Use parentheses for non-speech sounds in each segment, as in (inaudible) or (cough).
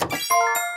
you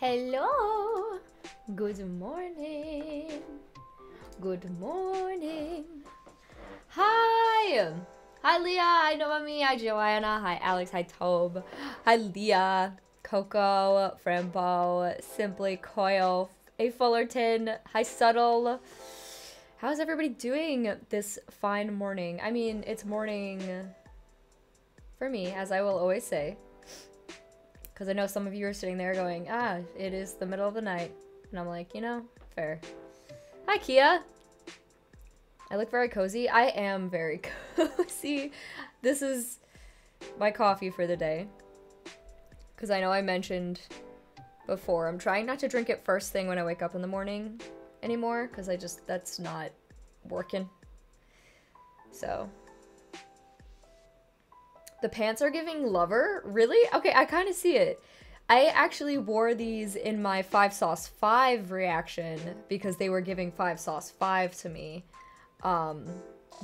Hello. Good morning. Good morning. Hi. Hi, Leah. Hi, Noemi. Hi, Joanna. Hi, Alex. Hi, Tobe. Hi, Leah. Coco. Frambo. Simply Coil. A Fullerton. Hi, Subtle. How's everybody doing this fine morning? I mean, it's morning for me, as I will always say. Because I know some of you are sitting there going, ah, it is the middle of the night. And I'm like, you know, fair. Hi, Kia. I look very cozy. I am very (laughs) cozy. This is my coffee for the day. Because I know I mentioned before, I'm trying not to drink it first thing when I wake up in the morning anymore. Because I just, that's not working. So, the pants are giving lover? Really? Okay, I kind of see it. I actually wore these in my 5 sauce 5 reaction because they were giving 5 sauce 5 to me. Um,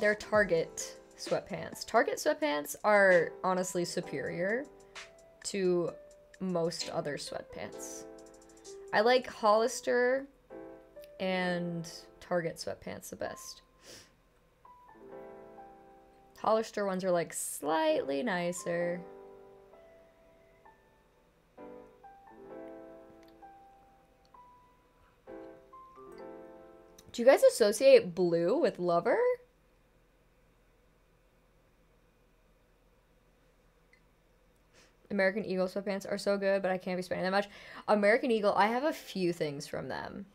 they're Target sweatpants. Target sweatpants are honestly superior to most other sweatpants. I like Hollister and Target sweatpants the best. Hollister ones are like slightly nicer. Do you guys associate blue with lover? American Eagle sweatpants are so good, but I can't be spending that much. American Eagle, I have a few things from them.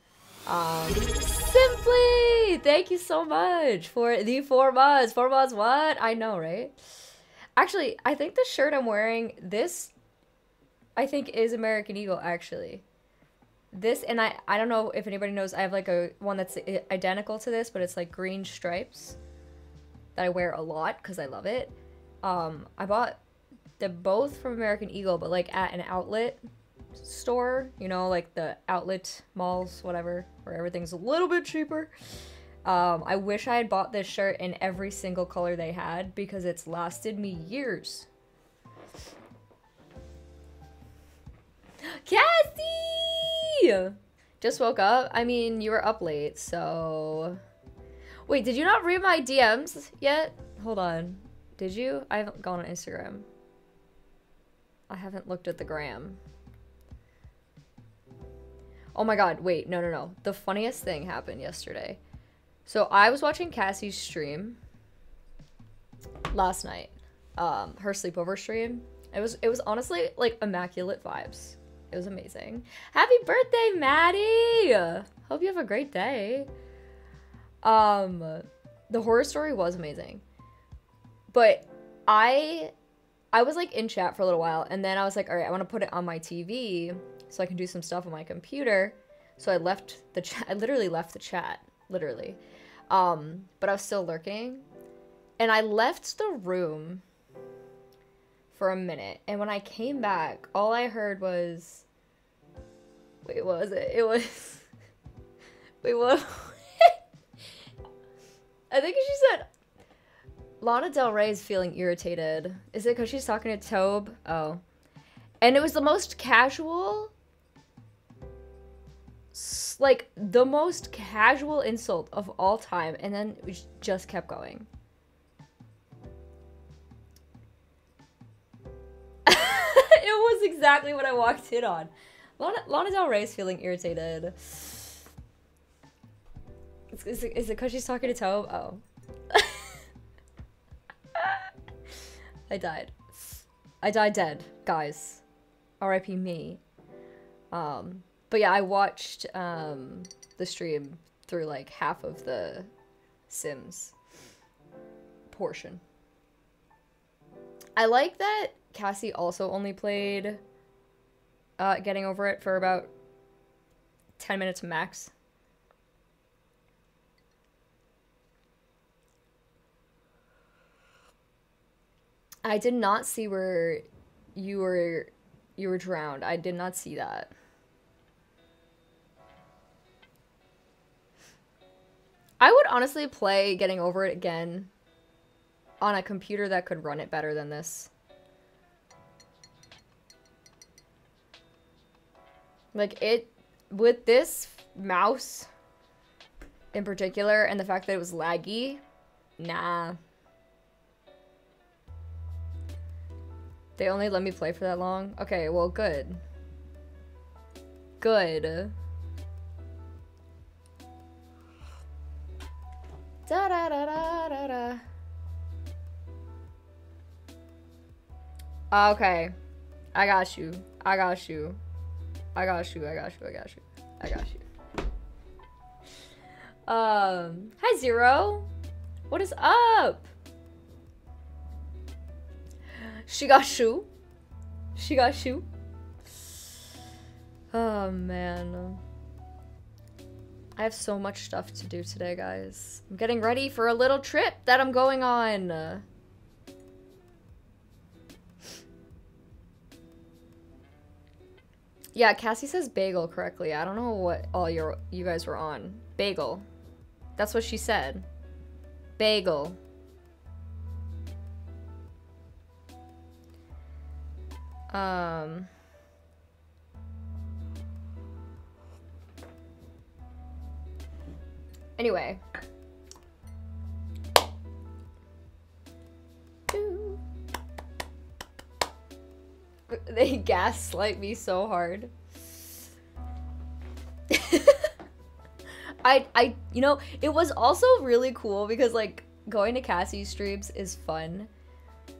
Um, Simply! thank you so much for the four mods. Four mods, what? I know, right? Actually, I think the shirt I'm wearing, this, I think is American Eagle, actually. This, and I, I don't know if anybody knows, I have like a one that's identical to this, but it's like green stripes that I wear a lot because I love it. Um, I bought they're both from American Eagle, but like at an outlet store, you know, like the outlet malls, whatever, where everything's a little bit cheaper. Um, I wish I had bought this shirt in every single color they had because it's lasted me years. (gasps) Cassie! Just woke up. I mean, you were up late, so... Wait, did you not read my DMs yet? Hold on. Did you? I haven't gone on Instagram. I haven't looked at the gram. Oh my god, wait, no, no, no. The funniest thing happened yesterday. So I was watching Cassie's stream last night. Um, her sleepover stream. It was it was honestly like immaculate vibes. It was amazing. Happy birthday, Maddie! Hope you have a great day. Um, the horror story was amazing. But I I was like in chat for a little while and then I was like, all right, I want to put it on my TV so I can do some stuff on my computer. So I left the (laughs) chat. I literally left the chat, literally. Um, but I was still lurking. And I left the room for a minute. And when I came back, all I heard was Wait, what was it? It was (laughs) Wait, what? I think she said Lana Del Rey is feeling irritated. Is it because she's talking to Tobe? Oh. And it was the most casual, like the most casual insult of all time. And then we just kept going. (laughs) it was exactly what I walked in on. Lana, Lana Del Rey is feeling irritated. Is, it because she's talking to Tobe? Oh. (laughs) I died. I died dead, guys. R.I.P. me. Um, but yeah, I watched um, the stream through like half of the Sims portion. I like that Cassie also only played uh, Getting Over It for about 10 minutes max. I did not see where you were you were drowned. I did not see that. I would honestly play Getting Over It again on a computer that could run it better than this. Like it with this mouse in particular and the fact that it was laggy, nah. They only let me play for that long? Okay, well, good. Good. Da da da da da da. Okay. I got you. I got you. I got you. I got you. I got you. I got you. Um, hi Zero. What is up? She got shoe. She got shoe. Oh man. I have so much stuff to do today, guys. I'm getting ready for a little trip that I'm going on. Yeah, Cassie says bagel correctly. I don't know what all your you guys were on. Bagel. That's what she said. Bagel. Um... Anyway. (laughs) They gaslight me so hard. (laughs) I, I, you know, it was also really cool because like going to Cassie's streams is fun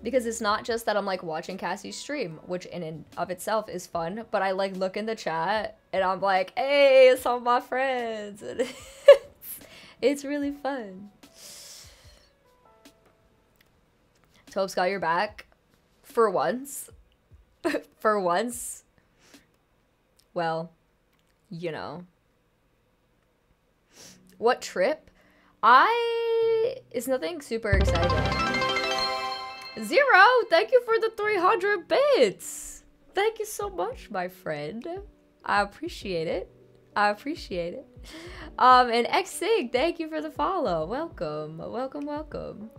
because it's not just that I'm like watching Cassie stream, which in and of itself is fun, but I like look in the chat and I'm like, hey, some of my friends. (laughs) It's really fun. Tope's got your back. For once. (laughs) For once. Well, you know. What trip? I... It's nothing super exciting. Zero! Thank you for the 300 bits! Thank you so much, my friend. I appreciate it. I appreciate it. Um, and Xsig, thank you for the follow. Welcome, welcome, welcome.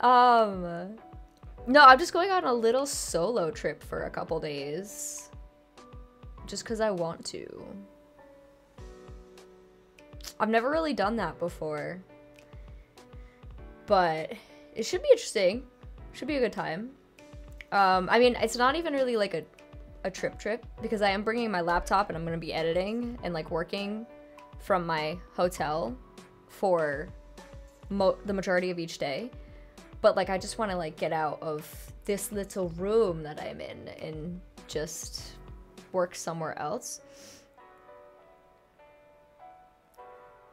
Um, no, I'm just going on a little solo trip for a couple days. Just because I want to. I've never really done that before. But it should be interesting. Should be a good time. Um, I mean, it's not even really like a, a trip trip because I am bringing my laptop and I'm going to be editing and like working from my hotel for the majority of each day. But like, I just want to like get out of this little room that I'm in and just work somewhere else.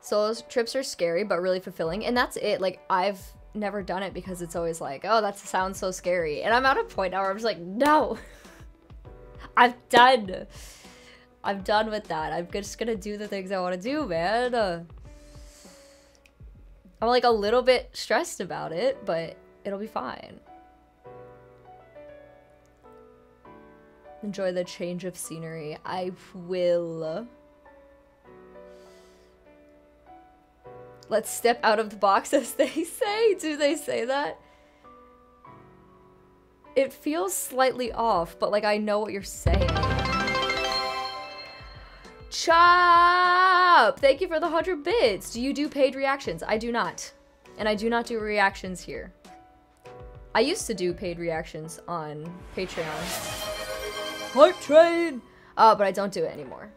Solo trips are scary but really fulfilling, and that's it. Like I've never done it because it's always like, oh, that sounds so scary, and I'm at a point now where I'm just like, no, (laughs) I'm done. I'm done with that. I'm just gonna do the things I want to do, man. Uh, I'm like a little bit stressed about it, but it'll be fine. Enjoy the change of scenery. I will. Let's step out of the box, (laughs) as they say. Do they say that? It feels slightly off, but like I know what you're saying. Chop! Thank you for the 100 bits. Do you do paid reactions? I do not. And I do not do reactions here. I used to do paid reactions on Patreon. Hype train! Uh, but I don't do it anymore.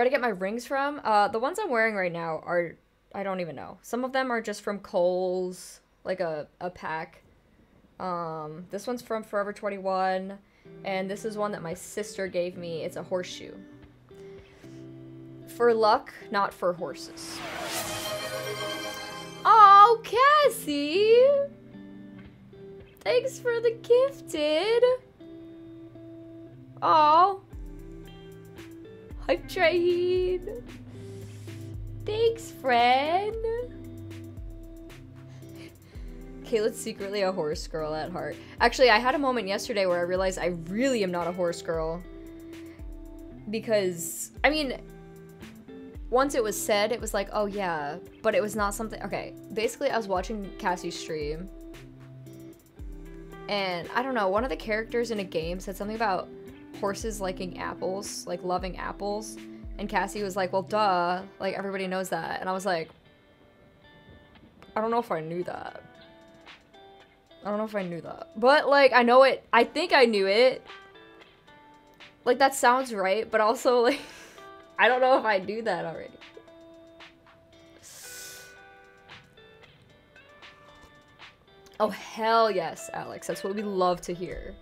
Where to get my rings from? Uh, the ones I'm wearing right now are, I don't even know. Some of them are just from Kohl's, like a, a pack. Um, this one's from Forever 21, and this is one that my sister gave me. It's a horseshoe. For luck, not for horses. Oh, Cassie! Thanks for the gifted. Oh, Hype train! Thanks, friend! Kayla's secretly a horse girl at heart. Actually, I had a moment yesterday where I realized I really am not a horse girl. Because, I mean, once it was said, it was like, oh yeah, but it was not something. Okay, basically, I was watching Cassie's stream, and I don't know, one of the characters in a game said something about horses liking apples, like loving apples. And Cassie was like, well, duh, like everybody knows that. And I was like, I don't know if I knew that. I don't know if I knew that. But like, I know it, I think I knew it. Like that sounds right, but also (laughs) like, I don't know if I knew that already. Oh, hell yes, Alex. That's what we love to hear.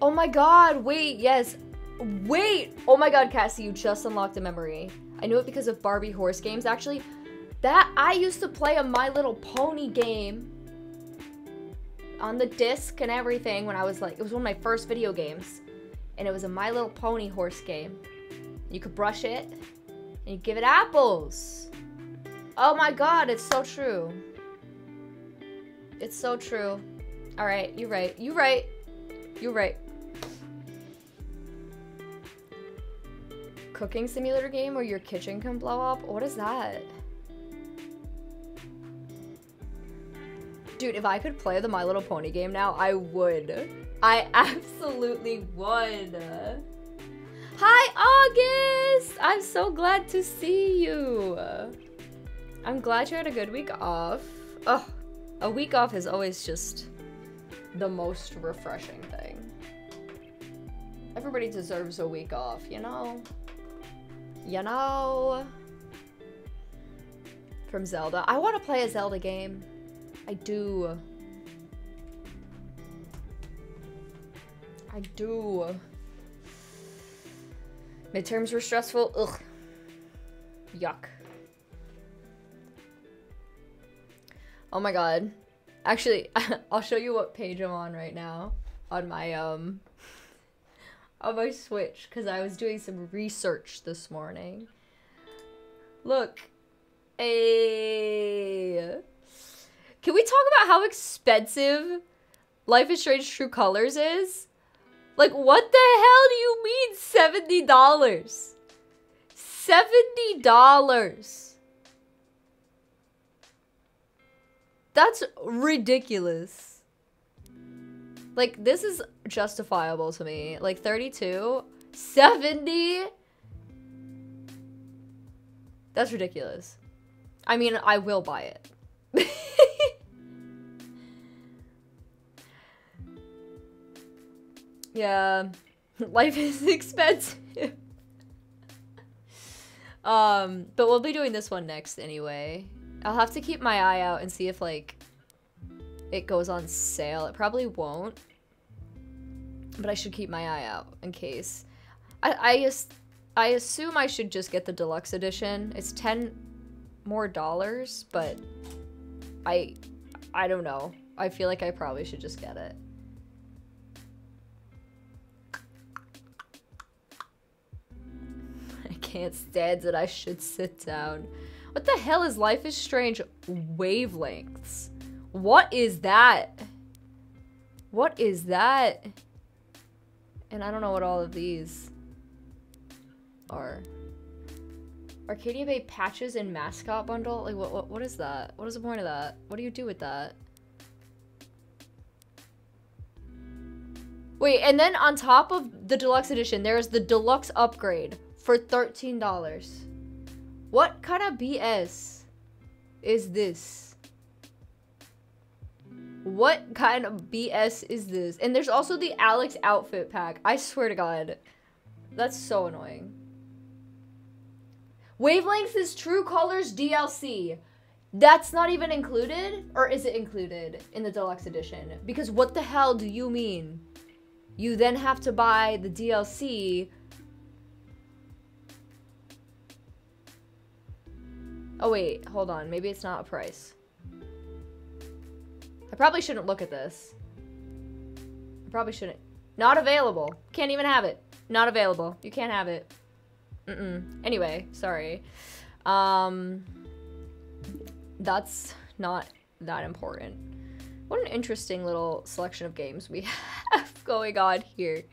Oh my god, wait, yes. Wait! Oh my god, Cassie, you just unlocked a memory. I knew it because of Barbie horse games. Actually, that I used to play a My Little Pony game on the disc and everything when I was like, it was one of my first video games. And it was a My Little Pony horse game. You could brush it and you give it apples. Oh my god, it's so true. It's so true. All right, you're right. You're right. You're right. Cooking simulator game where your kitchen can blow up? What is that? Dude, if I could play the My Little Pony game now, I would. I (laughs) absolutely would. Hi, August! I'm so glad to see you. I'm glad you had a good week off. Ugh, a week off is always just the most refreshing thing. Everybody deserves a week off, you know? You know? From Zelda. I want to play a Zelda game. I do. I do. Midterms were stressful. Ugh. Yuck. Oh my god. Actually, (laughs) I'll show you what page I'm on right now on my um on my Switch cuz I was doing some research this morning. Look. A Can we talk about how expensive Life is Strange True Colors is? Like, what the hell do you mean $70? $70. That's ridiculous. Like, this is justifiable to me. Like, 32? 70? That's ridiculous. I mean, I will buy it. (laughs) yeah, (laughs) life is expensive. (laughs) um, but we'll be doing this one next anyway. I'll have to keep my eye out and see if like it goes on sale. It probably won't. But I should keep my eye out in case. I I, I assume I should just get the deluxe edition. It's 10 more dollars, but I I don't know. I feel like I probably should just get it. (laughs) I can't stand it. I should sit down. What the hell is Life is Strange wavelengths? What is that? What is that? And I don't know what all of these are. Arcadia Bay patches and mascot bundle? Like, what, what, what is that? What is the point of that? What do you do with that? Wait, and then on top of the deluxe edition, there's the deluxe upgrade for $13. What kind of BS is this? What kind of BS is this? And there's also the Alex outfit pack. I swear to God. That's so annoying. Wavelengths is True Colors DLC. That's not even included? Or is it included in the deluxe edition? Because what the hell do you mean? You then have to buy the DLC. Oh wait, hold on. Maybe it's not a price. I probably shouldn't look at this. I probably shouldn't. Not available. Can't even have it. Not available. You can't have it. Mm-mm. Anyway, sorry. Um, that's not that important. What an interesting little selection of games we (laughs) have going on here.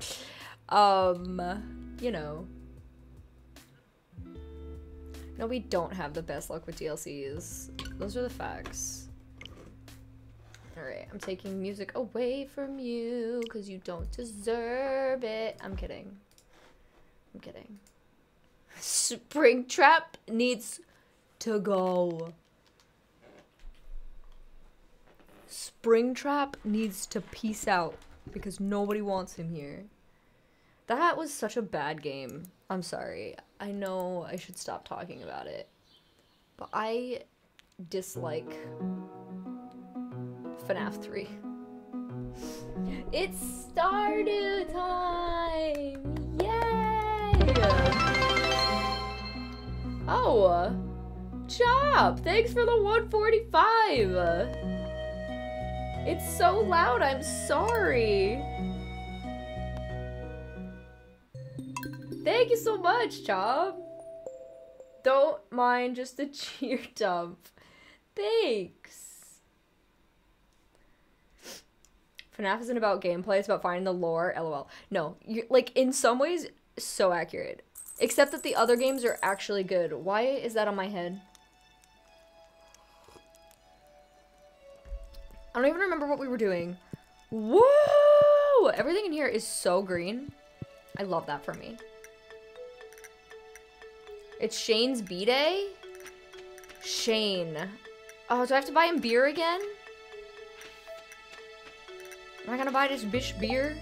Um, you know. No, we don't have the best luck with DLCs. Those are the facts. Alright, I'm taking music away from you because you don't deserve it. I'm kidding. I'm kidding. Springtrap needs to go. Springtrap needs to peace out because nobody wants him here. That was such a bad game. I'm sorry. I know I should stop talking about it. But I dislike FNAF 3. It's Stardew time! Yay! Oh! Uh, Chop! Thanks for the 145! It's so loud, I'm sorry! Thank you so much, Chop! Don't mind just a (laughs) cheer dump. Thanks! FNAF isn't about gameplay, it's about finding the lore, lol. No, you like, in some ways, so accurate. Except that the other games are actually good. Why is that on my head? I don't even remember what we were doing. Whoa! Everything in here is so green. I love that for me. It's Shane's B-Day? Shane. Oh, do I have to buy him beer again? Am I gonna buy this bitch beer?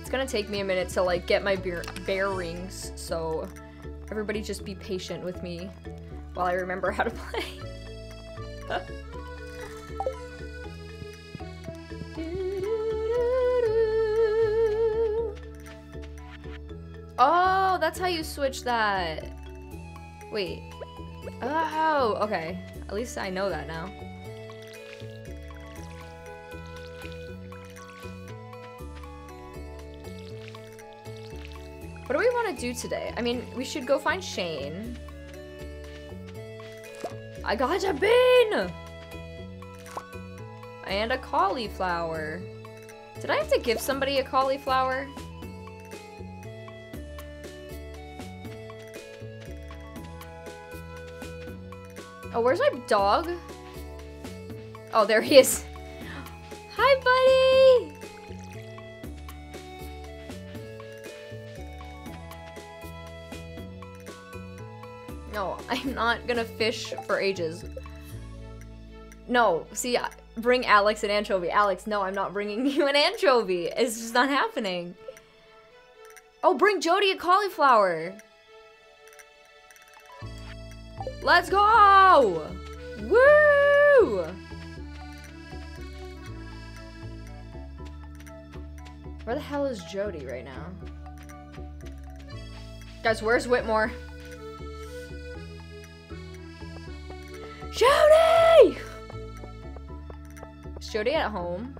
It's gonna take me a minute to like get my beer bearings, so everybody just be patient with me while I remember how to play. (laughs) Oh, that's how you switch that. Wait. Oh, okay. At least I know that now. Do today? I mean, we should go find Shane. I got a bean! And a cauliflower. Did I have to give somebody a cauliflower? Oh, where's my dog? Oh, there he is. Gonna fish for ages. No, see, bring Alex an anchovy. Alex, no, I'm not bringing (laughs) you an anchovy. It's just not happening. Oh, bring Jodi a cauliflower. Let's go! Woo! Where the hell is Jodi right now? Guys, where's Whitmore? Is Jodi at home?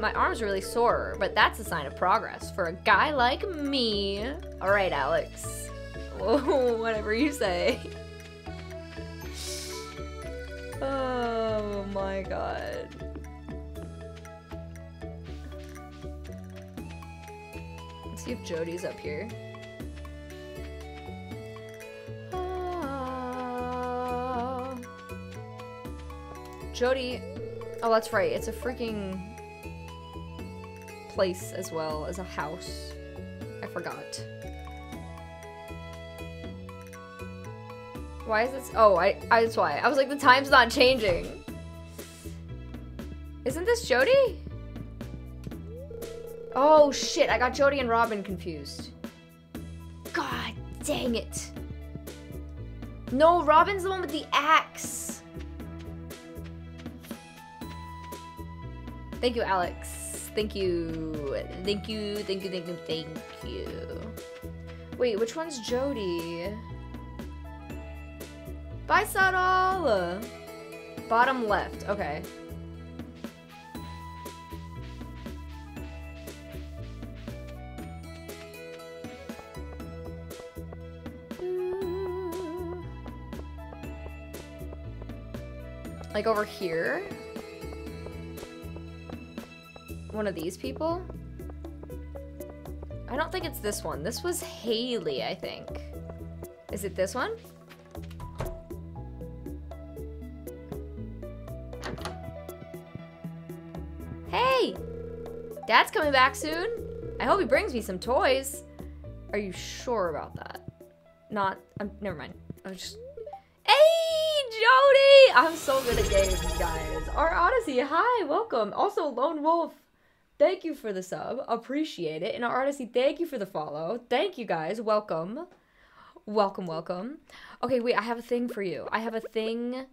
My arm's really sore, but that's a sign of progress for a guy like me. All right, Alex. (laughs) Whatever you say. (laughs) Oh my god. See if Jodi's up here. Ah. Jodi. Oh, that's right. It's a freaking place as well as a house. I forgot. Why is this? Oh, I, I, that's why. I was like, the time's not changing. Isn't this Jodi? Oh, shit. I got Jodi and Robin confused. God dang it. No, Robin's the one with the axe. Thank you, Alex. Thank you. Thank you, thank you, thank you, thank you. Wait, which one's Jodi? Bye, Subtle! Bottom left, okay. Like over here? One of these people? I don't think it's this one. This was Haley, I think. Is it this one? Hey! Dad's coming back soon. I hope he brings me some toys. Are you sure about that? Not, I'm, never mind. I was just, hey, Jodi! I'm so good at games, guys. Our Odyssey, hi, welcome. Also, Lone Wolf, thank you for the sub. Appreciate it. And our Odyssey, thank you for the follow. Thank you, guys. Welcome. Welcome, welcome. Okay, wait, I have a thing for you. I have a thing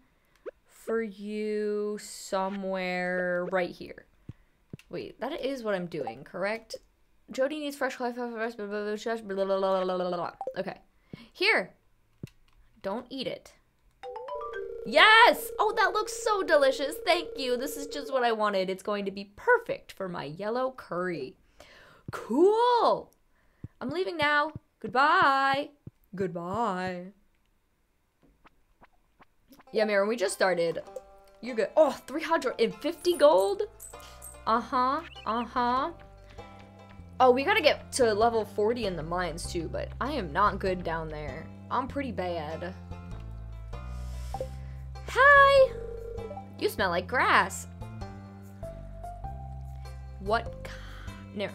for you somewhere right here. Wait, that is what I'm doing, correct? Jodi needs fresh cauliflower. Okay. Here. Don't eat it. Yes! Oh, that looks so delicious. Thank you. This is just what I wanted. It's going to be perfect for my yellow curry. Cool. I'm leaving now. Goodbye. Goodbye. Yeah, Maren, we just started. You're good. Oh, 350 gold? Uh-huh. Uh-huh. Oh, we gotta get to level 40 in the mines too, but I am not good down there. I'm pretty bad. Hi! You smell like grass. What? Never.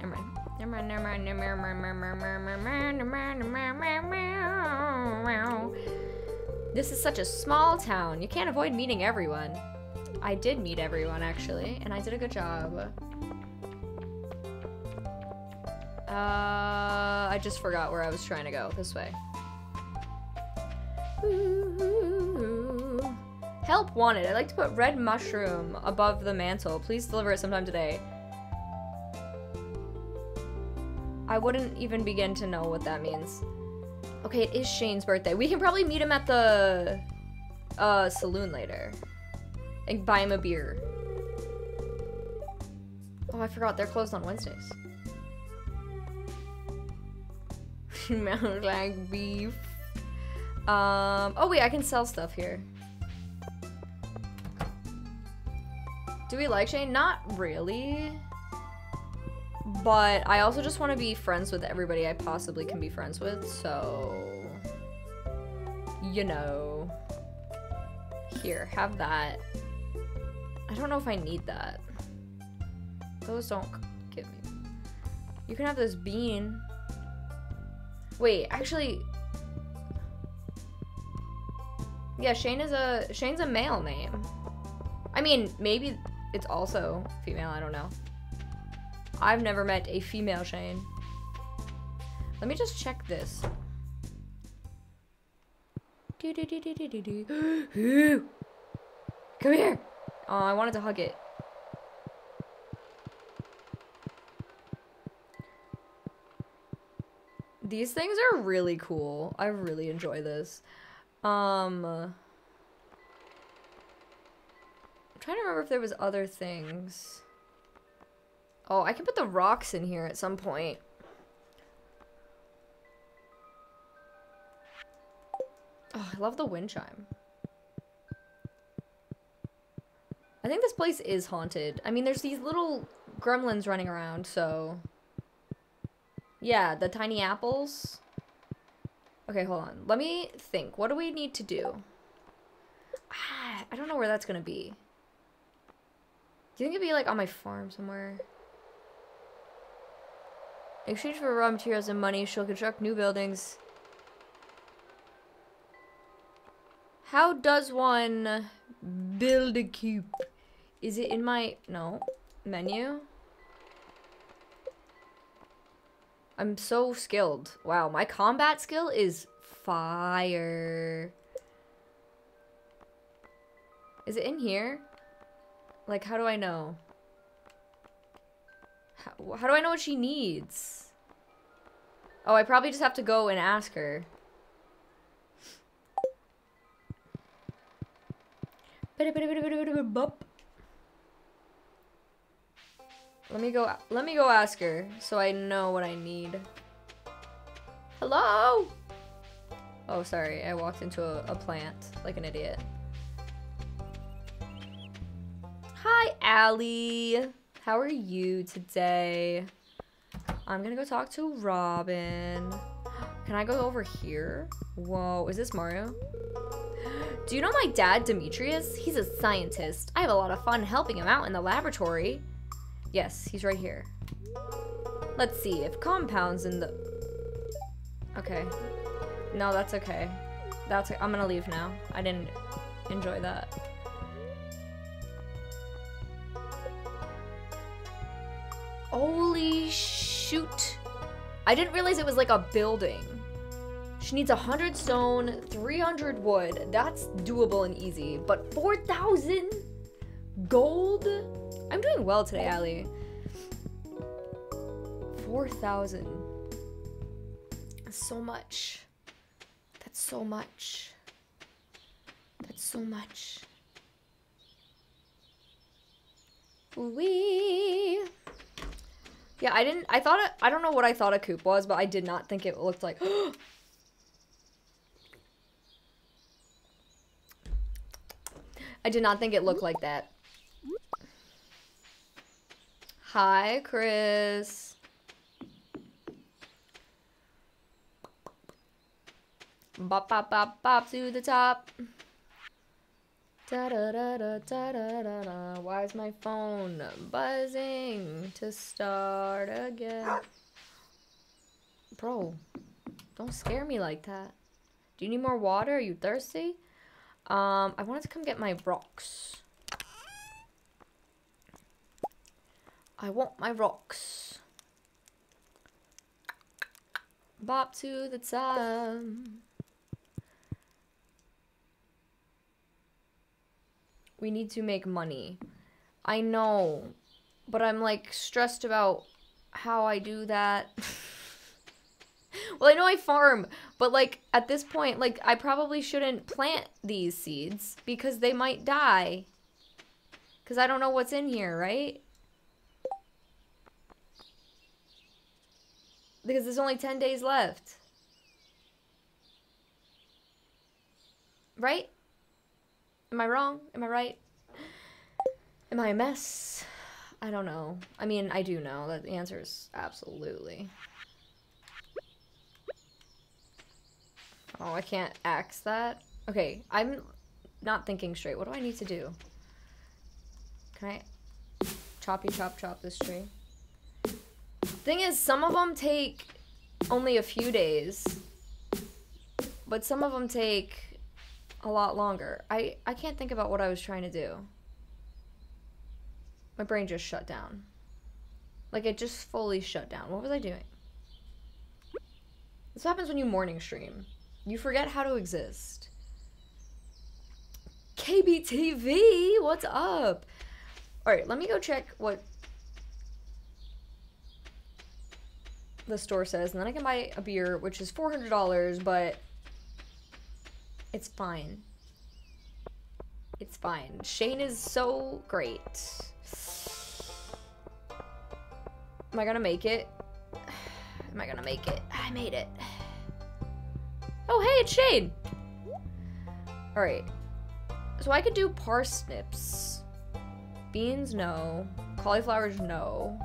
Never mind. Never mind, never mind, never mind, never mind, never mind, never mind. This is such a small town. You can't avoid meeting everyone. I did meet everyone, actually, and I did a good job. Uh, I just forgot where I was trying to go. This way. Help wanted. I'd like to put red mushroom above the mantle. Please deliver it sometime today. I wouldn't even begin to know what that means. Okay, it is Shane's birthday. We can probably meet him at the uh, saloon later. And buy him a beer. Oh, I forgot. They're closed on Wednesdays. (laughs) Smells like beef. Um, oh wait, I can sell stuff here. Do we like Shane? Not really. But I also just want to be friends with everybody I possibly can be friends with, so... You know. Here, have that. I don't know if I need that. Those don't give me. You can have this bean. Wait, actually... Yeah, Shane is a... Shane's a male name. I mean, maybe it's also female, I don't know. I've never met a female Shane. Let me just check this. (gasps) Come here. Oh, I wanted to hug it. These things are really cool. I really enjoy this. Um, I'm trying to remember if there was other things. Oh, I can put the rocks in here at some point. Oh, I love the wind chime. I think this place is haunted. I mean, there's these little gremlins running around, so... Yeah, the tiny apples. Okay, hold on. Let me think. What do we need to do? Ah, I don't know where that's gonna be. Do you think it'd be, like, on my farm somewhere? In exchange for raw materials and money, she'll construct new buildings. How does one build a coop? Is it in my... No. Menu? I'm so skilled. Wow, my combat skill is fire. Is it in here? Like, how do I know? How, how do I know what she needs? Oh, I probably just have to go and ask her. Let me go let me go ask her so I know what I need. Hello? Oh, sorry. I walked into a, a plant like an idiot. Hi, Allie. How are you today? I'm gonna go talk to Robin. Can I go over here? Whoa, is this Maru? Do you know my dad, Demetrius? He's a scientist. I have a lot of fun helping him out in the laboratory. Yes, he's right here. Let's see, if compounds in the... Okay. No, that's okay. That's I'm gonna leave now. I didn't enjoy that. Holy shoot. I didn't realize it was like a building. She needs 100 stone, 300 wood. That's doable and easy. But 4,000 gold? I'm doing well today, Ali. 4,000. So much. That's so much. That's so much. Wee. Yeah, I didn't. I thought it. I don't know what I thought a coop was, but I did not think it looked like. (gasps) I did not think it looked like that. Hi, Chris. Bop, bop, bop, bop to the top. Da da da da da da da da. Why is my phone buzzing to start again? Bro, don't scare me like that. Do you need more water? Are you thirsty? Um, I wanted to come get my rocks. I want my rocks. Bop to the top. We need to make money. I know, but I'm like stressed about how I do that. (laughs) well, I know I farm, but like at this point, like I probably shouldn't plant these seeds because they might die. Because I don't know what's in here, right? Because there's only 10 days left. Right? Am I wrong? Am I right? Am I a mess? I don't know. I mean, I do know that the answer is absolutely. Oh, I can't axe that? Okay, I'm not thinking straight. What do I need to do? Can I choppy chop chop this tree? Thing is, some of them take only a few days, but some of them take a lot longer. I, I can't think about what I was trying to do. My brain just shut down. Like, it just fully shut down. What was I doing? This happens when you morning stream. You forget how to exist. KBTV, what's up? Alright, let me go check what the store says, and then I can buy a beer, which is $400, but it's fine. It's fine. Shane is so great. Am I gonna make it? (sighs) Am I gonna make it? I made it. (sighs) Oh, hey, it's Shane! Alright. So I could do parsnips. Beans, no. Cauliflowers, no.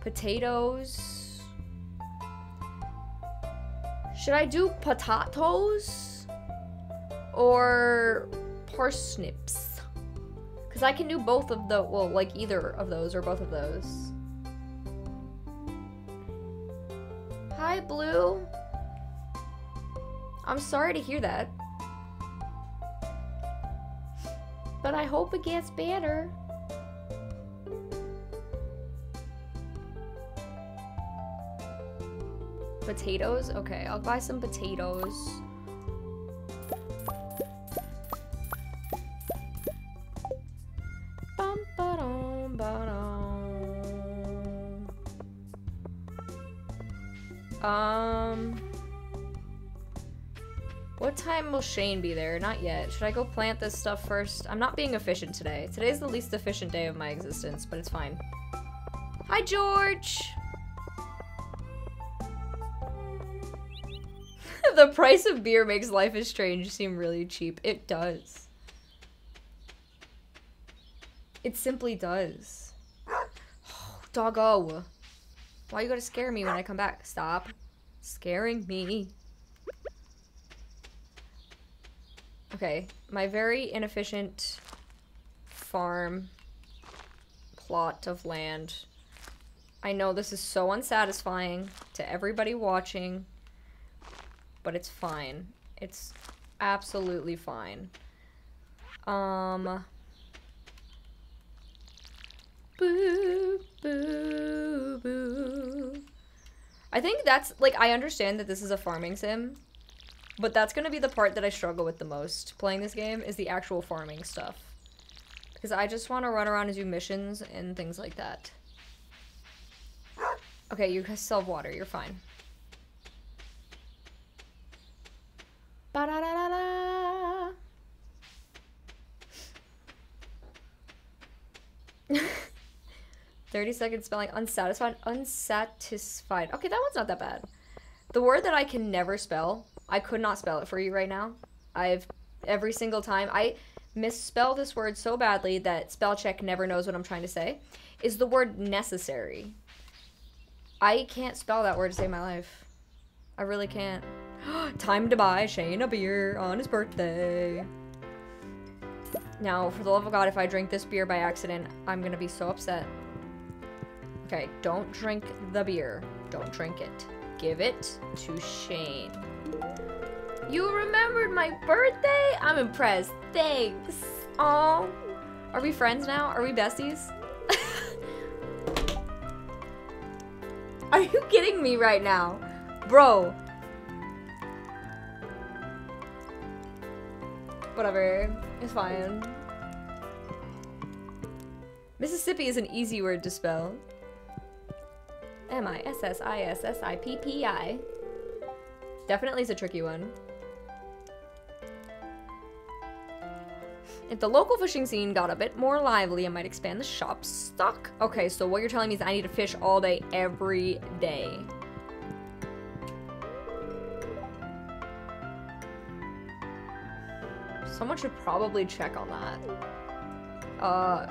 Potatoes. Should I do potatoes? Or parsnips? Because I can do both of the, well, like either of those or both of those. Hi, Blue. I'm sorry to hear that. But I hope it gets better. Potatoes? Okay, I'll buy some potatoes. Um... What time will Shane be there? Not yet. Should I go plant this stuff first? I'm not being efficient today. Today's the least efficient day of my existence, but it's fine. Hi, George! The price of beer makes Life is Strange seem really cheap. It does. It simply does. (sighs) doggo. Why you gotta scare me when I come back? Stop scaring me. Okay, my very inefficient farm plot of land. I know this is so unsatisfying to everybody watching, but it's fine. It's absolutely fine. Um... Boo, boo, boo. I think that's, like, I understand that this is a farming sim, but that's to be the part that I struggle with the most playing this game is the actual farming stuff. Because I just want to run around and do missions and things like that. Okay, you still have water. You're fine. Ba da da da da. 30 seconds spelling unsatisfied. Unsatisfied. Okay, that one's not that bad. The word that I can never spell, I could not spell it for you right now. I've every single time I misspell this word so badly that spell check never knows what I'm trying to say, is the word necessary. I can't spell that word to save my life. I really can't. (gasps) Time to buy Shane a beer on his birthday. Now, for the love of God, if I drink this beer by accident, I'm gonna be so upset. Okay, don't drink the beer. Don't drink it. Give it to Shane. You remembered my birthday? I'm impressed. Thanks. Oh, Are we friends now? Are we besties? (laughs) Are you kidding me right now? Bro. Whatever. It's fine. Mississippi is an easy word to spell. M-I-S-S-I-S-S-I-P-P-I. Definitely is a tricky one. If the local fishing scene got a bit more lively, I might expand the shop stock. Okay, so what you're telling me is I need to fish all day, every day. Someone should probably check on that. Uh,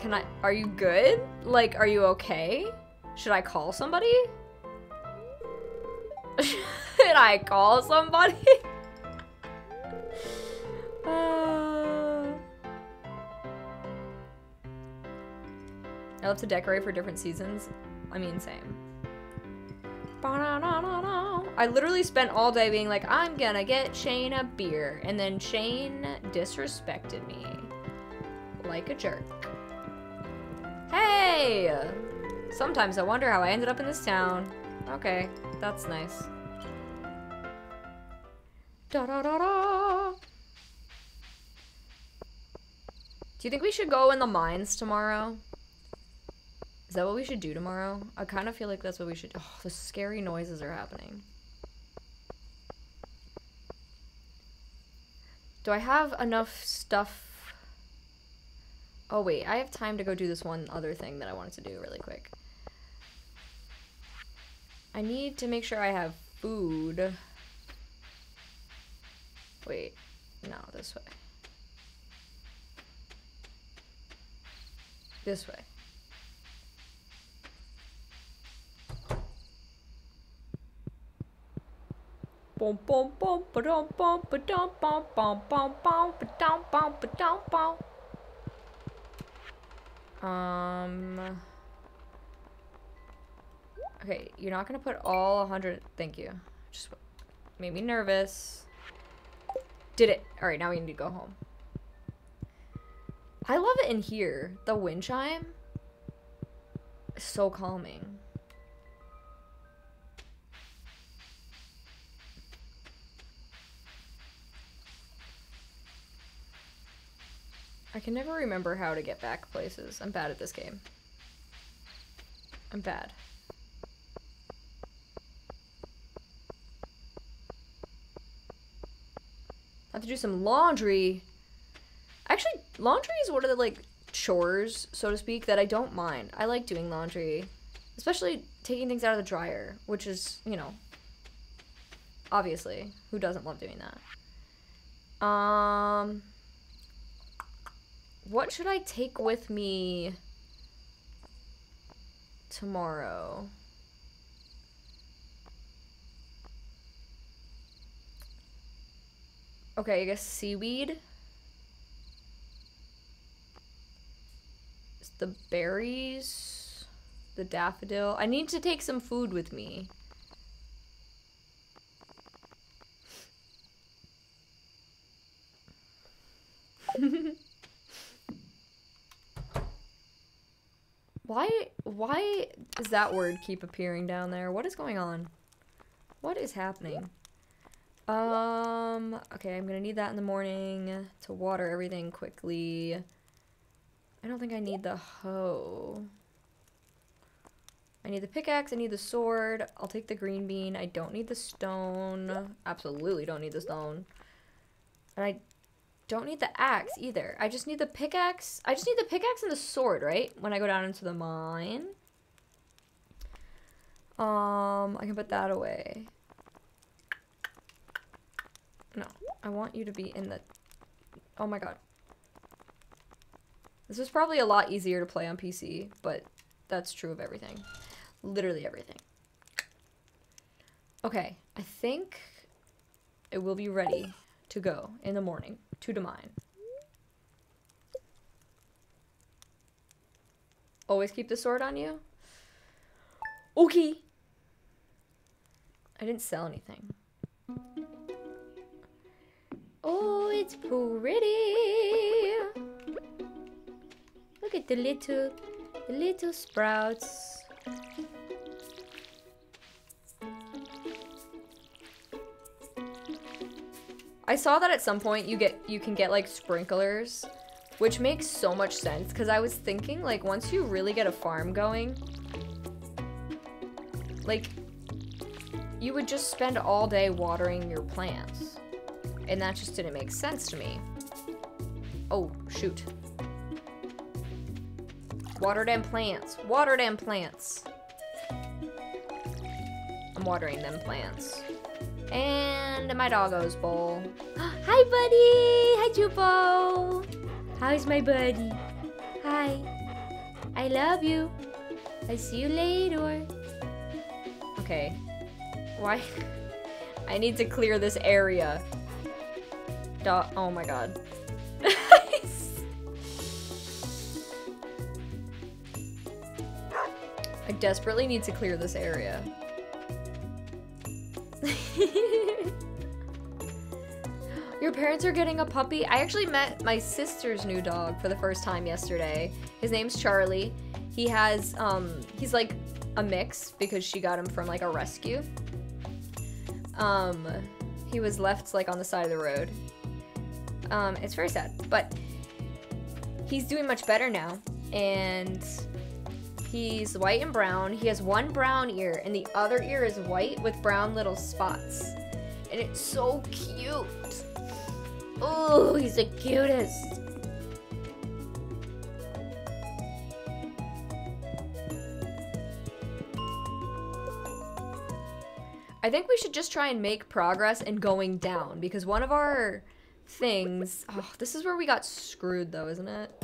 can I, are you good? Like, are you okay? Should I call somebody? (laughs) should I call somebody? (laughs) I love to decorate for different seasons. I mean, same. I literally spent all day being like, I'm gonna get Shane a beer. And then Shane disrespected me. Like a jerk. Hey! Sometimes I wonder how I ended up in this town. Okay, that's nice. Da da da da! Do you think we should go in the mines tomorrow? Is that what we should do tomorrow? I kind of feel like that's what we should do. Oh, the scary noises are happening. Do I have enough stuff? Oh wait, I have time to go do this one other thing that I wanted to do really quick. I need to make sure I have food. Wait, no, this way. This way. Um. Okay, you're not gonna put all 100. Thank you. Just made me nervous. Did it. Alright, now we need to go home. I love it in here. The wind chime. so calming. I can never remember how to get back places. I'm bad at this game. I'm bad. I have to do some laundry. Actually, laundry is one of the, like, chores, so to speak, that I don't mind. I like doing laundry. Especially taking things out of the dryer, which is, you know, obviously, who doesn't love doing that? Um... What should I take with me tomorrow? Okay, I guess seaweed. The berries. The daffodil. I need to take some food with me. (laughs) Why why does that word keep appearing down there? What is going on? What is happening? Um, okay, I'm gonna need that in the morning to water everything quickly. I don't think I need the hoe. I need the pickaxe, I need the sword. I'll take the green bean. I don't need the stone. Absolutely don't need the stone. And I don't need the axe either. I just need the pickaxe. I just need the pickaxe and the sword, right? When I go down into the mine. Um, I can put that away. No, I want you to be in the... Oh my god. This is probably a lot easier to play on PC, but that's true of everything. Literally everything. Okay, I think it will be ready to go in the morning to the mine. Always keep the sword on you? Okay. I didn't sell anything. Oh, it's pretty. Look at the little, the little sprouts. I saw that at some point you get you can get like sprinklers Which makes so much sense because I was thinking like once you really get a farm going, like you would just spend all day watering your plants. And that just didn't make sense to me. Oh, shoot. Water them plants. Water them plants. I'm watering them plants. And my doggo's bowl. (gasps) Hi, buddy! Hi, Jupo! How's my buddy? Hi. I love you. I see you later. Okay. Why? (laughs) I need to clear this area. Do oh my god. (laughs) I desperately need to clear this area. (laughs) Your parents are getting a puppy? I actually met my sister's new dog for the first time yesterday. His name's Charlie. He has, um, he's like a mix because she got him from like a rescue. Um, he was left like on the side of the road. Um, it's very sad, but he's doing much better now. And he's white and brown. He has one brown ear and the other ear is white with brown little spots. And it's so cute. Oh, he's the cutest. I think we should just try and make progress in going down because one of our things, oh, this is where we got screwed though, isn't it?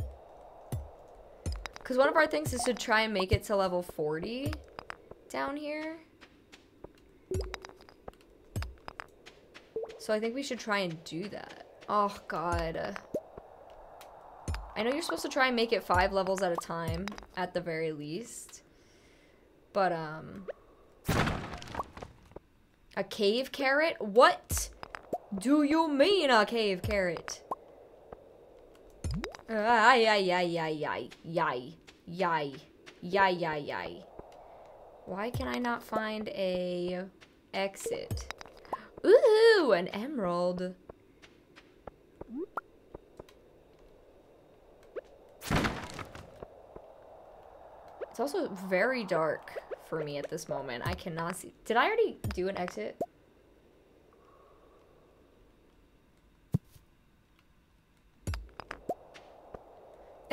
Because one of our things is to try and make it to level 40 down here. So I think we should try and do that. Oh, God. I know you're supposed to try and make it five levels at a time, at the very least. But, um... A cave carrot? What do you mean a cave carrot? Ay, ay, ay, ay, ay, yay, yay, yay, yay, yay. Why can I not find a exit? Ooh, an emerald. It's also very dark for me at this moment. I cannot see. Did I already do an exit?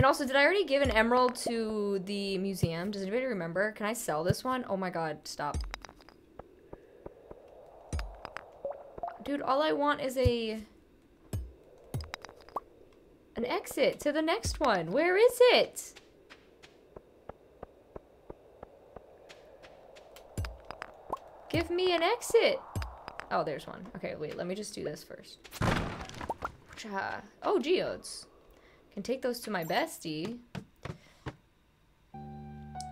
And also, did I already give an emerald to the museum? Does anybody remember? Can I sell this one? Oh my god, stop. Dude, all I want is a... An exit to the next one. Where is it? Give me an exit. Oh, there's one. Okay, wait, let me just do this first. Oh, geodes. Can take those to my bestie.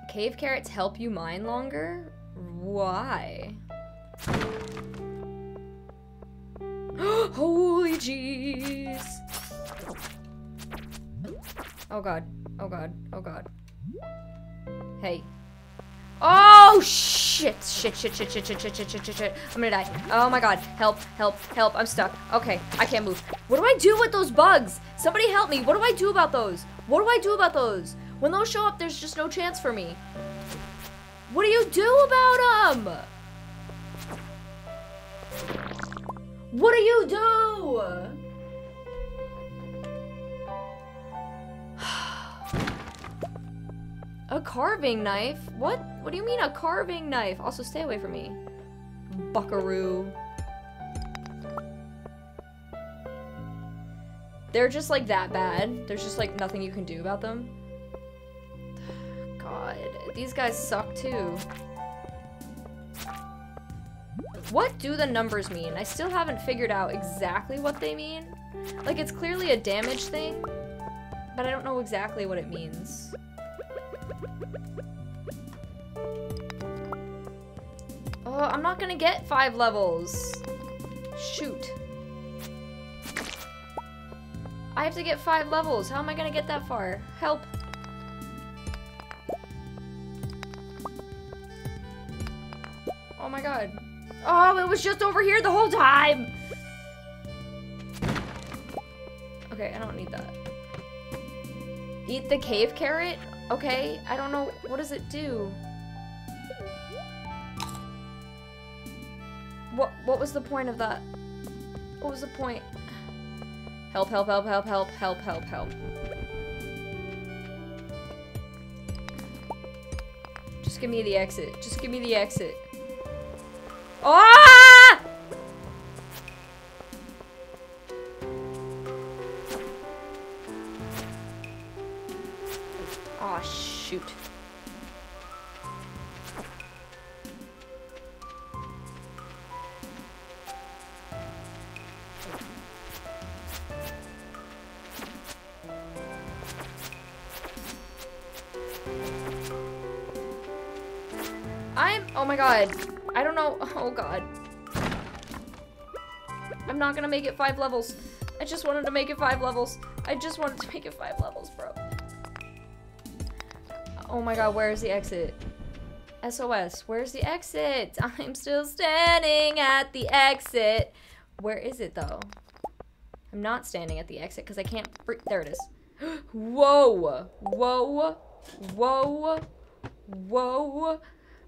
Cave carrots help you mine longer? Why? (gasps) Holy jeez. Oh god. Oh god. Oh god. Hey. Oh shit. Shit, shit, shit, shit, shit, shit, shit, shit, shit, shit. I'm gonna die. Oh my god. Help, help, help. I'm stuck. Okay, I can't move. What do I do with those bugs? Somebody help me. What do I do about those? What do I do about those? When those show up, there's just no chance for me. What do you do about them? What do you do? (sighs) (sighs) a carving knife? What? What do you mean a carving knife? Also, stay away from me. Buckaroo. They're just like that bad. There's just like nothing you can do about them. God, these guys suck too. What do the numbers mean? I still haven't figured out exactly what they mean. Like, it's clearly a damage thing, but I don't know exactly what it means. Oh, I'm not gonna get five levels. Shoot. I have to get five levels. How am I gonna get that far? Help. Oh my god. Oh, it was just over here the whole time! Okay, I don't need that. Eat the cave carrot? Okay, I don't know. What does it do? What what was the point of that? What was the point? Help, help, help, help, help, help, help, help. Just give me the exit. Just give me the exit. Ah! Ah! Oh shoot. I'm- oh my god. I don't know- (laughs) oh god. I'm not gonna make it five levels. I just wanted to make it five levels. I just wanted to make it five levels, bro. Oh my god, where's the exit? SOS, where's the exit? I'm still standing at the exit. Where is it though? I'm not standing at the exit because I can't there it is. (gasps) Whoa! Whoa! Whoa! Whoa!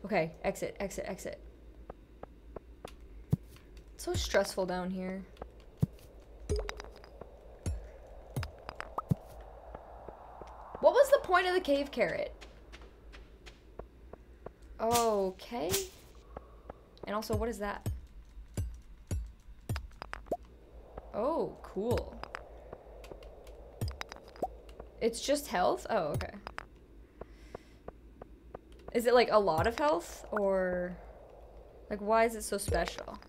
Okay, exit, exit, exit. It's so stressful down here. What was the point of the cave carrot? Okay. And also, what is that? Oh, cool. It's just health? Oh, okay. Is it like a lot of health or like why is it so special?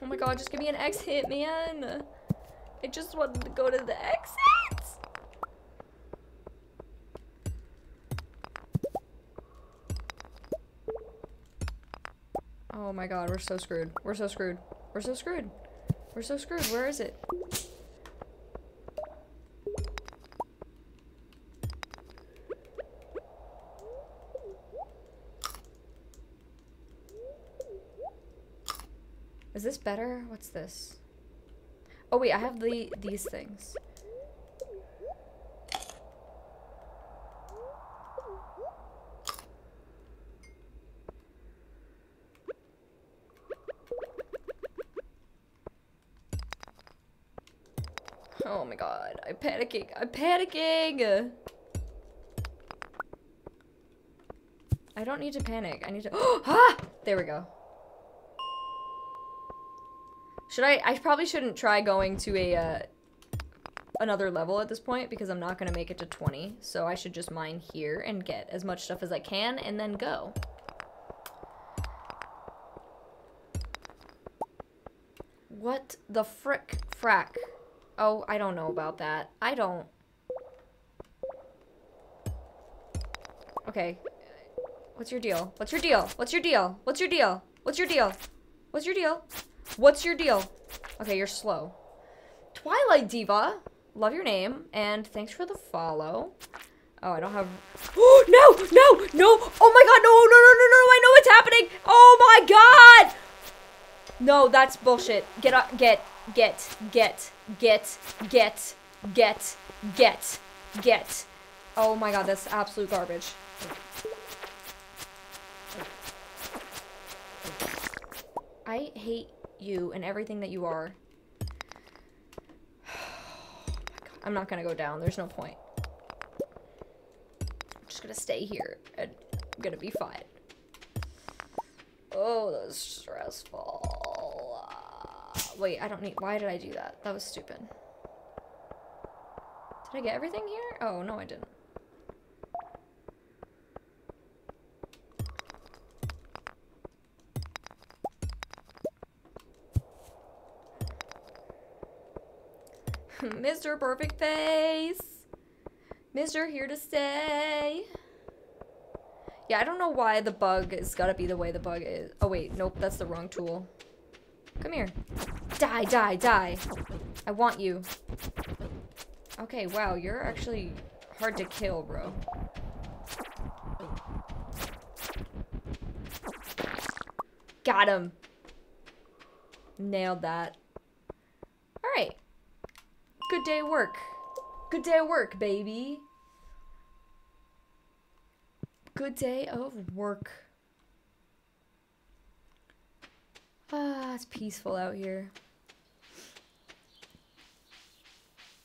Oh my god, just give me an exit, man. I just wanted to go to the exit. Oh my god, we're so screwed. We're so screwed. We're so screwed. We're so screwed. Where is it? Is this better? What's this? Oh wait, I have the these things. Oh my god, I'm panicking. I'm panicking! I don't need to panic. I need to- (gasps) Ah! There we go. Should I- I probably shouldn't try going to a, uh, another level at this point because I'm not gonna make it to 20. So I should just mine here and get as much stuff as I can and then go. What the frick frack? Oh, I don't know about that. I don't. Okay. What's your deal? What's your deal? What's your deal? What's your deal? What's your deal? What's your deal? What's your deal? What's your deal? Okay, you're slow. Twilight Diva, love your name, and thanks for the follow. Oh, I don't have... (gasps) Oh, no, no, no. Oh, my God. No, no, no, no, no. I know what's happening. Oh, my God. No, that's bullshit. Get up. Get, get, get, get, get, get, get, get. Oh, my God. That's absolute garbage. I hate you and everything that you are. (sighs) I'm not gonna go down. There's no point. I'm just gonna stay here and I'm gonna be fine. Oh, that's stressful. Uh, wait, I don't need. Why did I do that? That was stupid. Did I get everything here? Oh, no, I didn't. Mr. Perfect Face. Mr. Here to Stay. Yeah, I don't know why the bug is gotta be the way the bug is. Oh, wait. Nope, that's the wrong tool. Come here. Die, die, die. I want you. Okay, wow, you're actually hard to kill, bro. Got him. Nailed that. Good day of work. Good day of work, baby. Good day of work. Ah, it's peaceful out here.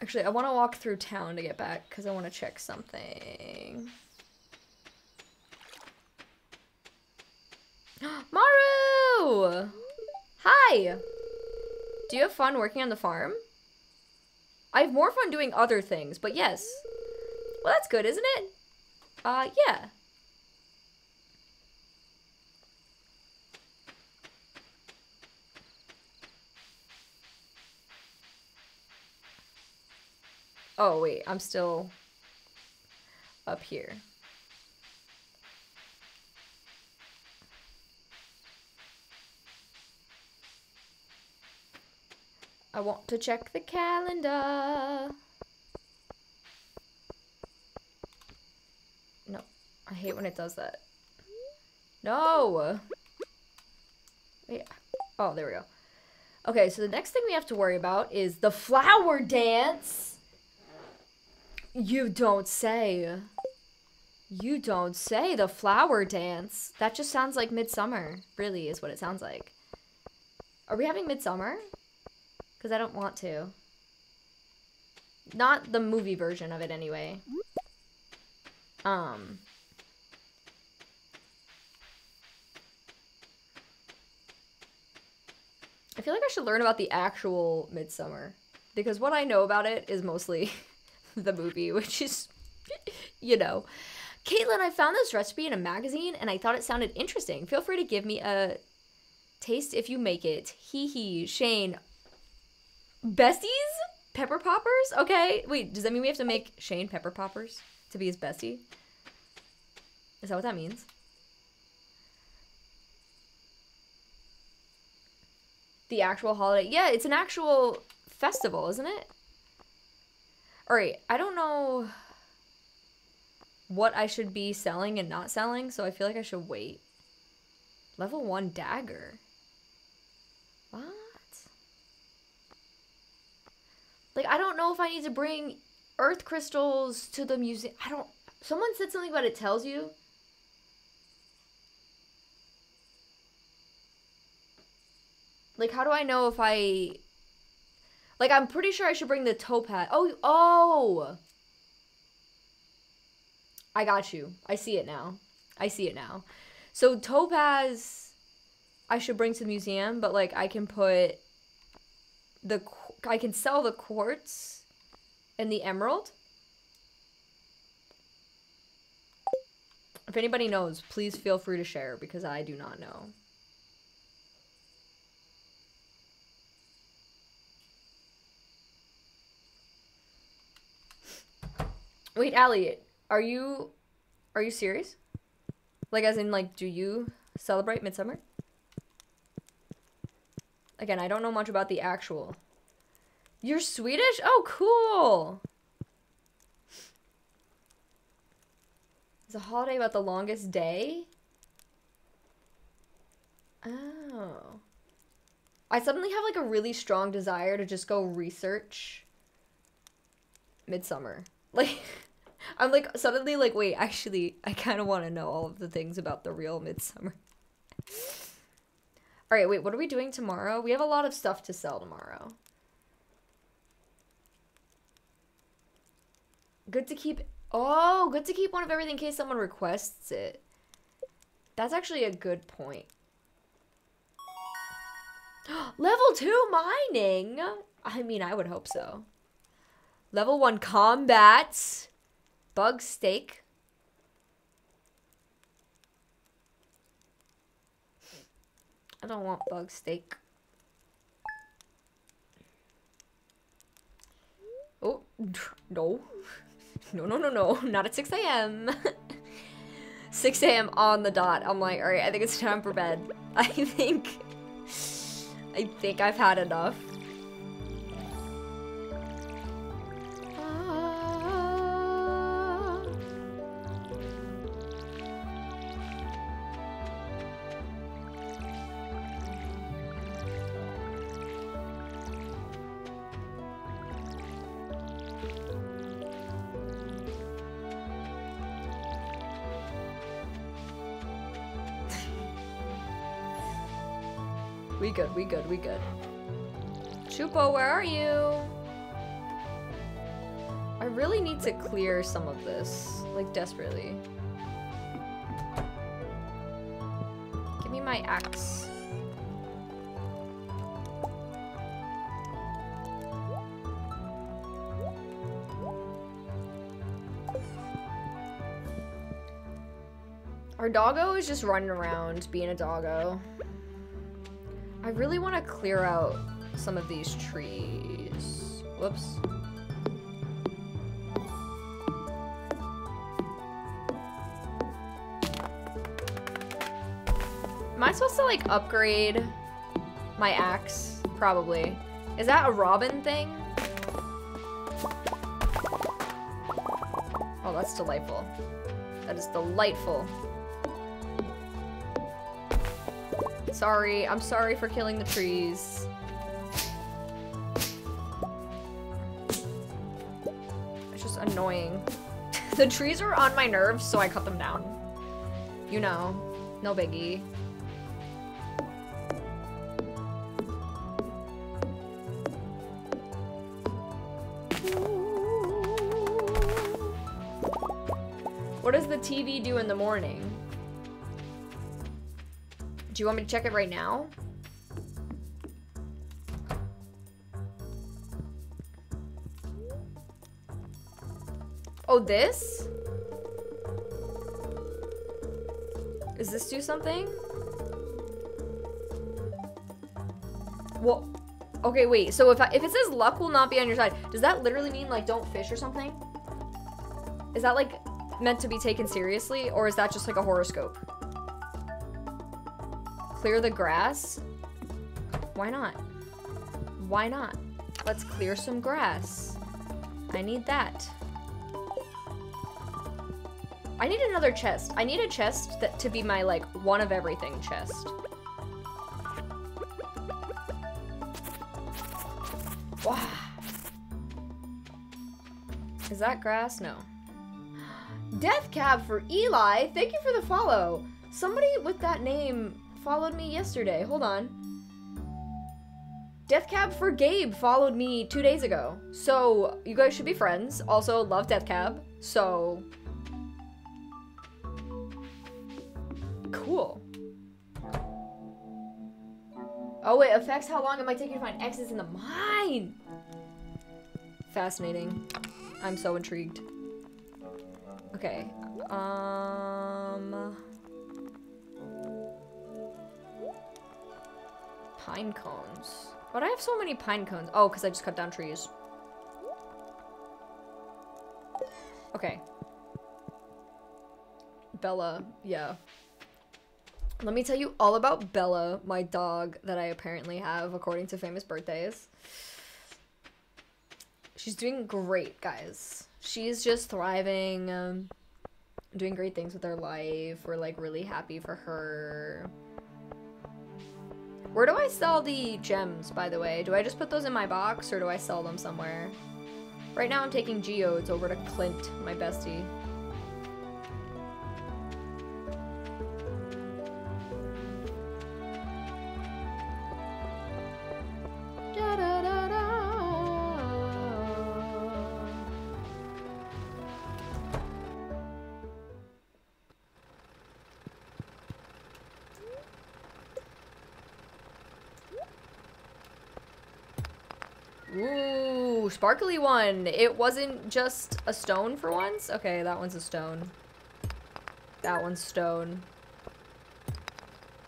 Actually, I want to walk through town to get back because I want to check something. (gasps) Maru! Hi! Do you have fun working on the farm? I have more fun doing other things, but yes. Well, that's good, isn't it? Uh, yeah. Oh, wait, I'm still up here. I want to check the calendar. No, I hate when it does that. No! Wait, oh, there we go. Okay, so the next thing we have to worry about is the flower dance. You don't say. You don't say the flower dance. That just sounds like midsummer, really, is what it sounds like. Are we having midsummer? Because I don't want to. Not the movie version of it, anyway. Um. I feel like I should learn about the actual Midsummer. Because what I know about it is mostly (laughs) the movie, which is, (laughs) you know. Caitlin, I found this recipe in a magazine and I thought it sounded interesting. Feel free to give me a taste if you make it. Hee hee. Shane, Besties? Pepper poppers? Okay. Wait, does that mean we have to make Shane pepper poppers to be his bestie? Is that what that means? The actual holiday. Yeah, it's an actual festival, isn't it? Alright, I don't know what I should be selling and not selling, so I feel like I should wait. Level 1 dagger. What? Like, I don't know if I need to bring earth crystals to the museum. I don't. Someone said something about it tells you. Like, how do I know if I. Like, I'm pretty sure I should bring the topaz. Oh, oh! I got you. I see it now. I see it now. So, topaz, I should bring to the museum, but, like, I can put the I can sell the quartz and the emerald. If anybody knows, please feel free to share because I do not know. Wait, Allie, are you are you serious? Like as in like do you celebrate midsummer? Again, I don't know much about the actual you're Swedish? Oh, cool. It's a holiday about the longest day? Oh. I suddenly have like a really strong desire to just go research Midsummer. (laughs) Like, I'm like suddenly like, wait, actually, I kind of want to know all of the things about the real Midsummer. (laughs) all right, wait, what are we doing tomorrow? We have a lot of stuff to sell tomorrow. Good to keep... Oh, good to keep one of everything in case someone requests it. That's actually a good point. (gasps) Level 2 mining! I mean, I would hope so. Level 1 combat. Bug steak. I don't want bug steak. Oh, (laughs) no. No, no, no, no, (laughs) not at 6 a.m. (laughs) 6 a.m. on the dot. I'm like, all right, I think it's time for bed. (laughs) I think, I think I've had enough. We good, we good. Chupo, where are you? I really need to clear some of this, like desperately. Give me my axe. Our doggo is just running around being a doggo. I really want to clear out some of these trees. Whoops. Am I supposed to like upgrade my axe? Probably. Is that a Robin thing? Oh, that's delightful. That is delightful. Sorry, I'm sorry for killing the trees. It's just annoying. (laughs) the trees are on my nerves, so I cut them down. You know, no biggie. What does the TV do in the morning? Do you want me to check it right now? Oh, this? Does this do something? Well, okay, wait. So if I, if it says luck will not be on your side, does that literally mean like don't fish or something? Is that like meant to be taken seriously, or is that just like a horoscope? Clear the grass? Why not? Why not? Let's clear some grass. I need that. I need another chest. I need a chest that to be my, like, one of everything chest. Wow. Is that grass? No. (gasps) Death Cab for Eli. Thank you for the follow. Somebody with that name followed me yesterday. Hold on. Death Cab for Gabe followed me two days ago. So, you guys should be friends. Also, love Death Cab. So... Cool. Oh it affects how long it might take you to find X's in the mine! Fascinating. I'm so intrigued. Okay. Um... Pine cones. Do I have so many pine cones? Oh, because I just cut down trees. Okay. Bella, yeah. Let me tell you all about Bella, my dog that I apparently have according to famous birthdays. She's doing great, guys. She's just thriving, um, doing great things with her life. We're like really happy for her. Where do I sell the gems, by the way? Do I just put those in my box or do I sell them somewhere? Right now I'm taking geodes over to Clint, my bestie. Sparkly one. It wasn't just a stone for once? Okay, that one's a stone. That one's stone.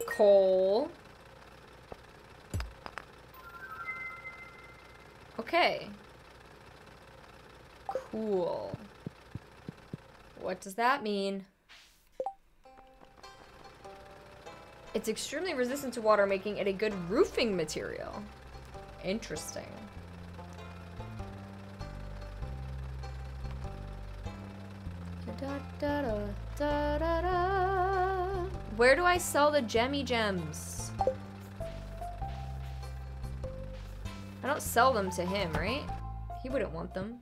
Coal. Okay. Cool. What does that mean? It's extremely resistant to water, making it a good roofing material. Interesting. Da, da, da. Where do I sell the gemmy gems? I don't sell them to him, right? He wouldn't want them.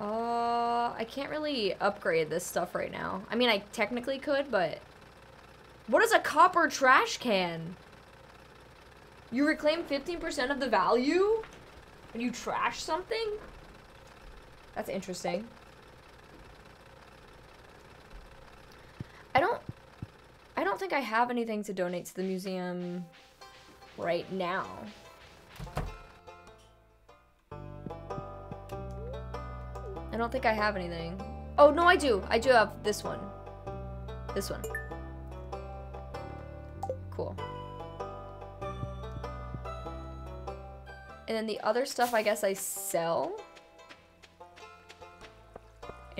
Uh, I can't really upgrade this stuff right now. I mean, I technically could, but What is a copper trash can? You reclaim 15% of the value when you trash something? That's interesting. I don't I don't think I have anything to donate to the museum right now. I don't think I have anything. Oh, no, I do. I do have this one. This one. Cool. And then the other stuff, I guess I sell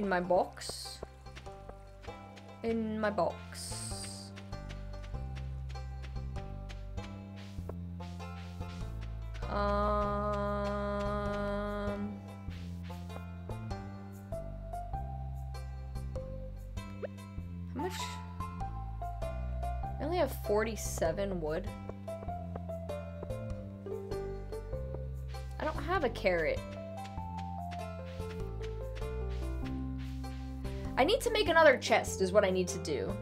in my box. In my box. Um... How much? I only have 47 wood. I don't have a carrot. I need to make another chest is what I need to do.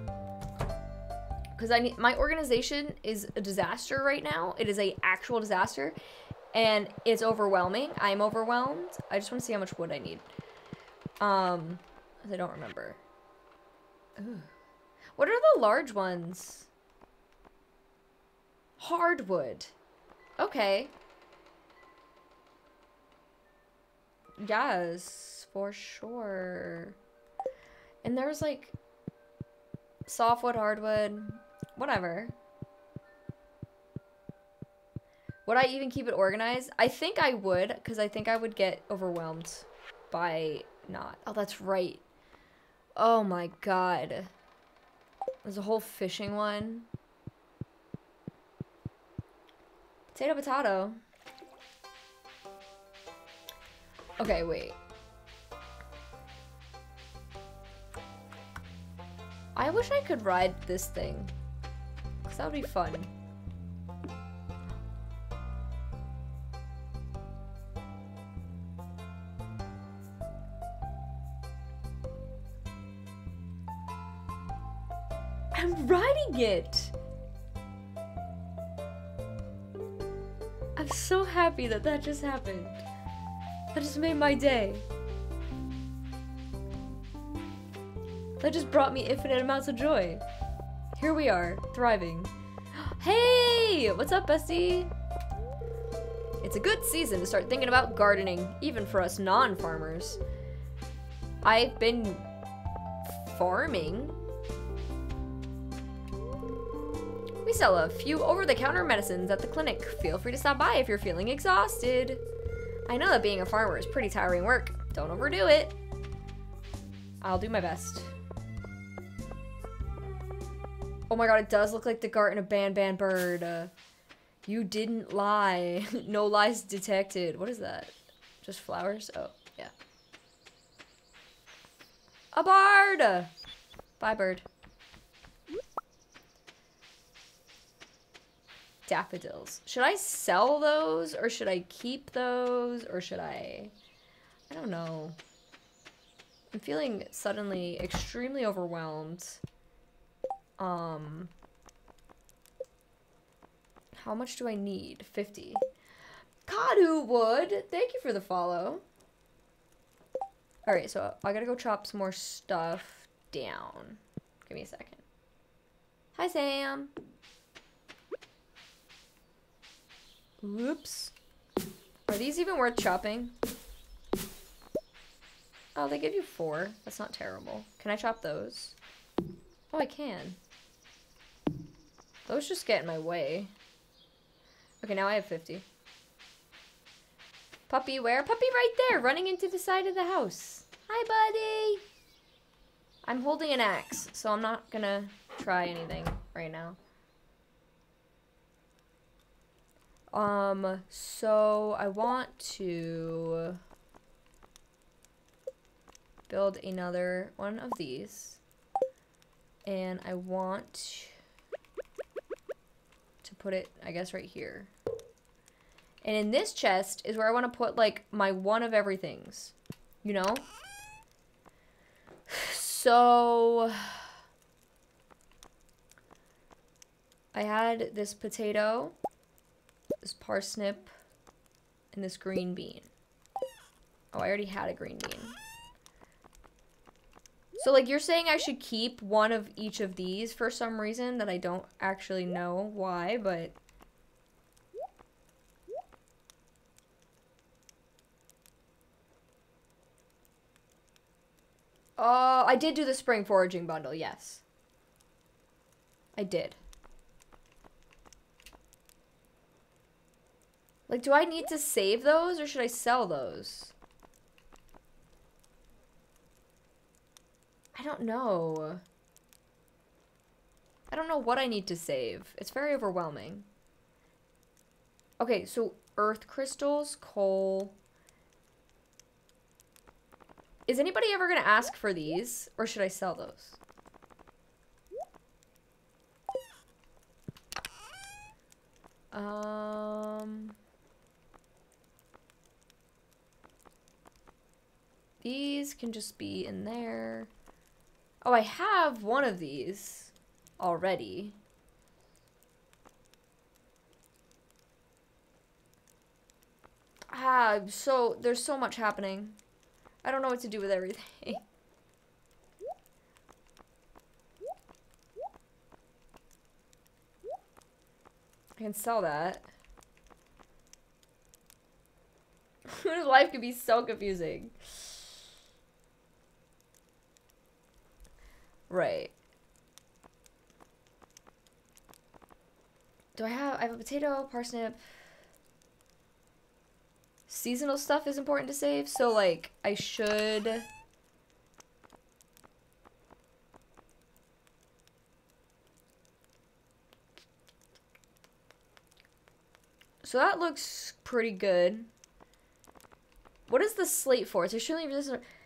Because I need my organization is a disaster right now. It is a actual disaster. And it's overwhelming. I'm overwhelmed. I just want to see how much wood I need. Um, I don't remember. What are the large ones? Hardwood. Okay. Yes, for sure. And there's like softwood, hardwood, whatever. Would I even keep it organized? I think I would, because I think I would get overwhelmed by not. Oh, that's right. Oh my god. There's a whole fishing one. Potato, potato. Okay, wait. I wish I could ride this thing. Because that would be fun. I'm riding it! I'm so happy that that just happened. That just made my day. That just brought me infinite amounts of joy. Here we are, thriving. (gasps) Hey! What's up, bestie? It's a good season to start thinking about gardening, even for us non-farmers. I've been farming. We sell a few over-the-counter medicines at the clinic. Feel free to stop by if you're feeling exhausted. I know that being a farmer is pretty tiring work. Don't overdo it. I'll do my best. Oh my god, it does look like the Garten of Banban bird. Uh, you didn't lie. (laughs) no lies detected. What is that? Just flowers? Oh, yeah. A bard! Bye, bird. Daffodils. Should I sell those? Or should I keep those? Or should I... I don't know. I'm feeling suddenly extremely overwhelmed. Um, how much do I need? 50. Kadu wood, Thank you for the follow. All right, so I gotta go chop some more stuff down. Give me a second. Hi, Sam. Whoops. Are these even worth chopping? Oh, they give you four. That's not terrible. Can I chop those? Oh, I can. Those just get in my way. Okay, now I have 50. Puppy where? Puppy right there, running into the side of the house. Hi, buddy. I'm holding an axe, so I'm not gonna try anything right now. Um, so I want to build another one of these. And I want put it, I guess, right here. And in this chest is where I want to put, like, my one of everythings. You know? (sighs) So... I had this potato, this parsnip, and this green bean. Oh, I already had a green bean. So, like, you're saying I should keep one of each of these for some reason that I don't actually know why, but... Oh, I did do the spring foraging bundle, yes. I did. Like, do I need to save those or should I sell those? I don't know. I don't know what I need to save. It's very overwhelming. Okay, so earth crystals, coal. Is anybody ever going to ask for these? Or should I sell those? Um... These can just be in there. Oh, I have one of these already. Ah, so there's so much happening. I don't know what to do with everything. (laughs) I can sell that. (laughs) Life can be so confusing. Right. Do I have, I have a potato, parsnip. Seasonal stuff is important to save, so like, I should... So that looks pretty good. What is the slate for? So.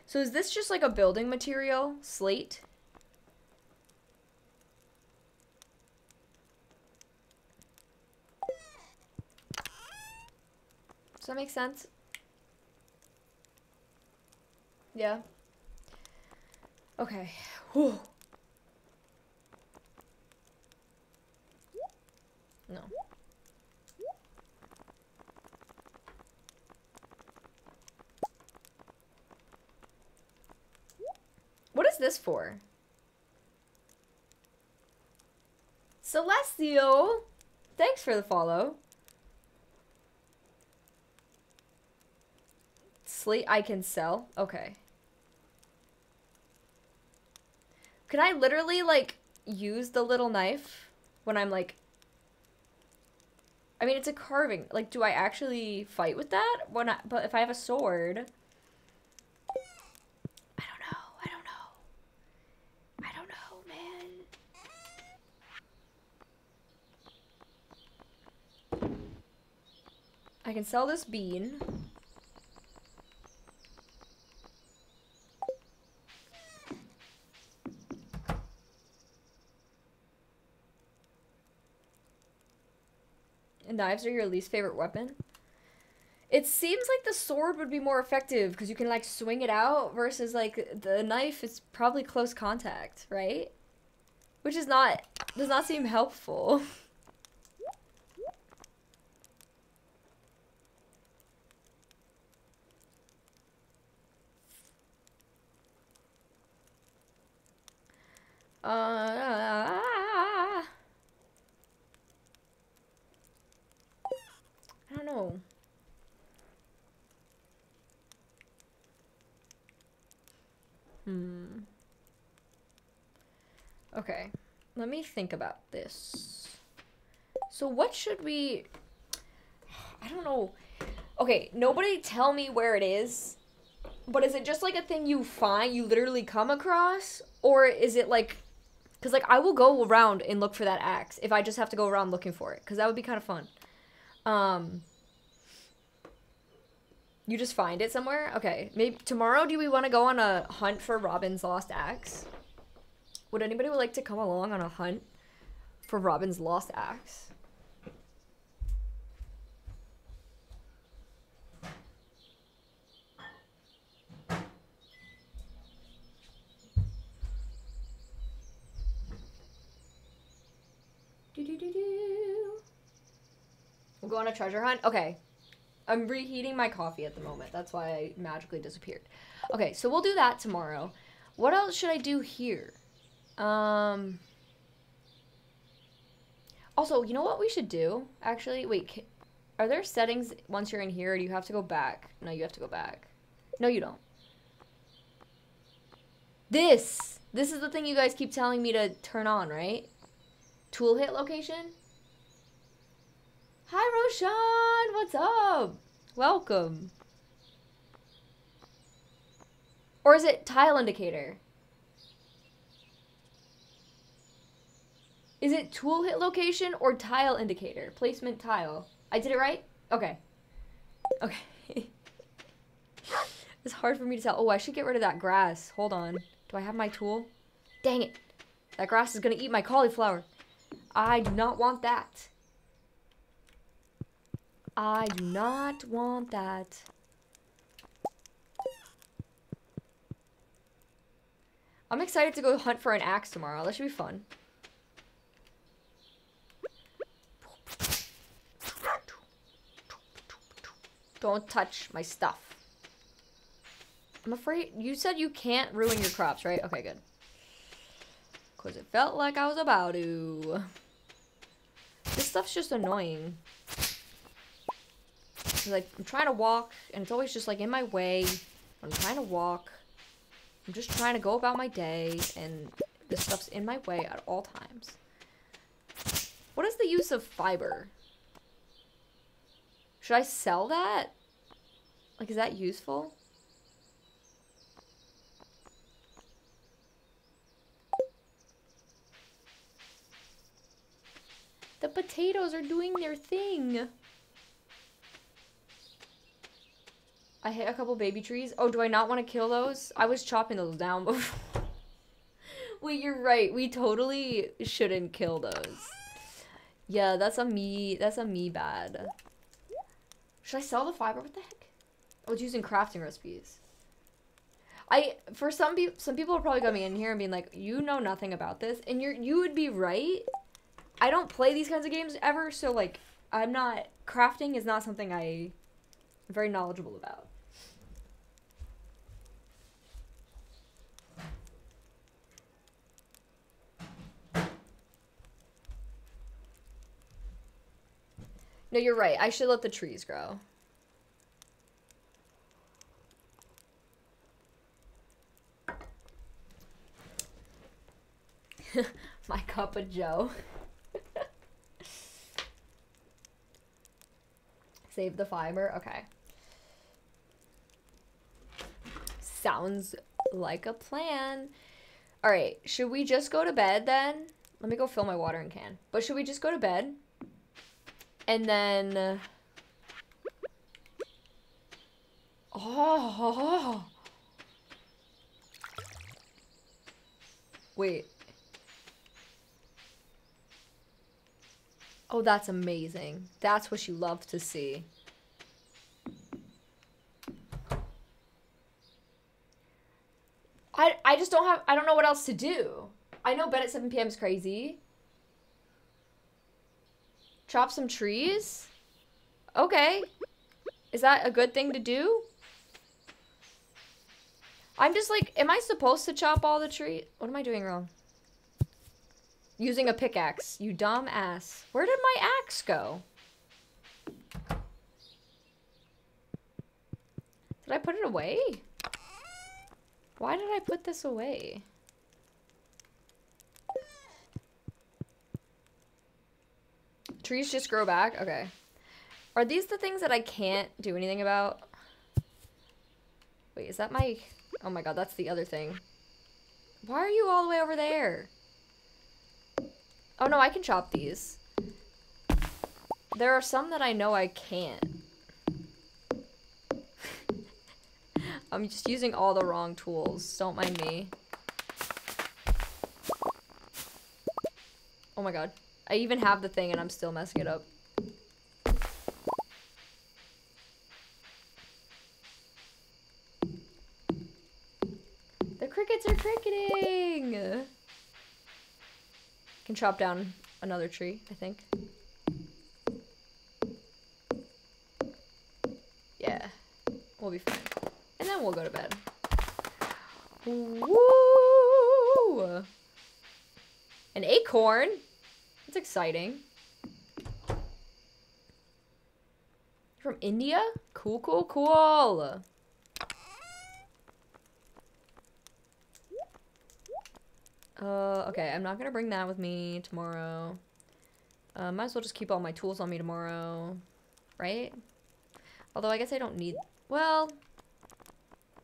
So is this just like a building material? Slate? Does that make sense? Yeah. Okay. Whew. No. What is this for? Celestial! Thanks for the follow. Slate I can sell? Okay. Can I literally, like, use the little knife when I'm, like... I mean, it's a carving. Like, do I actually fight with that? When I, but if I have a sword... I don't know. I don't know. I don't know, man. I can sell this bean. Knives are your least favorite weapon? It seems like the sword would be more effective because you can like swing it out versus like the knife is probably close contact, right? Which is not does not seem helpful. (laughs) uh, don't know. Hmm. Okay. Let me think about this. So what should we... I don't know. Okay, nobody tell me where it is. But is it just like a thing you find, you literally come across? Or is it like... Because like I will go around and look for that axe if I just have to go around looking for it. Because that would be kind of fun. Um, you just find it somewhere? Okay. Maybe tomorrow do we want to go on a hunt for Robin's lost axe? Would anybody like to come along on a hunt for Robin's lost axe? Do do do do. We'll go on a treasure hunt. Okay. I'm reheating my coffee at the moment. That's why I magically disappeared. Okay, so we'll do that tomorrow. What else should I do here? Um. Also, you know what we should do? Actually, wait. Are there settings once you're in here, or do you have to go back? No, you have to go back. No, you don't. This! This is the thing you guys keep telling me to turn on, right? Tool hit location? Hi, Roshan! What's up? Welcome. Or is it tile indicator? Is it tool hit location or tile indicator? Placement tile. I did it right? Okay. Okay. (laughs) it's hard for me to tell. Oh, I should get rid of that grass. Hold on. Do I have my tool? Dang it. That grass is going to eat my cauliflower. I do not want that. I do not want that. I'm excited to go hunt for an axe tomorrow. That should be fun. Don't touch my stuff. I'm afraid you said you can't ruin your crops, right? Okay, good. Because it felt like I was about to. This stuff's just annoying. Like, I'm trying to walk, and it's always just, like, in my way. I'm trying to walk. I'm just trying to go about my day, and this stuff's in my way at all times. What is the use of fiber? Should I sell that? Like, is that useful? The potatoes are doing their thing. I hit a couple baby trees. Oh, do I not want to kill those? I was chopping those down (laughs) before. Wait, you're right. We totally shouldn't kill those. Yeah, that's a me. That's a me bad. Should I sell the fiber? What the heck? I was using crafting recipes. I for some people some people are probably coming in here and being like, you know nothing about this, and you're you would be right. I don't play these kinds of games ever, so like I'm not crafting is not something I very knowledgeable about. No, you're right. I should let the trees grow. (laughs) My cup of joe. (laughs) Save the fiber. Okay. Sounds like a plan. All right. Should we just go to bed then? Let me go fill my watering can. But should we just go to bed? And then... Oh. Wait. Oh, that's amazing. That's what you love to see. I, I just don't have, I don't know what else to do. I know bed at 7 p.m. is crazy. Chop some trees? Okay. Is that a good thing to do? I'm just like, am I supposed to chop all the tree? What am I doing wrong? Using a pickaxe. You dumb ass. Where did my axe go? Did I put it away? Why did I put this away? Trees just grow back? Okay. Are these the things that I can't do anything about? Wait, is that my... Oh my god, that's the other thing. Why are you all the way over there? Oh no, I can chop these. There are some that I know I can't. (laughs) I'm just using all the wrong tools. Don't mind me. Oh my god. I even have the thing and I'm still messing it up. The crickets are cricketing! can chop down another tree, I think. Yeah, we'll be fine. And then we'll go to bed. Woo! An acorn? That's exciting. From India? Cool, cool, cool. Uh, okay, I'm not gonna bring that with me tomorrow. Uh, might as well just keep all my tools on me tomorrow. Right? Although I guess I don't need... Well...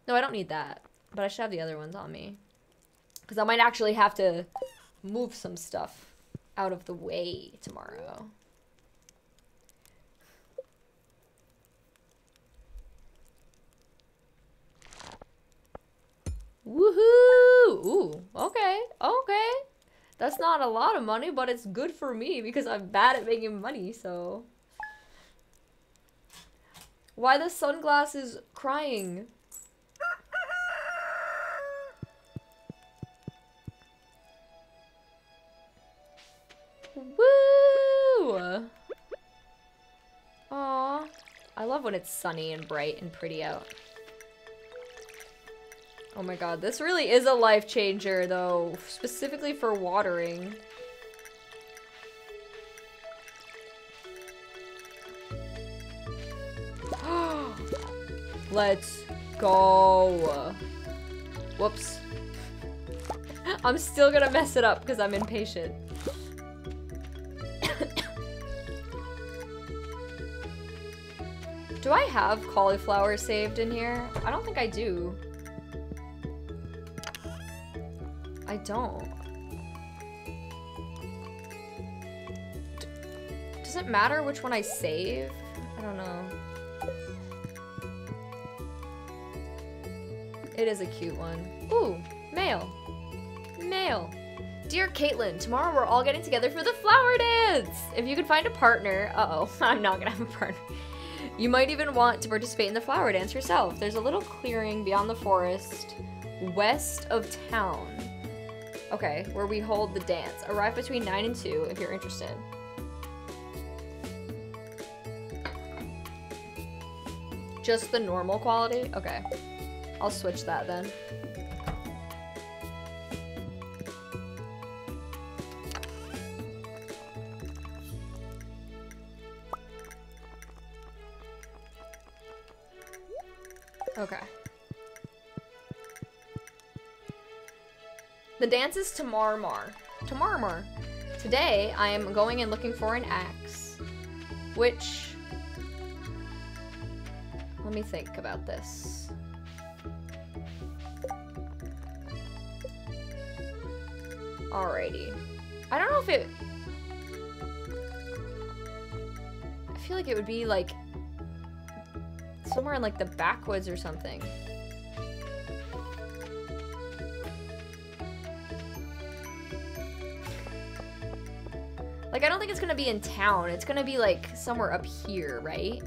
No, I don't need that. But I should have the other ones on me. Because I might actually have to move some stuff out of the way tomorrow. Woohoo! Ooh, okay, okay. That's not a lot of money, but it's good for me because I'm bad at making money, so. Why the sunglasses crying? Woo! Aw. I love when it's sunny and bright and pretty out. Oh my god, this really is a life changer though, specifically for watering. (gasps) Let's go. Whoops. I'm still gonna mess it up because I'm impatient. Do I have cauliflower saved in here? I don't think I do. I don't. Does it matter which one I save? I don't know. It is a cute one. Ooh, mail. Mail. Dear Caitlin, tomorrow we're all getting together for the flower dance! If you could find a partner, uh-oh, (laughs) I'm not gonna have a partner. You might even want to participate in the flower dance yourself. There's a little clearing beyond the forest, west of town. Okay, where we hold the dance. Arrive between 9 and 2 if you're interested. Just the normal quality? Okay. I'll switch that then. Okay. The dance is Tamarmar. Tamarmar. Today, I am going and looking for an axe. Which... Let me think about this. Alrighty. I don't know if it... I feel like it would be like... Somewhere in like the backwoods or something. Like, I don't think it's gonna be in town. It's gonna be, like, somewhere up here, right?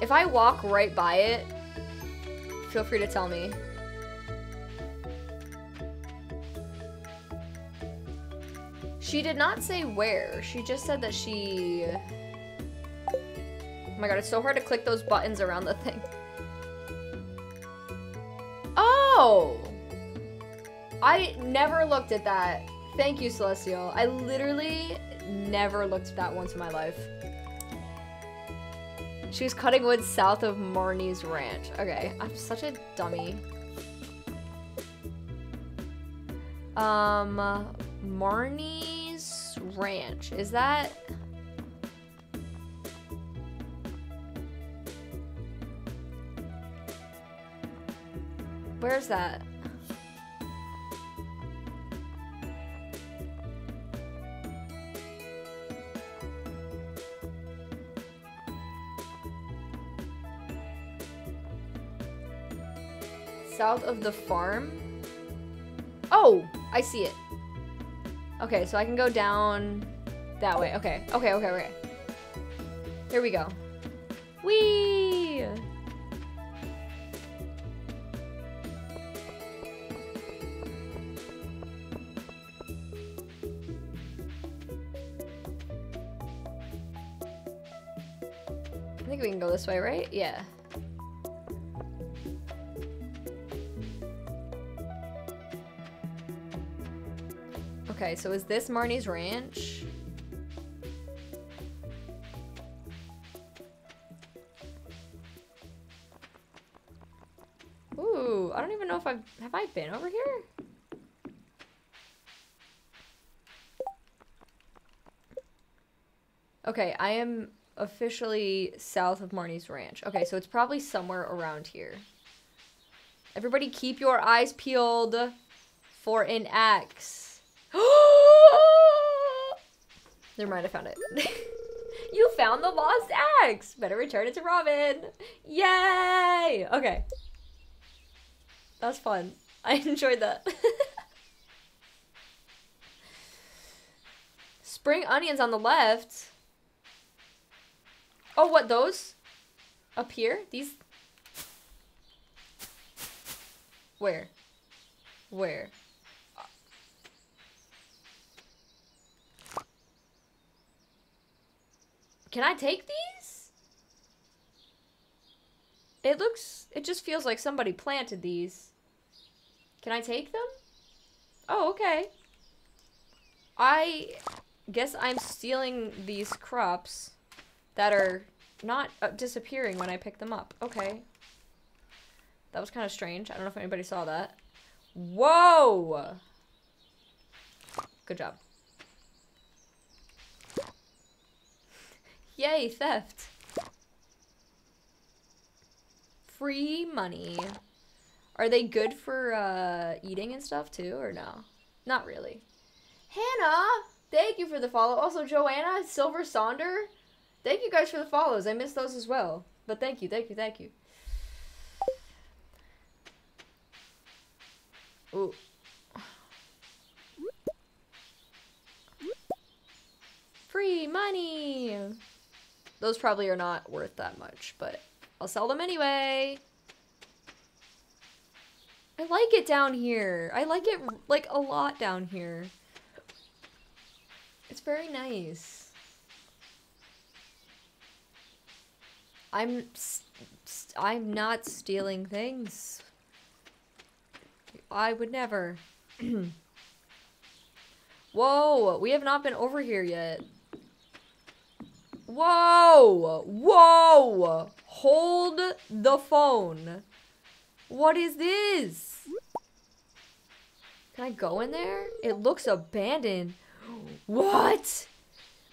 If I walk right by it, feel free to tell me. She did not say where. She just said that she... Oh my god, it's so hard to click those buttons around the thing. Oh! I never looked at that. Thank you, Celestial. I literally never looked at that once in my life. She was cutting wood south of Marnie's ranch. Okay, I'm such a dummy. Um, Marnie's ranch. Is that... Where's that? South of the farm? Oh, I see it. Okay, so I can go down that way. Okay, okay, okay, okay. Here we go. Whee! I think we can go this way, right? Yeah. Okay, so is this Marnie's ranch? Ooh, I don't even know if I've have I been over here? Okay, I am officially south of Marnie's ranch. Okay, so it's probably somewhere around here. Everybody keep your eyes peeled for an X. (gasps) Never mind, I found it. (laughs) you found the lost axe. Better return it to Robin. Yay! Okay. That was fun. (laughs) I enjoyed that. (laughs) Spring onions on the left. Oh, what, those? Up here? These? Where? Where? Can I take these? It looks, it just feels like somebody planted these. Can I take them? Oh, okay. I guess I'm stealing these crops that are not uh, disappearing when I pick them up. Okay. That was kind of strange. I don't know if anybody saw that. Whoa! Good job. Yay, theft. Free money. Are they good for uh, eating and stuff too, or no? Not really. Hannah, thank you for the follow. Also, Joanna, Silver Sonder, Thank you guys for the follows. I missed those as well. But thank you, thank you, thank you. Ooh. Free money! Those probably are not worth that much, but I'll sell them anyway. I like it down here. I like it, like, a lot down here. It's very nice. I'm I'm not stealing things. I would never. (clears throat) Whoa, we have not been over here yet. Whoa! Whoa! Hold the phone. What is this? Can I go in there? It looks abandoned. (gasps) What?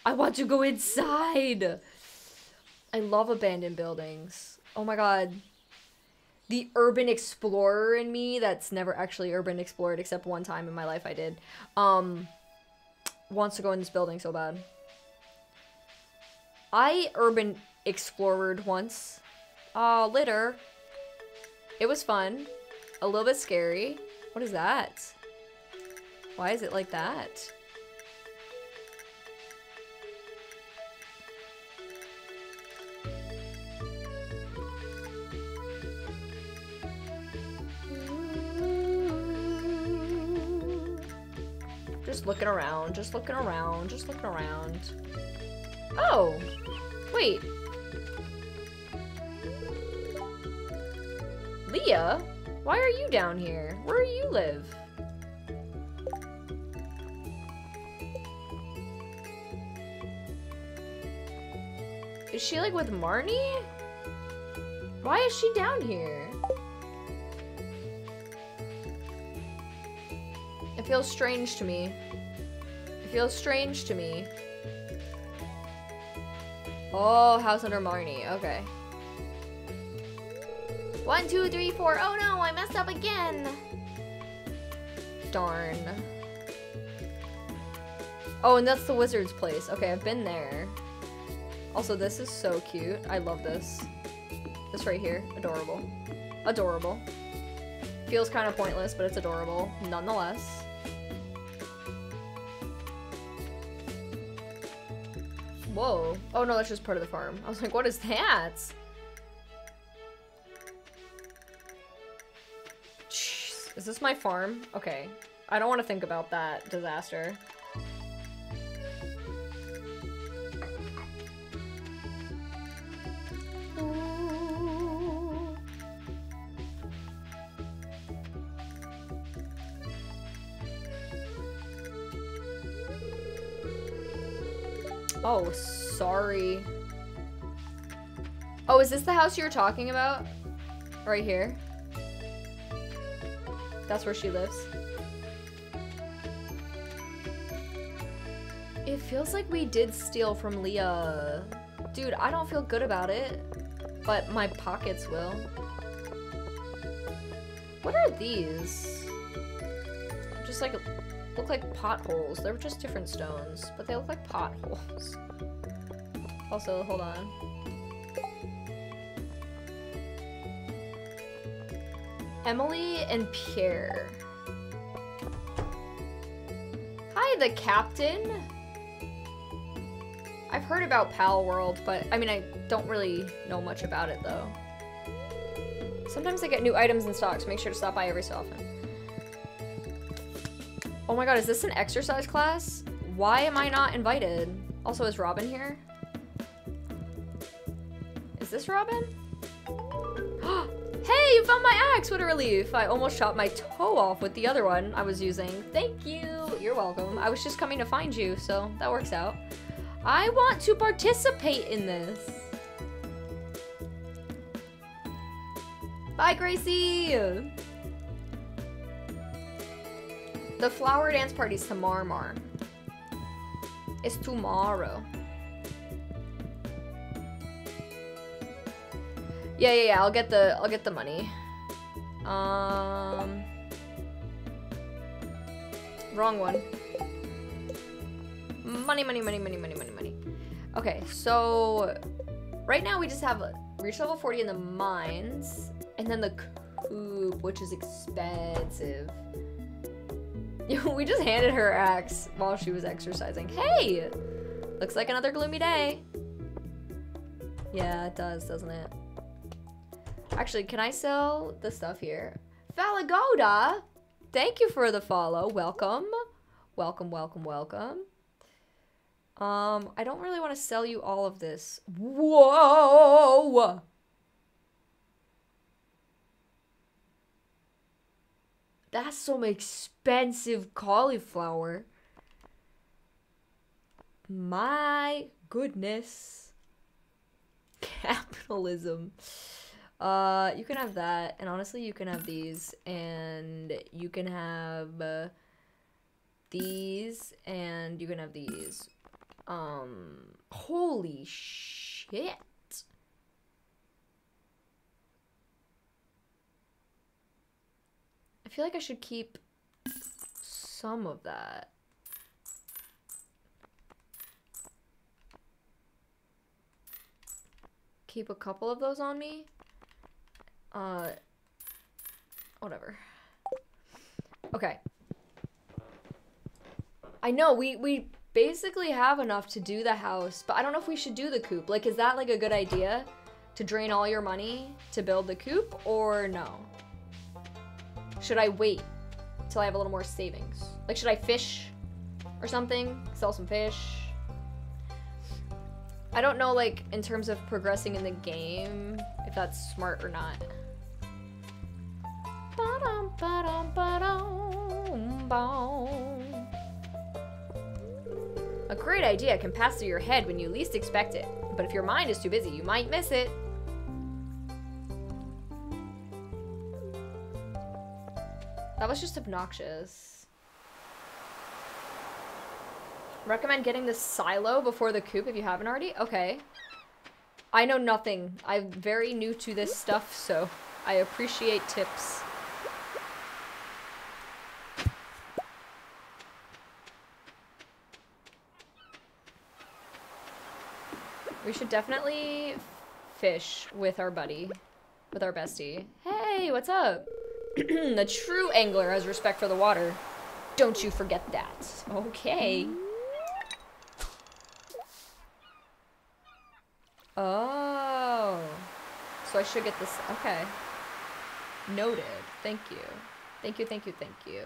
I want to go inside. I love abandoned buildings. Oh my god. The urban explorer in me that's never actually urban explored except one time in my life I did. Um wants to go in this building so bad. I urban explored once. Uh litter. It was fun. A little bit scary. What is that? Why is it like that? Just looking around, just looking around, just looking around. Oh! Wait. Leah? Why are you down here? Where do you live? Is she like with Marnie? Why is she down here? It feels strange to me. Feels strange to me. Oh, House Under Marnie. Okay. One, two, three, four. Oh no, I messed up again. Darn. Oh, and that's the wizard's place. Okay, I've been there. Also, this is so cute. I love this. This right here. Adorable. Adorable. Feels kind of pointless, but it's adorable nonetheless. Whoa. Oh no, that's just part of the farm. I was like, what is that? Jeez. Is this my farm? Okay. I don't want to think about that disaster. Oh, sorry. Oh, is this the house you were talking about? Right here? That's where she lives. It feels like we did steal from Leah. Dude, I don't feel good about it. But my pockets will. What are these? Just like, look like potholes. They're just different stones, but they look like potholes. Also, hold on. Emily and Pierre. Hi, the captain. I've heard about Palworld, but I mean, I don't really know much about it though. Sometimes I get new items in stock, so make sure to stop by every so often. Oh my god, is this an exercise class? Why am I not invited? Also, is Robin here? Is this Robin? (gasps) hey, you found my axe! What a relief. I almost chopped my toe off with the other one I was using. Thank you. You're welcome. I was just coming to find you, so that works out. I want to participate in this. Bye, Gracie! The flower dance party is tomorrow. It's tomorrow. Yeah, yeah, yeah. I'll get the I'll get the money. Um Wrong one. Money, money, money, money, money, money, money. Okay, so right now we just have reach level 40 in the mines and then the coop, which is expensive. (laughs) we just handed her axe while she was exercising. Hey! Looks like another gloomy day. Yeah, it does, doesn't it? Actually, can I sell the stuff here? Falagoda! Thank you for the follow. Welcome. Welcome, welcome, welcome. Um, I don't really want to sell you all of this. Whoa! That's some expensive cauliflower. My goodness. Capitalism. Uh, you can have that, and honestly, you can have these, and you can have uh, these, and you can have these. Um, holy shit. I feel like I should keep some of that. Keep a couple of those on me. Uh, whatever. Okay. I know, we, we basically have enough to do the house, but I don't know if we should do the coop. Like, is that like a good idea? To drain all your money to build the coop, or no? Should I wait till I have a little more savings? Like, should I fish or something? Sell some fish? I don't know, like, in terms of progressing in the game, if that's smart or not. A great idea can pass through your head when you least expect it, but if your mind is too busy, you might miss it. That was just obnoxious. Recommend getting the silo before the coop if you haven't already? Okay. I know nothing. I'm very new to this stuff, so I appreciate tips. We should definitely fish with our buddy, with our bestie. Hey, what's up? (clears throat) the true angler has respect for the water. Don't you forget that. Okay. Oh. So I should get this. Okay. Noted. Thank you. Thank you, thank you, thank you.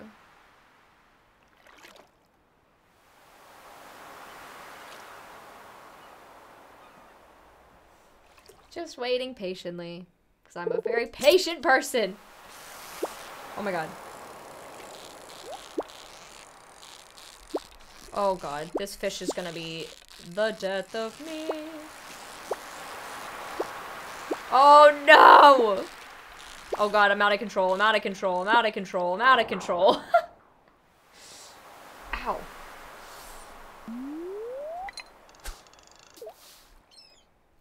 Just waiting patiently. Because I'm a very patient person. Oh my god. Oh god, this fish is gonna be the death of me. Oh no! Oh god, I'm out of control, I'm out of control, I'm out of control, I'm out of control. (laughs) Ow.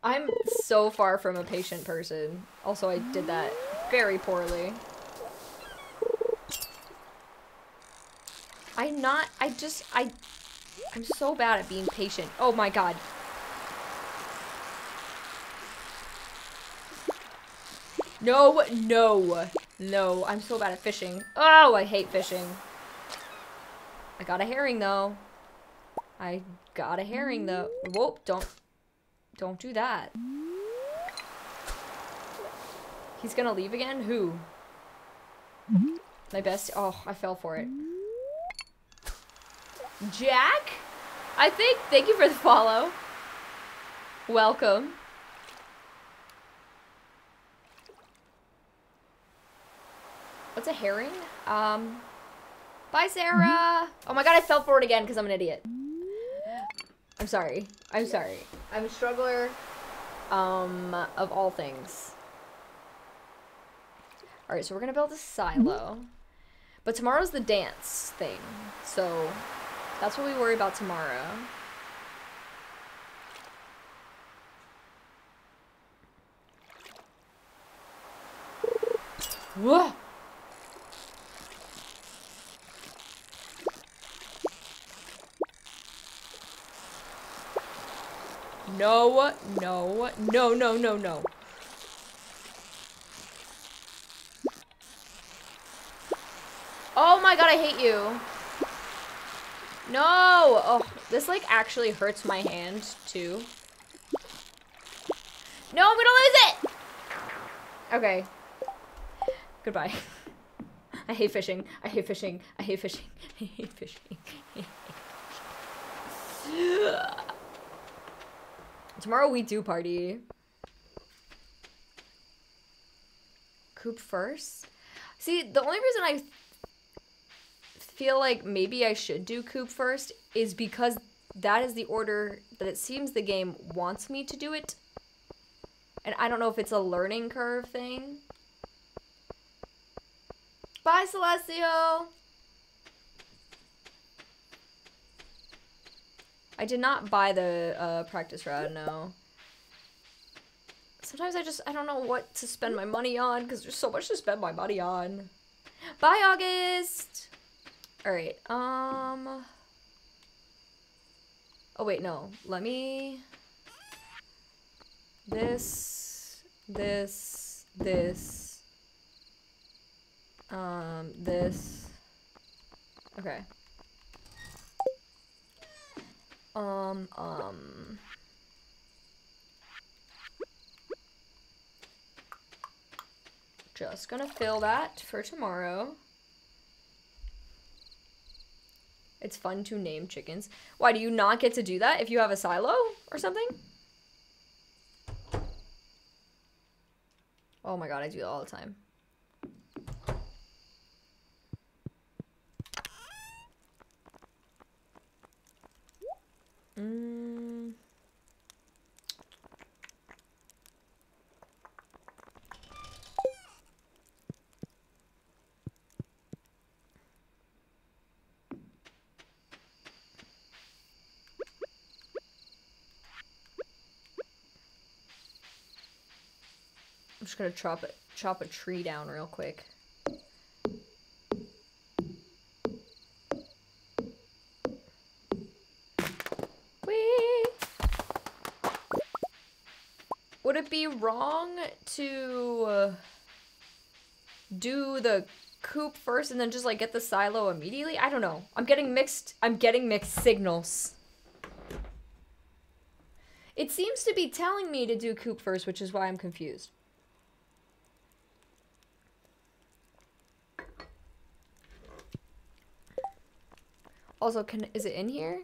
I'm so far from a patient person. Also, I did that very poorly. I'm not, I just, I, I'm so bad at being patient. Oh my god. No, no, no. I'm so bad at fishing. Oh, I hate fishing. I got a herring though. I got a herring though. Whoa, don't, don't do that. He's gonna leave again? Who? My best, oh, I fell for it. Jack? I think, thank you for the follow. Welcome. What's a herring? Um, bye, Sarah. Oh my god, I fell for it again because I'm an idiot. I'm sorry. I'm sorry. I'm a struggler, um, of all things. Alright, so we're gonna build a silo. But tomorrow's the dance thing, so that's what we worry about tomorrow. Whoa! No, no, no, no, no, no. Oh my god, I hate you. No! Oh, this like actually hurts my hand too. No, I'm gonna lose it! Okay. Goodbye. (laughs) I hate fishing. I hate fishing. I hate fishing. (laughs) I hate fishing. (laughs) Tomorrow we do party. Coop first? See, the only reason I feel like maybe I should do Coop first is because that is the order that it seems the game wants me to do it. And I don't know if it's a learning curve thing. Bye, Celestio! I did not buy the uh, practice rod, no. Sometimes I just, I don't know what to spend my money on because there's so much to spend my money on. Bye, August! Alright, um... Oh, wait, no. Let me... This, this, this, um, this. Okay. Um, um... Just gonna fill that for tomorrow. It's fun to name chickens. Why, do you not get to do that if you have a silo or something? Oh my god, I do that all the time. Mm. Just gonna chop it, chop a tree down real quick. Would it be wrong to uh, do the coop first and then just like get the silo immediately? I don't know. I'm getting mixed. I'm getting mixed signals. It seems to be telling me to do coop first, which is why I'm confused. Also, can is it in here?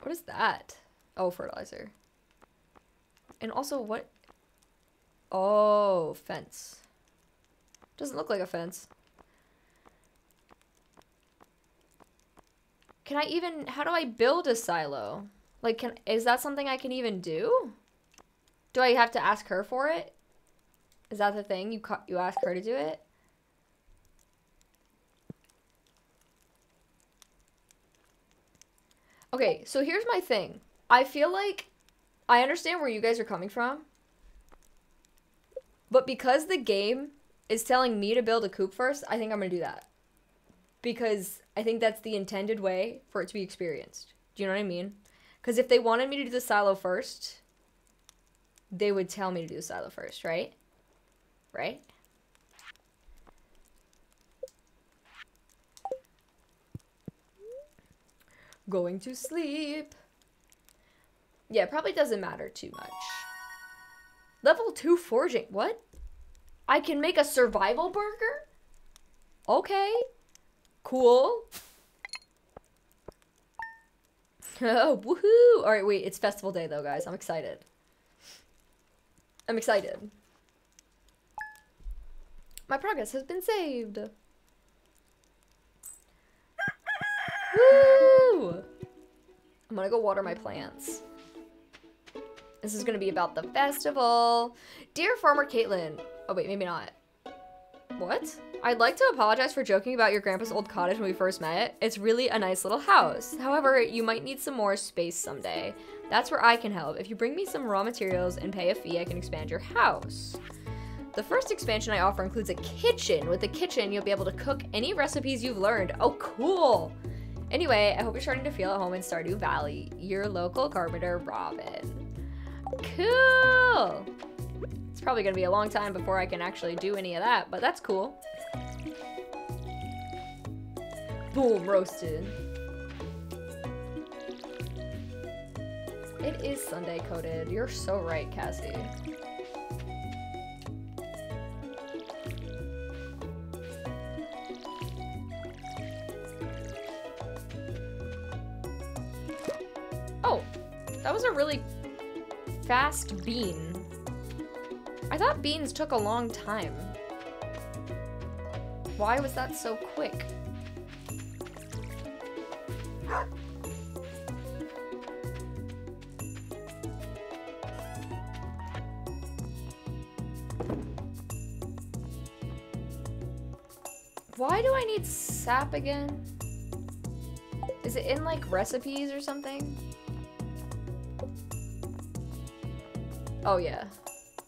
What is that? Oh, fertilizer. And also, what? Oh, fence. Doesn't look like a fence. Can I even, how do I build a silo? Like, can, is that something I can even do? Do I have to ask her for it? Is that the thing? You, you ask her to do it? Okay, so here's my thing. I feel like I understand where you guys are coming from. But because the game is telling me to build a coop first, I think I'm going to do that. Because I think that's the intended way for it to be experienced. Do you know what I mean? Because if they wanted me to do the silo first, they would tell me to do the silo first, right? Right? Going to sleep. Yeah, probably doesn't matter too much. Level 2 foraging. What? I can make a survival burger? Okay. Cool. (laughs) oh, woohoo! Alright, wait, it's festival day though, guys. I'm excited. I'm excited. My progress has been saved. Woo! I'm gonna go water my plants. This is gonna be about the festival. Dear Farmer Caitlin. Oh wait, maybe not. What? I'd like to apologize for joking about your grandpa's old cottage when we first met. It's really a nice little house. However, you might need some more space someday. That's where I can help. If you bring me some raw materials and pay a fee, I can expand your house. The first expansion I offer includes a kitchen. With the kitchen, you'll be able to cook any recipes you've learned. Oh, cool! Anyway, I hope you're starting to feel at home in Stardew Valley. Your local carpenter, Robin. Cool! It's probably gonna be a long time before I can actually do any of that, but that's cool. Boom, roasted. It is Sunday coded. You're so right, Cassie. Oh, that was a really fast bean. I thought beans took a long time. Why was that so quick? Why do I need sap again? Is it in like recipes or something? Oh yeah.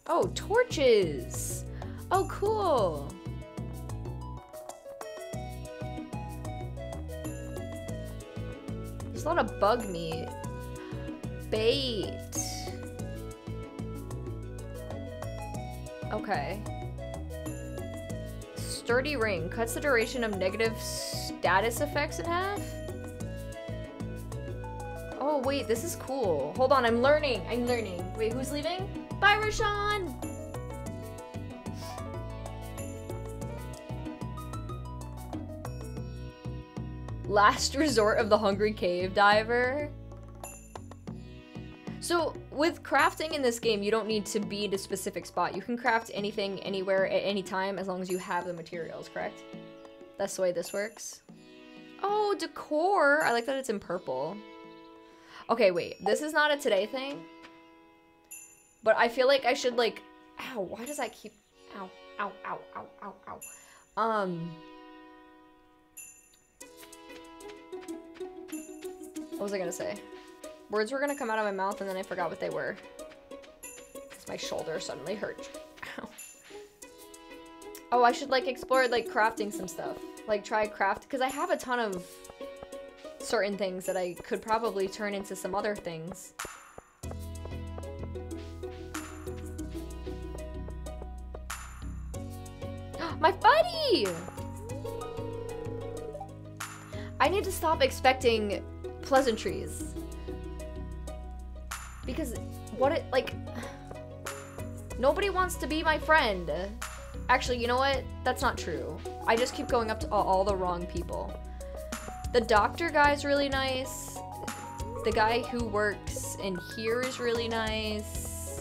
Oh, torches! Oh, cool! There's a lot of bug meat. Bait. Okay. Sturdy ring. Cuts the duration of negative status effects in half? Oh, wait, this is cool. Hold on, I'm learning. I'm learning. Wait, who's leaving? Bye, Rashawn! Last resort of the hungry cave diver. So, with crafting in this game, you don't need to be in a specific spot. You can craft anything, anywhere, at any time, as long as you have the materials, correct? That's the way this works. Oh, decor! I like that it's in purple. Okay, wait. This is not a today thing. But I feel like I should like... Ow, why does that keep... Ow, ow, ow, ow, ow, ow. Um... What was I gonna say? Words were gonna come out of my mouth and then I forgot what they were. Because my shoulder suddenly hurt. Ow. Oh, I should like explore like crafting some stuff. Like try craft, because I have a ton of certain things that I could probably turn into some other things. (gasps) My buddy! I need to stop expecting pleasantries. Because what it, like, (sighs) nobody wants to be my friend. Actually, you know what? That's not true. I just keep going up to all, the wrong people. The doctor guy's really nice. The guy who works in here is really nice.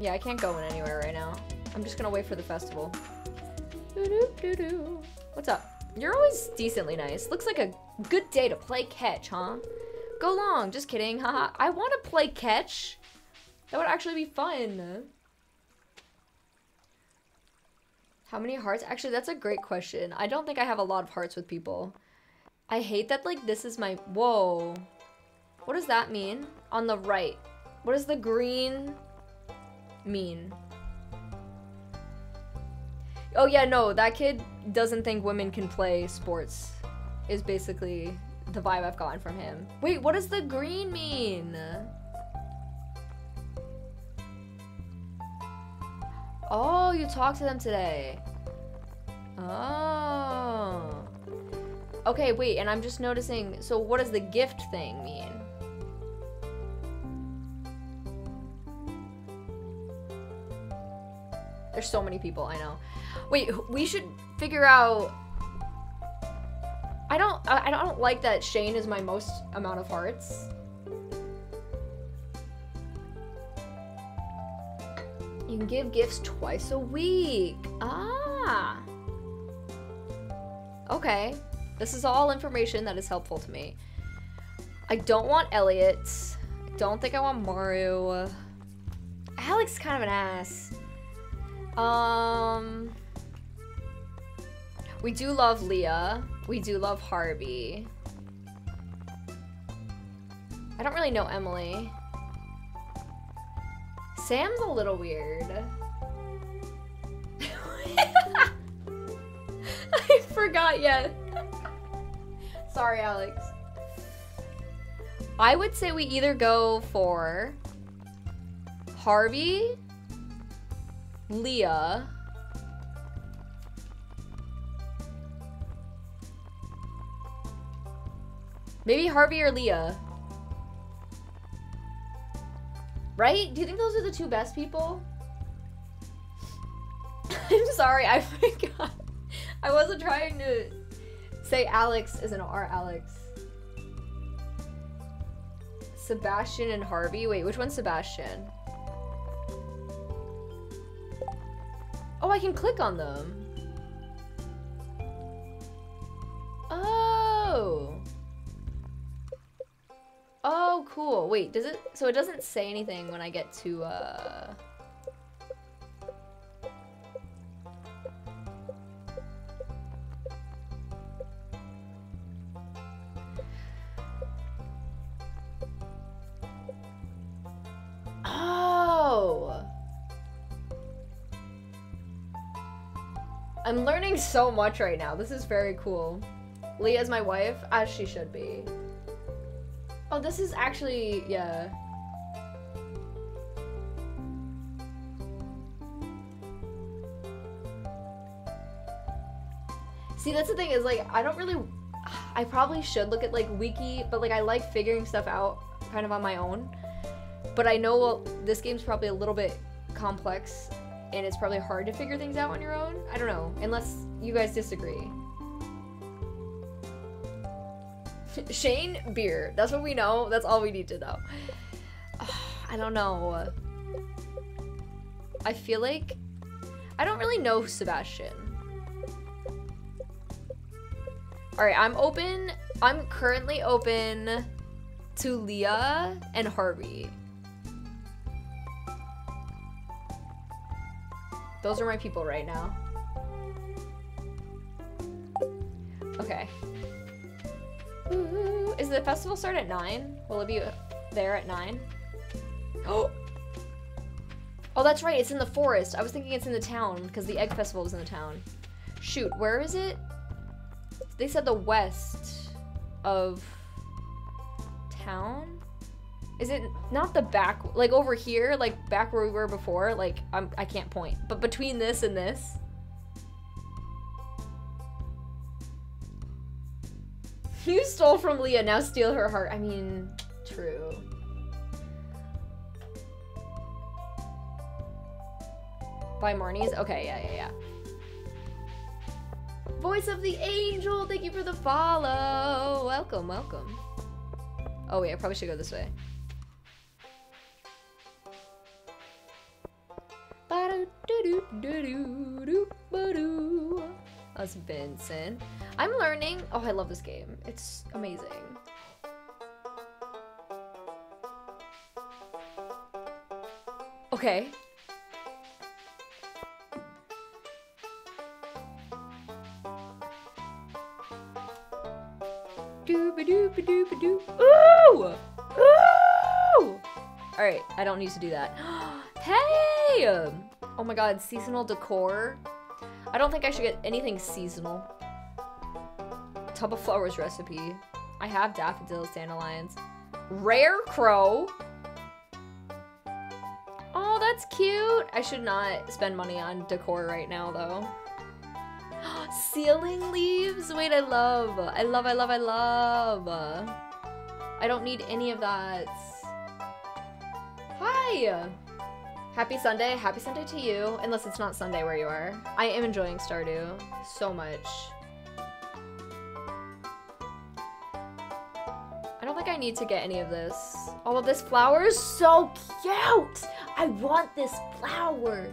Yeah, I can't go in anywhere right now. I'm just gonna wait for the festival. What's up? You're always decently nice. Looks like a good day to play catch, huh? Go long. Just kidding. (laughs) Haha. I want to play catch. That would actually be fun. How many hearts? Actually, that's a great question. I don't think I have a lot of hearts with people. I hate that, like, this is my... Whoa. What does that mean? On the right. What does the green mean? Oh, yeah, no. That kid doesn't think women can play sports. Is basically the vibe I've gotten from him. Wait, what does the green mean? Oh, you talked to them today. Oh. Okay, wait, and I'm just noticing, so what does the gift thing mean? There's so many people, I know. Wait, we should figure out... I don't, I, don't like that Shane is my most amount of hearts. You can give gifts twice a week. Ah. Okay. This is all information that is helpful to me. I don't want Elliott. I don't think I want Maru. Alex is kind of an ass. Um... We do love Leah. We do love Harvey. I don't really know Emily. Sam's a little weird. (laughs) I forgot yet. Sorry, Alex. I would say we either go for Harvey, Leah, maybe Harvey or Leah. Right? Do you think those are the two best people? (laughs) I'm sorry, I (laughs) forgot. I wasn't trying to say Alex is an R Alex. Sebastian and Harvey. Wait, which one's Sebastian? Oh, I can click on them. Oh. Oh, cool. Wait, does it... So it doesn't say anything when I get to, uh... Oh! I'm learning so much right now. This is very cool. Leah's my wife, as she should be. Oh, this is actually, yeah. See, that's the thing is like, I don't really, I probably should look at like wiki, but like I like figuring stuff out kind of on my own. But I know this game's probably a little bit complex and it's probably hard to figure things out on your own. I don't know, unless you guys disagree. Shane beer. That's what we know. That's all we need to know. (sighs) I don't know. I feel like I don't really know Sebastian. All right, I'm open. I'm currently open to Leah and Harvey. Those are my people right now. Okay. Ooh, is the festival start at 9? Will it be there at 9? Oh! Oh, that's right. It's in the forest. I was thinking it's in the town because the egg festival was in the town. Shoot, where is it? They said the west of town? Is it not the back, like over here, like back where we were before? Like, I'm, I can't point. But between this and this? You stole from Leah, now steal her heart. I mean, true. By Marnie's? Okay, yeah, yeah, yeah. Voice of the Angel, thank you for the follow. Welcome, welcome. Oh wait, I probably should go this way. Ba That's Vincent. I'm learning. Oh, I love this game. It's amazing. Okay. Ooh! Ooh! Alright, I don't need to do that. (gasps) hey! Oh my god, seasonal decor. I don't think I should get anything seasonal. Tub of flowers recipe. I have daffodils, dandelions. Rarecrow. Oh, that's cute. I should not spend money on decor right now, though. (gasps) Ceiling leaves? Wait, I love. I love, I love, I love. I don't need any of that. Hi! Happy Sunday. Happy Sunday to you. Unless it's not Sunday where you are. I am enjoying Stardew so much. I don't think I need to get any of this. All of this flower is so cute! I want this flower!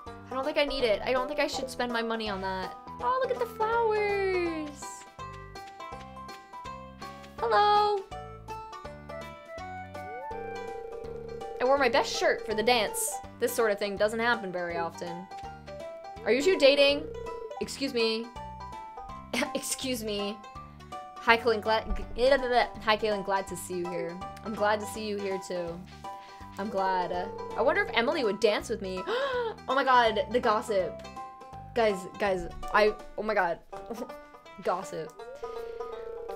I don't think I need it. I don't think I should spend my money on that. Oh, look at the flowers! Hello! Wore my best shirt for the dance. This sort of thing doesn't happen very often. Are you two dating? Excuse me. (laughs) Excuse me. Hi, Caitlin. Glad. Eh, Hi, Caitlin. Glad to see you here. I'm glad to see you here too. I'm glad. I wonder if Emily would dance with me. (gasps) oh my god, the gossip. Guys, guys, I. Oh my god. (laughs) gossip.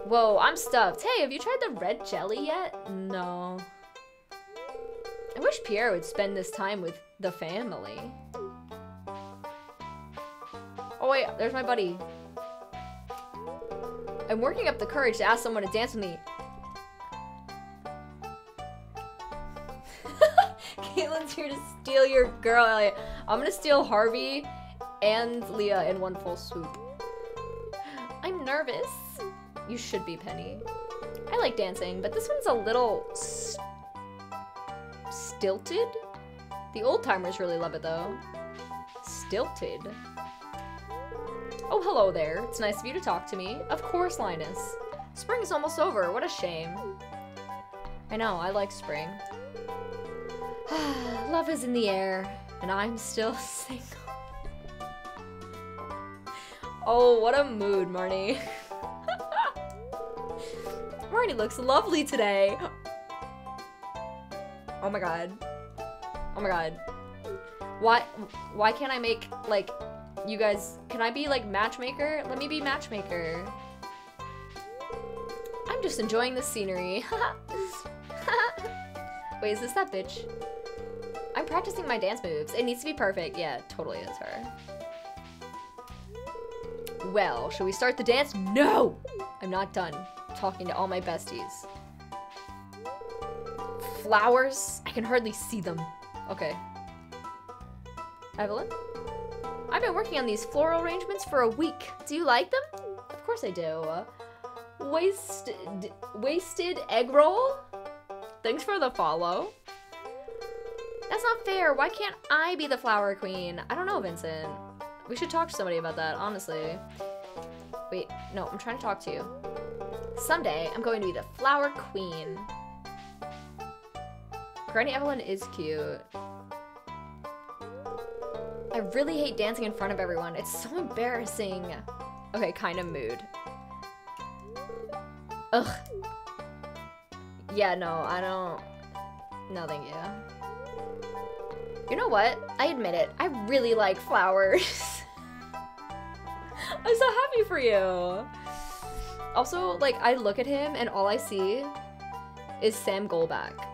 Whoa, I'm stuffed. Hey, have you tried the red jelly yet? No. I wish Pierre would spend this time with the family. Oh wait, there's my buddy. I'm working up the courage to ask someone to dance with me. (laughs) Caitlin's here to steal your girl, Elliott. I'm gonna steal Harvey and Leah in one full swoop. I'm nervous. You should be, Penny. I like dancing, but this one's a little stilted? The old timers really love it though. Stilted. Oh, hello there. It's nice of you to talk to me. Of course, Linus. Spring is almost over. What a shame. I know, I like spring. (sighs) Love is in the air, and I'm still (laughs) single. oh, what a mood, Marnie. (laughs) Marnie looks lovely today. Oh my god. Oh my god. Why why can't I make like you guys can I be like matchmaker? Let me be matchmaker. I'm just enjoying the scenery. (laughs) Wait, is this that bitch? I'm practicing my dance moves. It needs to be perfect. Yeah, totally is her. Well, should we start the dance? No! I'm not done talking to all my besties. Flowers? I can hardly see them. Okay. Evelyn? I've been working on these floral arrangements for a week. Do you like them? Of course I do. wasted, wasted egg roll? Thanks for the follow. That's not fair. Why can't I be the flower queen? I don't know, Vincent. We should talk to somebody about that, honestly. Wait, no, I'm trying to talk to you. Someday, I'm going to be the flower queen. Granny Evelyn is cute. I really hate dancing in front of everyone. It's so embarrassing. Okay, kind of mood. Ugh. Yeah, no, I don't... No, thank you. You know what? I admit it. I really like flowers. (laughs) I'm so happy for you. Also, like, I look at him and all I see is Sam Golbach.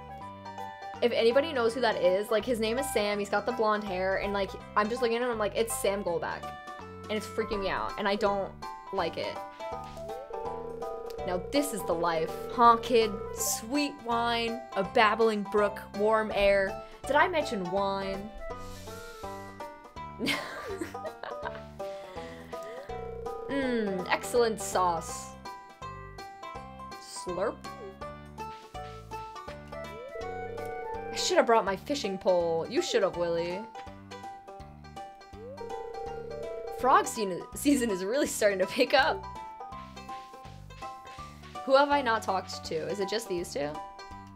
If anybody knows who that is, like, his name is Sam, he's got the blonde hair, and, like, I'm just looking at him, I'm like, it's Sam Golbach. And it's freaking me out, and I don't like it. Now this is the life, huh, kid? Sweet wine, a babbling brook, warm air. Did I mention wine? Mmm, (laughs) excellent sauce. Slurp. I should have brought my fishing pole. You should have, Willy. Frog season is really starting to pick up. Who have I not talked to? Is it just these two?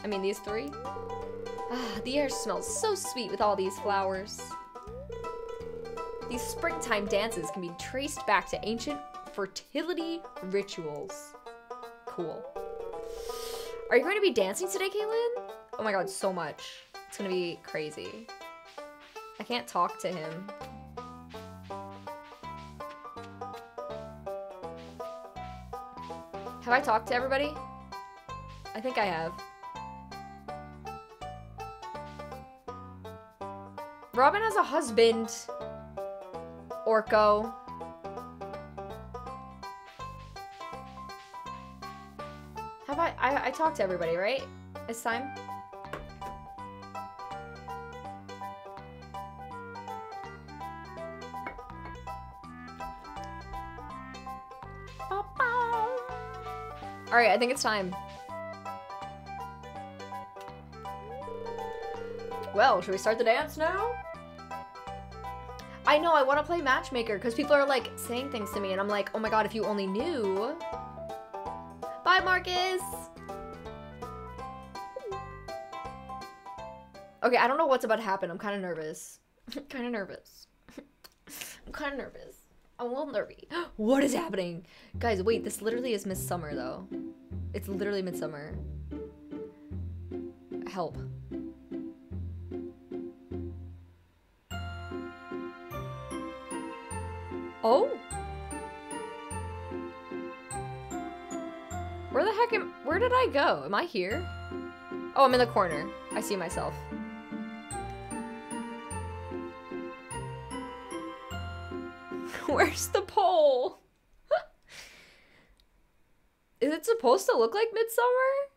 I mean, these three? Ah, the air smells so sweet with all these flowers. These springtime dances can be traced back to ancient fertility rituals. Cool. Are you going to be dancing today, Caitlin? Oh my god, so much. It's gonna be crazy. I can't talk to him. Have I talked to everybody? I think I have. Robin has a husband. Orko. Have I, I, I talked to everybody, right? It's time? I think it's time. Well, should we start the dance now? I know, I want to play matchmaker because people are like saying things to me and I'm like, oh my god, if you only knew. Bye, Marcus! Okay, I don't know what's about to happen. I'm kind of nervous. (laughs) kind of nervous. (laughs) I'm kind of nervous. I'm a little nervy. (gasps) what is happening? Guys, wait, this literally is Midsummer, though. It's literally Midsummer. Help. Oh? Where the heck am- where did I go? Am I here? Oh, I'm in the corner. I see myself. (laughs) Where's the pole? (laughs) Is it supposed to look like Midsummer?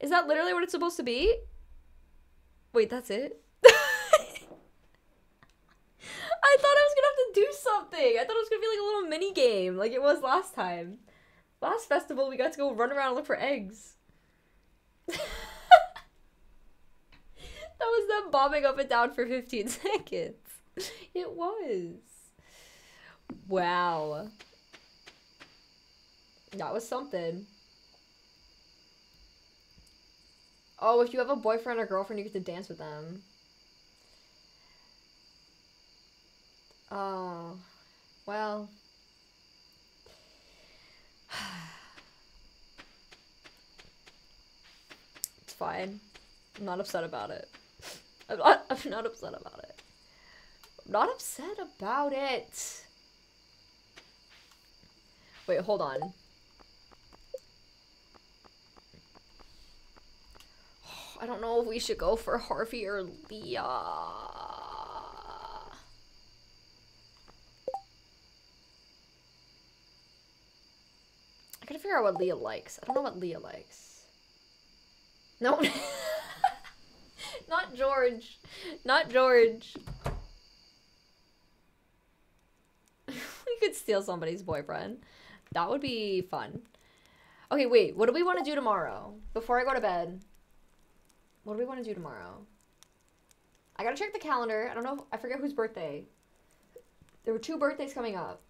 Is that literally what it's supposed to be? Wait, that's it? (laughs) I thought I was gonna have to do something. I thought it was gonna be like a little mini game, like it was last time. Last festival, we got to go run around and look for eggs. that was them bobbing up and down for 15 seconds. It was. Wow. That was something. Oh, if you have a boyfriend or girlfriend, you get to dance with them. Oh, well. (sighs) It's fine. I'm not upset about it. (laughs) I'm not, I'm not upset about it. I'm not upset about it. Wait, hold on. I don't know if we should go for Harvey or Leah. I gotta figure out what Leah likes. I don't know what Leah likes. No. (laughs) Not George. Not George. (laughs) we could steal somebody's boyfriend. That would be fun. Okay, wait. What do we want to do tomorrow? Before I go to bed. What do we want to do tomorrow? I gotta check the calendar. I don't know. I forget whose birthday. There were two birthdays coming up.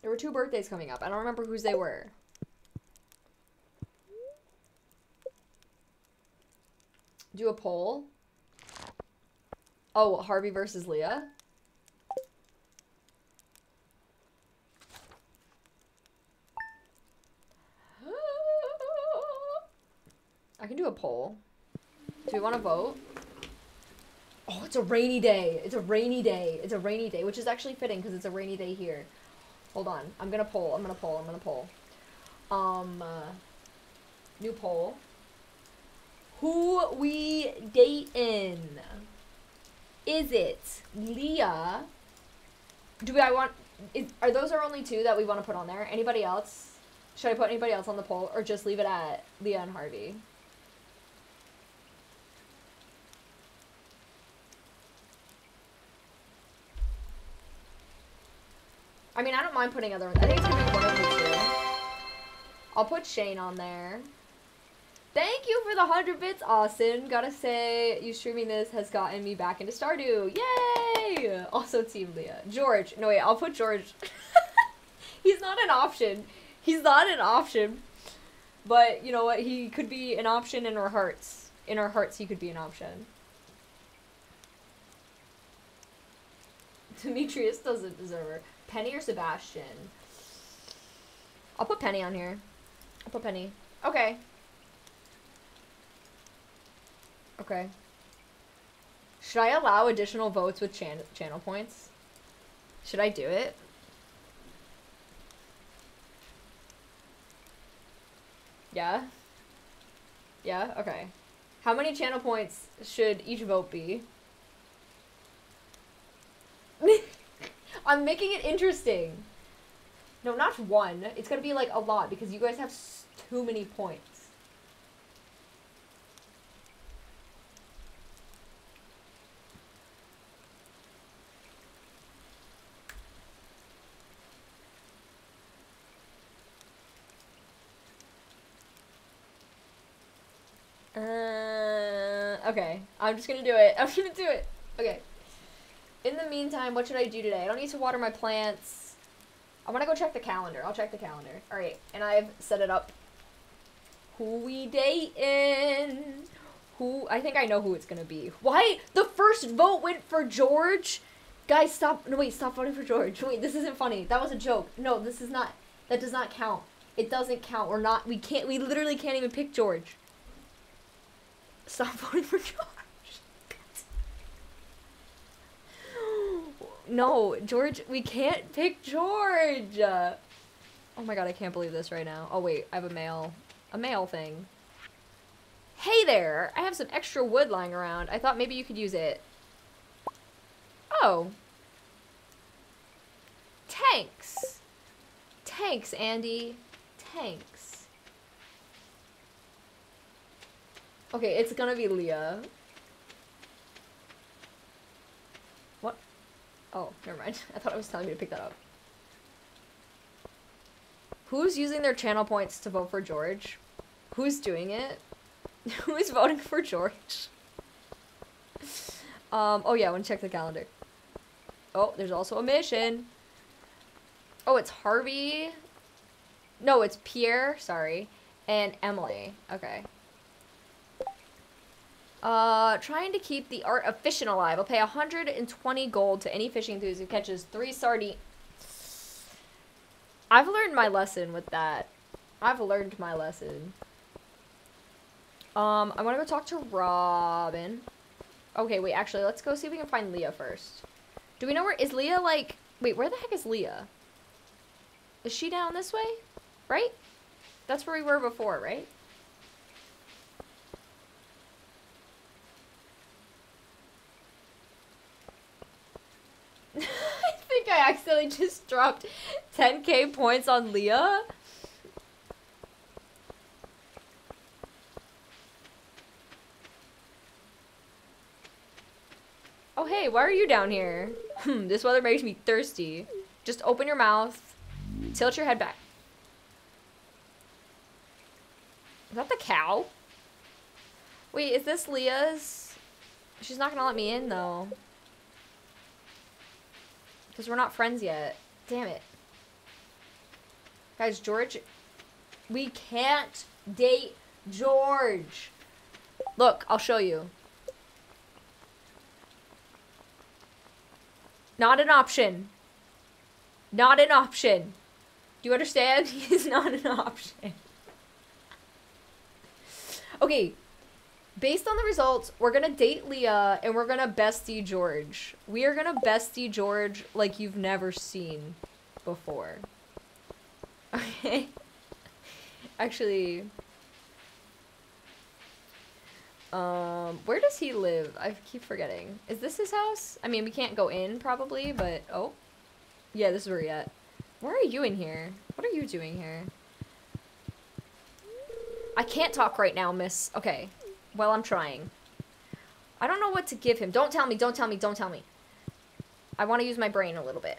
There were two birthdays coming up. I don't remember whose they were. Do a poll. Oh, Harvey versus Leah. I can do a poll. Do we want to vote? Oh, it's a rainy day. It's a rainy day. It's a rainy day, which is actually fitting because it's a rainy day here. Hold on. I'm gonna poll. I'm gonna poll. I'm gonna poll. Um, uh, new poll. Who we dating? Is it Leah? Do we? I want. Is, are those our only two that we want to put on there? Anybody else? Should I put anybody else on the poll or just leave it at Leah and Harvey? I mean, I don't mind putting other ones. I think it's gonna be one of the two. I'll put Shane on there. Thank you for the 100 bits, Austin. Gotta say, you streaming this has gotten me back into Stardew. Yay! Also, Team Leah. George. No, wait, I'll put George. (laughs) He's not an option. He's not an option. But, you know what? He could be an option in our hearts. In our hearts, he could be an option. Demetrius doesn't deserve her. Penny or Sebastian? I'll put Penny on here. I'll put Penny. Okay. Okay. Should I allow additional votes with chan channel points? Should I do it? Yeah? Yeah? Okay. How many channel points should each vote be? I'm making it interesting. No, not one. It's gonna be like a lot because you guys have too many points. Uh, okay. I'm just gonna do it. (laughs) I'm gonna do it. Okay. In the meantime, what should I do today? I don't need to water my plants. I want to go check the calendar. I'll check the calendar. All right. And I've set it up. Who we dating? Who? I think I know who it's gonna be. Why? The first vote went for George? Guys, stop. No, wait. Stop voting for George. Wait, this isn't funny. That was a joke. No, this is not. That does not count. It doesn't count. We're not. We can't. We literally can't even pick George. Stop voting for George. No, George, we can't pick George. Oh my god, I can't believe this right now. Oh wait, I have a mail, a mail thing. Hey there, I have some extra wood lying around. I thought maybe you could use it. Oh. Tanks. Tanks, Andy. Tanks. Okay, it's gonna be Leah. Oh, never mind. (laughs) I thought I was telling you to pick that up. Who's using their channel points to vote for George? Who's doing it? (laughs) Who is voting for George? (laughs) um, oh yeah, I want to check the calendar. Oh, there's also a mission. Oh, it's Harvey. No, it's Pierre, sorry. And Emily. Okay. Uh, trying to keep the art of fishing alive. I'll pay 120 gold to any fishing enthusiast who catches three sardines. I've learned my lesson with that. I've learned my lesson. Um, I want to go talk to Robin. Okay, wait, actually, let's go see if we can find Leah first. Do we know where, is Leah, like, wait, where the heck is Leah? Is she down this way? Right? That's where we were before, right? (laughs) I think I accidentally just dropped 10k points on Leah. Oh hey, why are you down here? (laughs) Hmm, this weather makes me thirsty. Just open your mouth, tilt your head back. Is that the cow? Wait, is this Leah's? She's not gonna let me in though. Because we're not friends yet. Damn it. Guys, George... We can't date George. Look, I'll show you. Not an option. Not an option. Do you understand? (laughs) He's not an option. Okay, based on the results, we're gonna date Leah and we're gonna bestie George. We are gonna bestie George like you've never seen before. Okay? (laughs) Actually, um, where does he live? I keep forgetting. Is this his house? I mean, we can't go in probably, but oh. Yeah, this is where he at. Where are you in here? What are you doing here? I can't talk right now, miss. Okay. Well, I'm trying. I don't know what to give him. Don't tell me, don't tell me, don't tell me. I want to use my brain a little bit.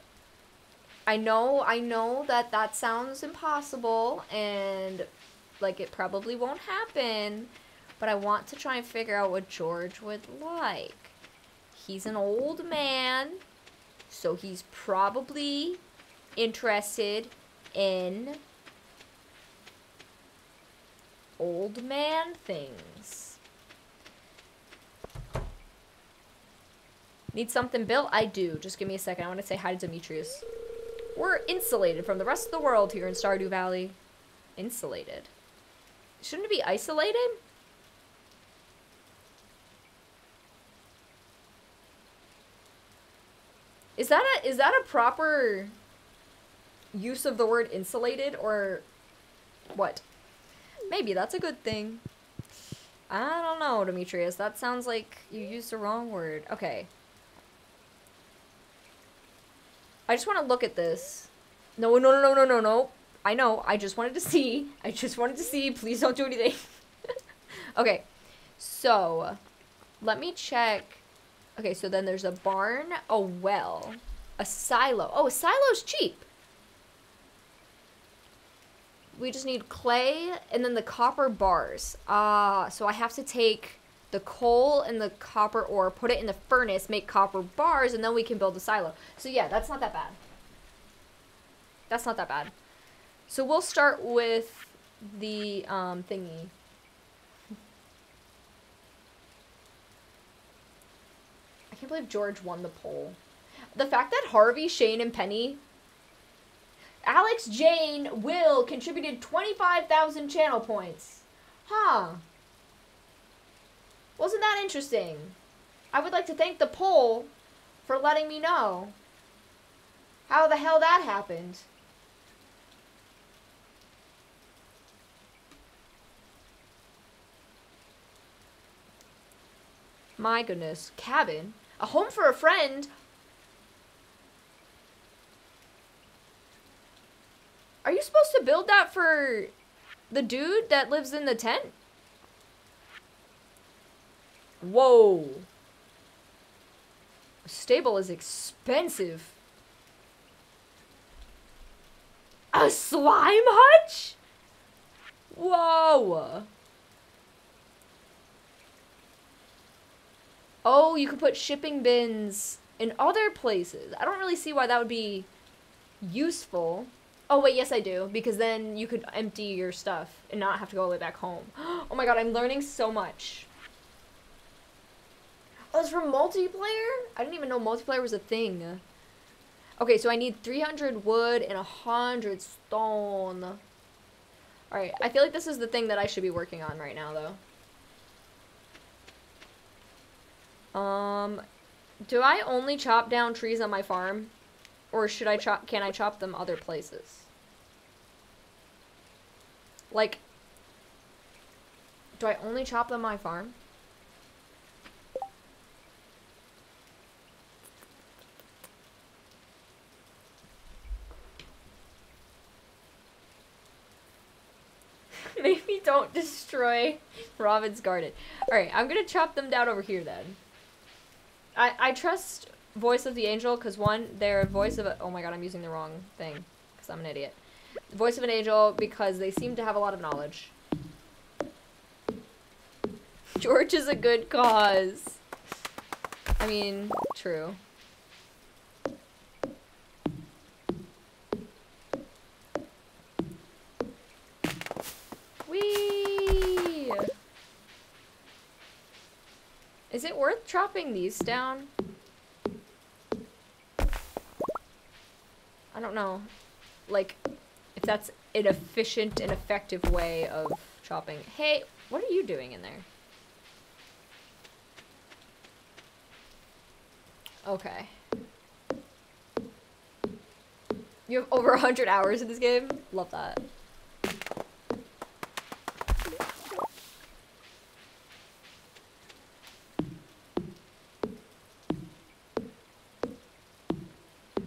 I know, I know that that sounds impossible, and like it probably won't happen, but I want to try and figure out what George would like. He's an old man, so he's probably interested in old man things. Need something built? I do. Just give me a second. I want to say hi to Demetrius. We're insulated from the rest of the world here in Stardew Valley. Insulated. Shouldn't it be isolated? Is that a is that a proper use of the word insulated or what? Maybe that's a good thing. I don't know, Demetrius. That sounds like you used the wrong word. Okay. I just want to look at this. No, no, no, no, no, no, no. I know. I just wanted to see. I just wanted to see. Please don't do anything. (laughs) okay. So, let me check. Okay, so then there's a barn, a well, a silo. Oh, a silo's cheap. We just need clay and then the copper bars. Ah, uh, so I have to take the coal and the copper ore, put it in the furnace, make copper bars, and then we can build a silo. So yeah, that's not that bad. That's not that bad. So we'll start with the um, thingy. I can't believe George won the poll. The fact that Harvey, Shane, and Penny Alex, Jane, Will contributed 25,000 channel points. Huh. Wasn't that interesting? I would like to thank the poll for letting me know how the hell that happened. My goodness. Cabin? A home for a friend? Are you supposed to build that for the dude that lives in the tent? Whoa. Stable is expensive. A slime hutch? Whoa. Oh, you could put shipping bins in other places. I don't really see why that would be useful. Oh, wait, yes, I do. Because then you could empty your stuff and not have to go all the way back home. (gasps) Oh my god, I'm learning so much. Oh, it's for multiplayer? I didn't even know multiplayer was a thing. Okay, so I need 300 wood and 100 stone. Alright, I feel like this is the thing that I should be working on right now, though. Um, do I only chop down trees on my farm? Or should I chop, can I chop them other places? Like, do I only chop them on my farm? (laughs) Maybe don't destroy Robin's garden. Alright, I'm gonna chop them down over here then. I, I trust Voice of the Angel because one, they're voice of a- oh my god, I'm using the wrong thing because I'm an idiot. Voice of an Angel because they seem to have a lot of knowledge. George is a good cause. I mean, true. Whee! Is it worth chopping these down? I don't know. Like, if that's an efficient and effective way of chopping. Hey, what are you doing in there? Okay. You have over 100 hours in this game? Love that.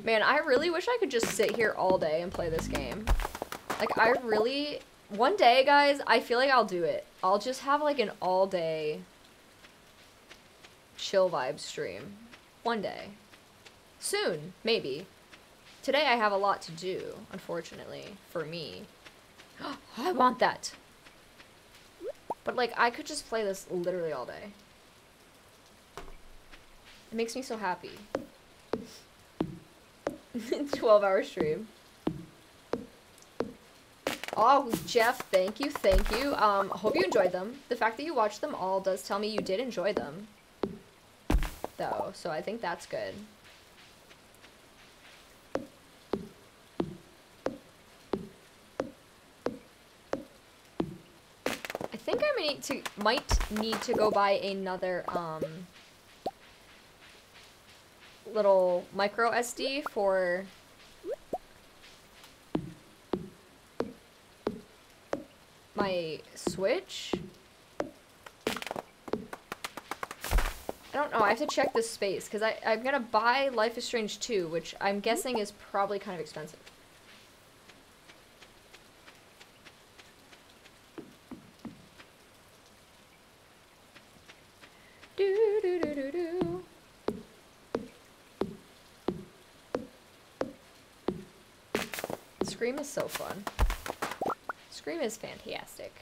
Man, I really wish I could just sit here all day and play this game. Like, I really... One day, guys, I feel like I'll do it. I'll just have, like, an all-day chill vibe stream. One day. Soon, maybe. Today I have a lot to do, unfortunately, for me. (gasps) I want that. But like, I could just play this literally all day. It makes me so happy. (laughs) 12 hour stream. Oh, Jeff, thank you, thank you. Um, hope you enjoyed them. The fact that you watched them all does tell me you did enjoy them. Though, so I think that's good. I think I might need to might need to go buy another um little micro SD for my Switch. I don't know, I have to check the space, because I'm gonna buy Life is Strange 2, which I'm guessing is probably kind of expensive. Do, do, do, do, do. Scream so fun. Scream is fantastic.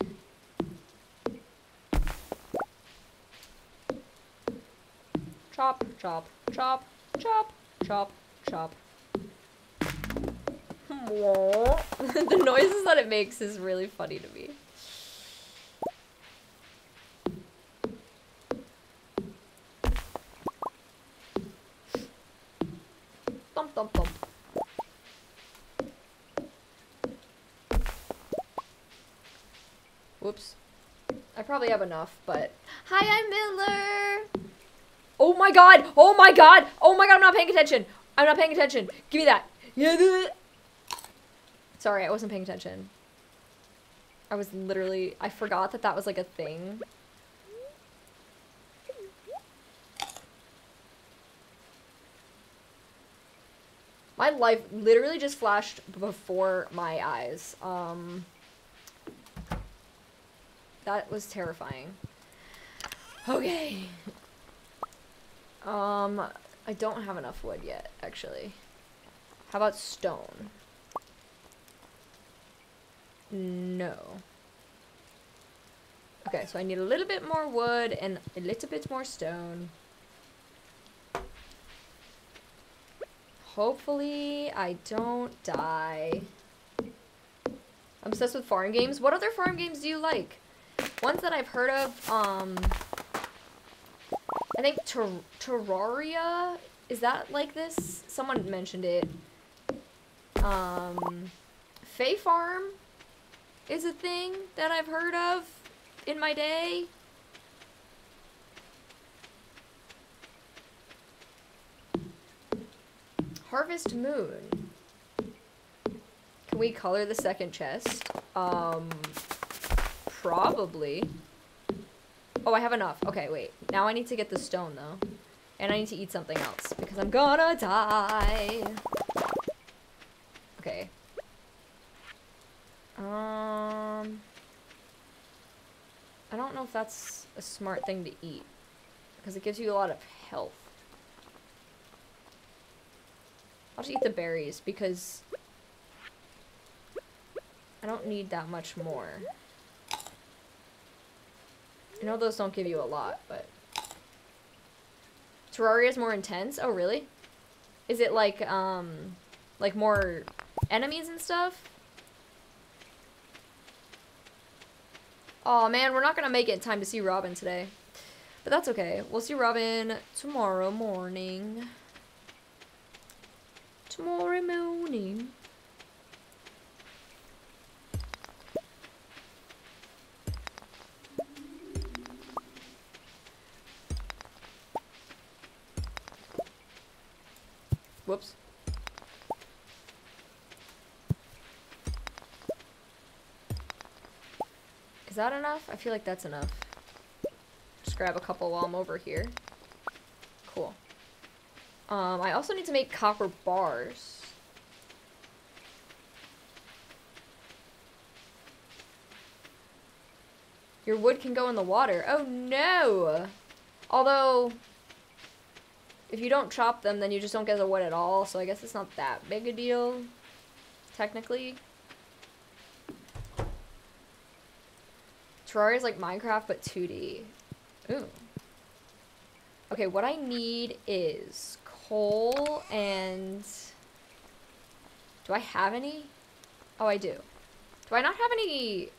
Chop, chop, chop, chop, chop, chop. (laughs) the noises that it makes is really funny to me. Thump, thump, thump. Whoops. I probably have enough, but... Hi, I'm Miller! Oh my god! Oh my god! Oh my god, I'm not paying attention! I'm not paying attention! Give me that! Yeah, Sorry, I wasn't paying attention. I was literally... I forgot that that was like a thing. My life literally just flashed before my eyes. Um... That was terrifying. Okay. Um, I don't have enough wood yet, actually. How about stone? No. Okay, so I need a little bit more wood and a little bit more stone. Hopefully I don't die. I'm obsessed with farm games. What other farm games do you like? Ones that I've heard of, um, I think Ter Terraria, is that like this? Someone mentioned it. Um, Fae Farm is a thing that I've heard of in my day. Harvest Moon. Can we color the second chest? Um, Probably. Oh, I have enough. Okay, wait. Now I need to get the stone, though. And I need to eat something else, because I'm gonna die. Okay. Um... I don't know if that's a smart thing to eat. Because it gives you a lot of health. I'll just eat the berries, because... I don't need that much more. I know those don't give you a lot, but... Terraria is more intense? Oh, really? Is it like, um, like more enemies and stuff? Oh man, we're not gonna make it in time to see Robin today. But that's okay. We'll see Robin tomorrow morning. Tomorrow morning. Whoops. Is that enough? I feel like that's enough. Just grab a couple while I'm over here. Cool. Um, I also need to make copper bars. Your wood can go in the water. Oh no! Although, if you don't chop them, then you just don't get the wood at all, so I guess it's not that big a deal, technically. Terraria is like Minecraft but 2D. Ooh. Okay, what I need is coal and... Do I have any? Oh, I do. Do I not have any...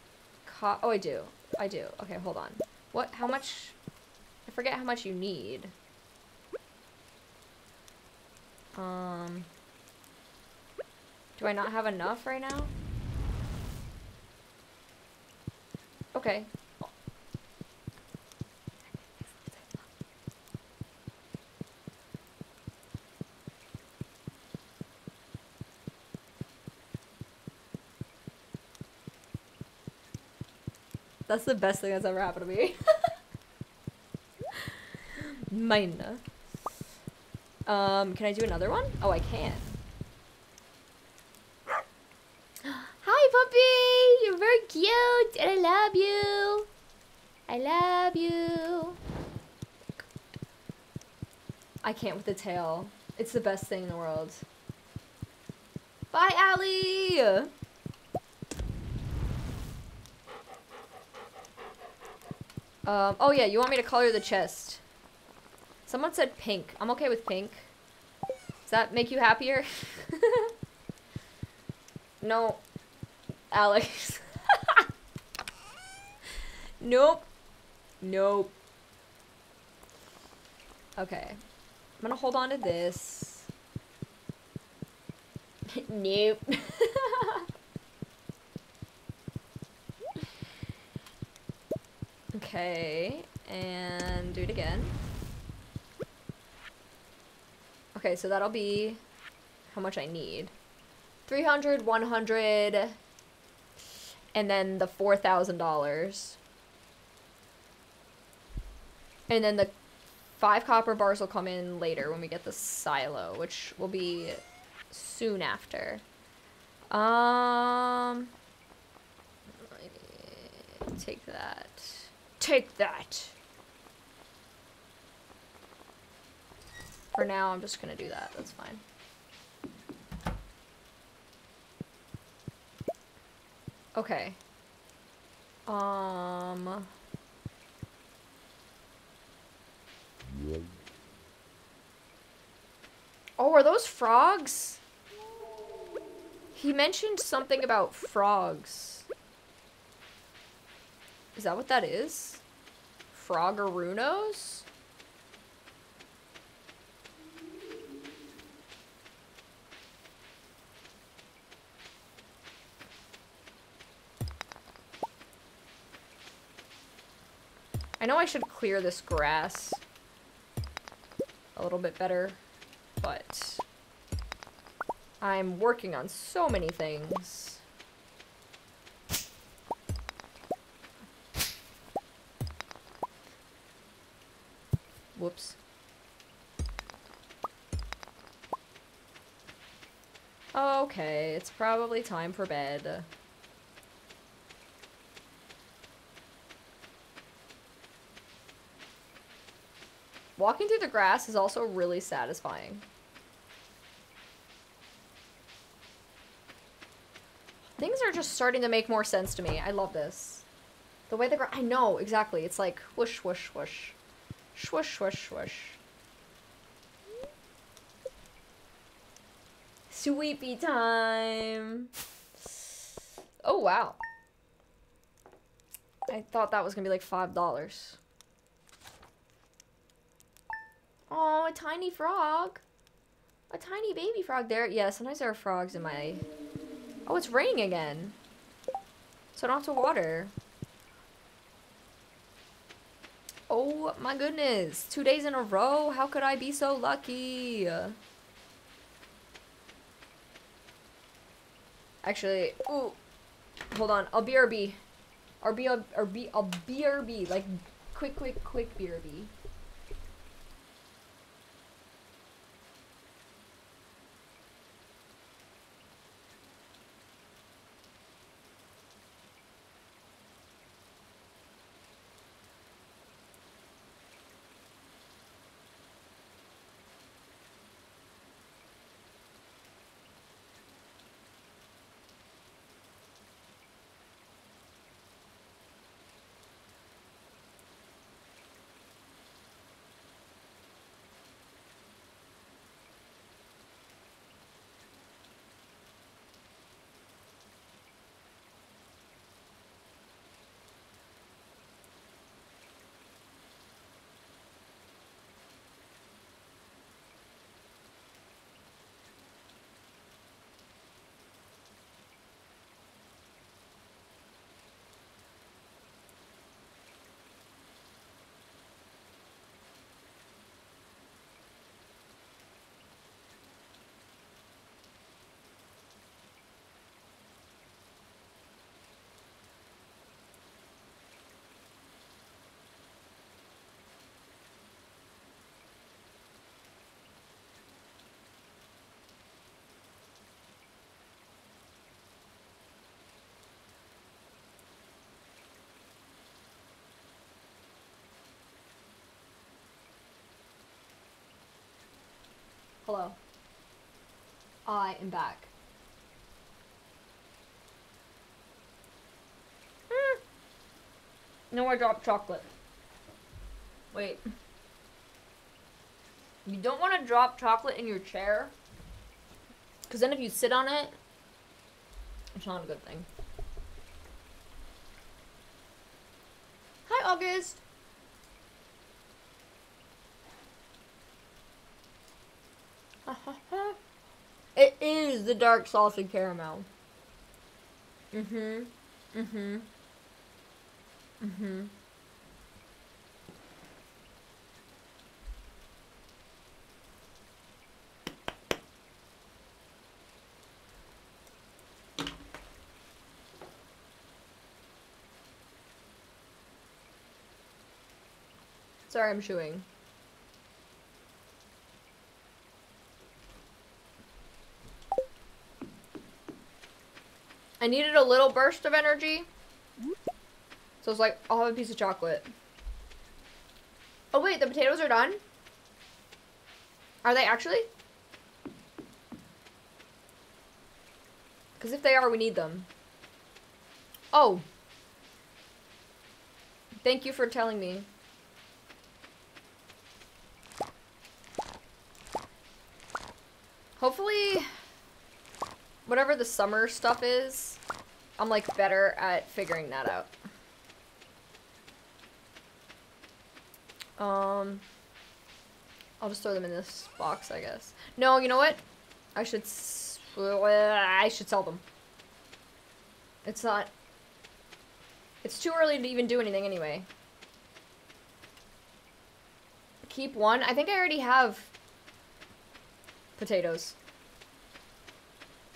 Oh, I do. I do. Okay, hold on. What? How much? I forget how much you need. Um... Do I not have enough right now? Okay. That's the best thing that's ever happened to me. (laughs) Mine. Um, can I do another one? Oh, I can. (gasps) Hi, puppy! You're very cute, and I love you. I love you. I can't with the tail. It's the best thing in the world. Bye, Allie! Um, oh yeah, you want me to color the chest. Someone said pink. I'm okay with pink. Does that make you happier? (laughs) no. Alex. (laughs) nope. Nope. Okay. I'm gonna hold on to this. (laughs) nope. okay. And do it again. Okay, so that'll be how much I need. 300, 100, and then the $4,000. And then the five copper bars will come in later when we get the silo, which will be soon after. Um, take that. Take that. For now, I'm just gonna do that. That's fine. Okay. Um... Oh, are those frogs? He mentioned something about frogs. Is that what that is? Frogarunos? I know I should clear this grass a little bit better, but I'm working on so many things. Whoops. Okay, it's probably time for bed. Walking through the grass is also really satisfying. Things are just starting to make more sense to me. I love this. The way the grass... I know, exactly. It's like whoosh, whoosh, whoosh. Swoosh, swoosh, swoosh. Sweepy time. Oh, wow. I thought that was to be like $5. Oh, a tiny frog. A tiny baby frog there. Yeah, sometimes there are frogs in my... Oh, it's raining again. So I don't have to water. Oh my goodness. Two days in a row? How could I be so lucky? Actually, ooh. Hold on. I'll BRB. RB, RB, I'll BRB. Like, quick, quick, quick BRB. Hello. I am back. Hmm. No, I dropped chocolate. Wait. You don't want to drop chocolate in your chair. Because then if you sit on it, it's not a good thing. Hi, August. it is the dark salted caramel. Mm-hmm. Mm-hmm. Mm-hmm. Sorry, I'm chewing. I needed a little burst of energy. So it's like, I'll have a piece of chocolate. Oh wait, the potatoes are done? Are they actually? Because if they are, we need them. Oh. Thank you for telling me. Hopefully, whatever the summer stuff is, I'm like better at figuring that out. Um, I'll just throw them in this box, I guess. No, you know what? I should, I should sell them. It's not, it's too early to even do anything anyway. Keep one. I think I already have potatoes.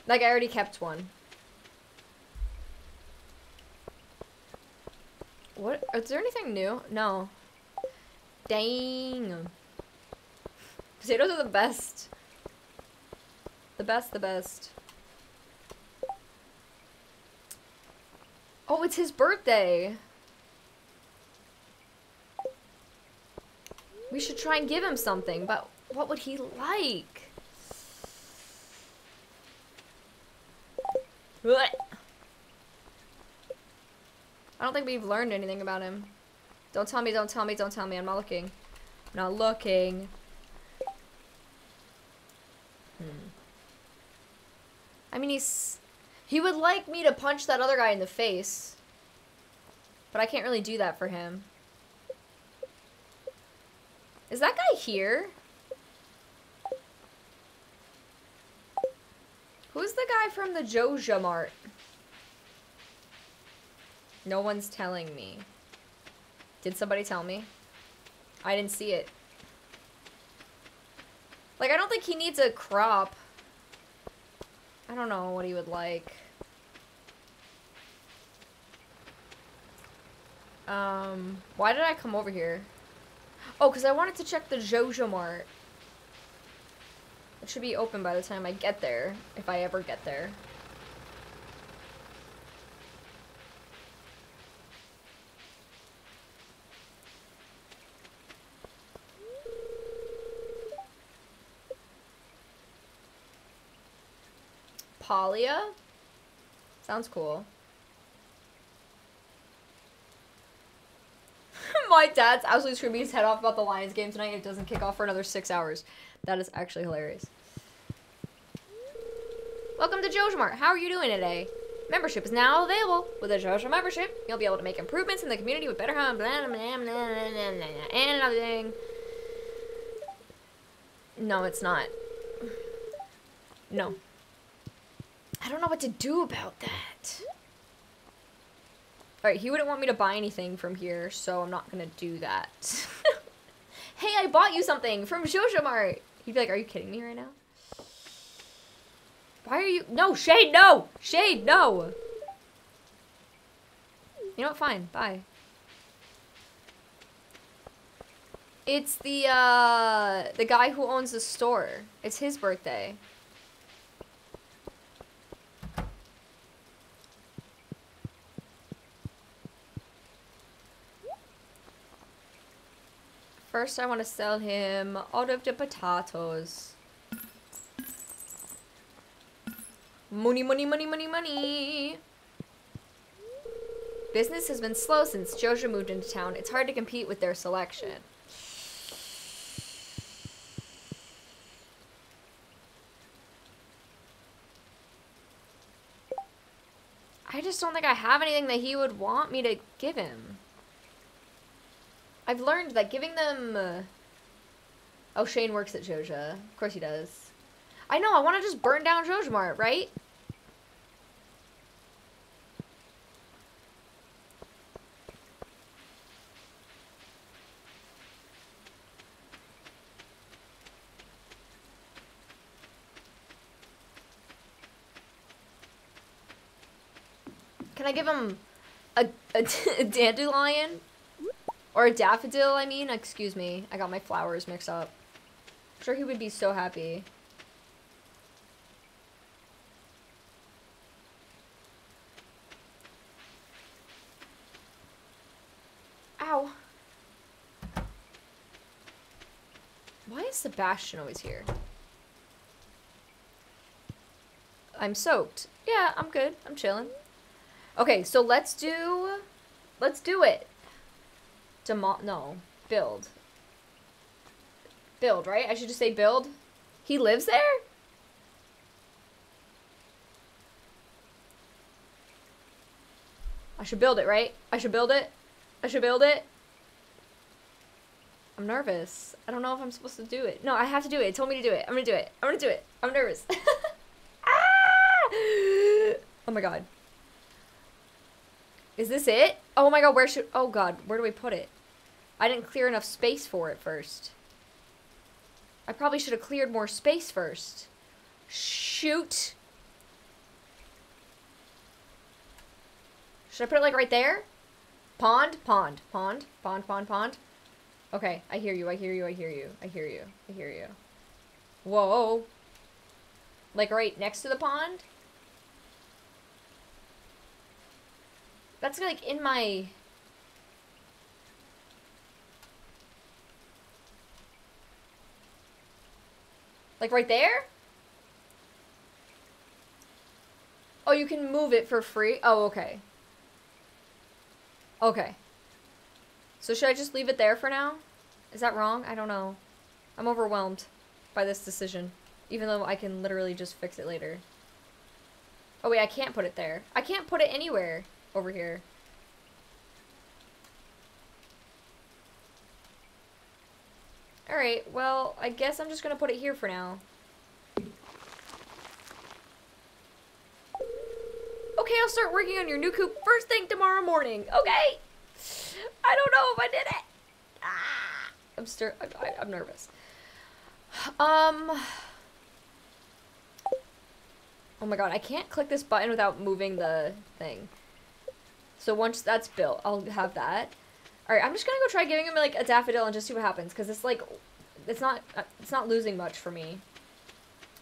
Like, I already kept one. What? Is there anything new? No. Dang. Potatoes are the best. The best, the best. Oh, it's his birthday. We should try and give him something, but what would he like? I don't think we've learned anything about him. Don't tell me, don't tell me, don't tell me. I'm not looking. I'm not looking. Hmm. I mean, he's... He would like me to punch that other guy in the face. But I can't really do that for him. Is that guy here? Who's the guy from the Joja Mart? No one's telling me. Did somebody tell me? I didn't see it. Like, I don't think he needs a crop. I don't know what he would like. Um, why did I come over here? Oh, because I wanted to check the Joja Mart. It should be open by the time I get there, if I ever get there. Palia? Sounds cool. (laughs) My dad's absolutely screaming his head off about the Lions game tonight. It doesn't kick off for another six hours. That is actually hilarious. Welcome to JojaMart. How are you doing today? Membership is now available. With a Joja membership, you'll be able to make improvements in the community with better home, blah, blah, blah, blah, blah, blah, and another thing. No, it's not. No. I don't know what to do about that. Alright, he wouldn't want me to buy anything from here, so I'm not gonna do that. (laughs) hey, I bought you something from JojaMart! He'd be like, are you kidding me right now? Why are you- No, Shade, no! Shade, no! You know what, fine, bye. It's the, uh, the guy who owns the store. It's his birthday. First, I want to sell him all of the potatoes. Money, money, money, money, money! Business has been slow since Joja moved into town. It's hard to compete with their selection. I just don't think I have anything that he would want me to give him. I've learned that giving them... Uh... Oh, Shane works at Joja. Of course he does. I know, I want to just burn down Jojamart, right? Can I give him a, a, a (laughs) dandelion? Or a daffodil, I mean? Excuse me. I got my flowers mixed up. I'm sure he would be so happy. Ow. Why is Sebastian always here? I'm soaked. Yeah, I'm good. I'm chilling. Okay, so let's do... Let's do it. Demo... No. Build. Build, right? I should just say build. He lives there? I should build it, right? I should build it. I should build it. I'm nervous. I don't know if I'm supposed to do it. No, I have to do it. It told me to do it. I'm gonna do it. I'm gonna do it. I'm nervous. (laughs) ah! Oh my god. Is this it? Oh my god, where should... Oh god, where do we put it? I didn't clear enough space for it first. I probably should have cleared more space first. Shoot. Should I put it like right there? Pond, pond, pond, pond, pond, pond. Okay, I hear you, I hear you, I hear you, I hear you, I hear you. Whoa. Like right next to the pond? That's like in my... Like right there? Oh, you can move it for free? Oh, okay. Okay. So should I just leave it there for now? Is that wrong? I don't know. I'm overwhelmed by this decision. Even though I can literally just fix it later. Oh wait, I can't put it there. I can't put it anywhere over here. Alright, well, I guess I'm just gonna put it here for now. Okay, I'll start working on your new coop first thing tomorrow morning. Okay? I don't know if I did it. Ah, I'm stir I, I'm nervous. Um. Oh my god, I can't click this button without moving the thing. So once that's built, I'll have that. Alright, I'm just gonna go try giving him like a daffodil and just see what happens. Because it's like, it's not, uh, it's not losing much for me.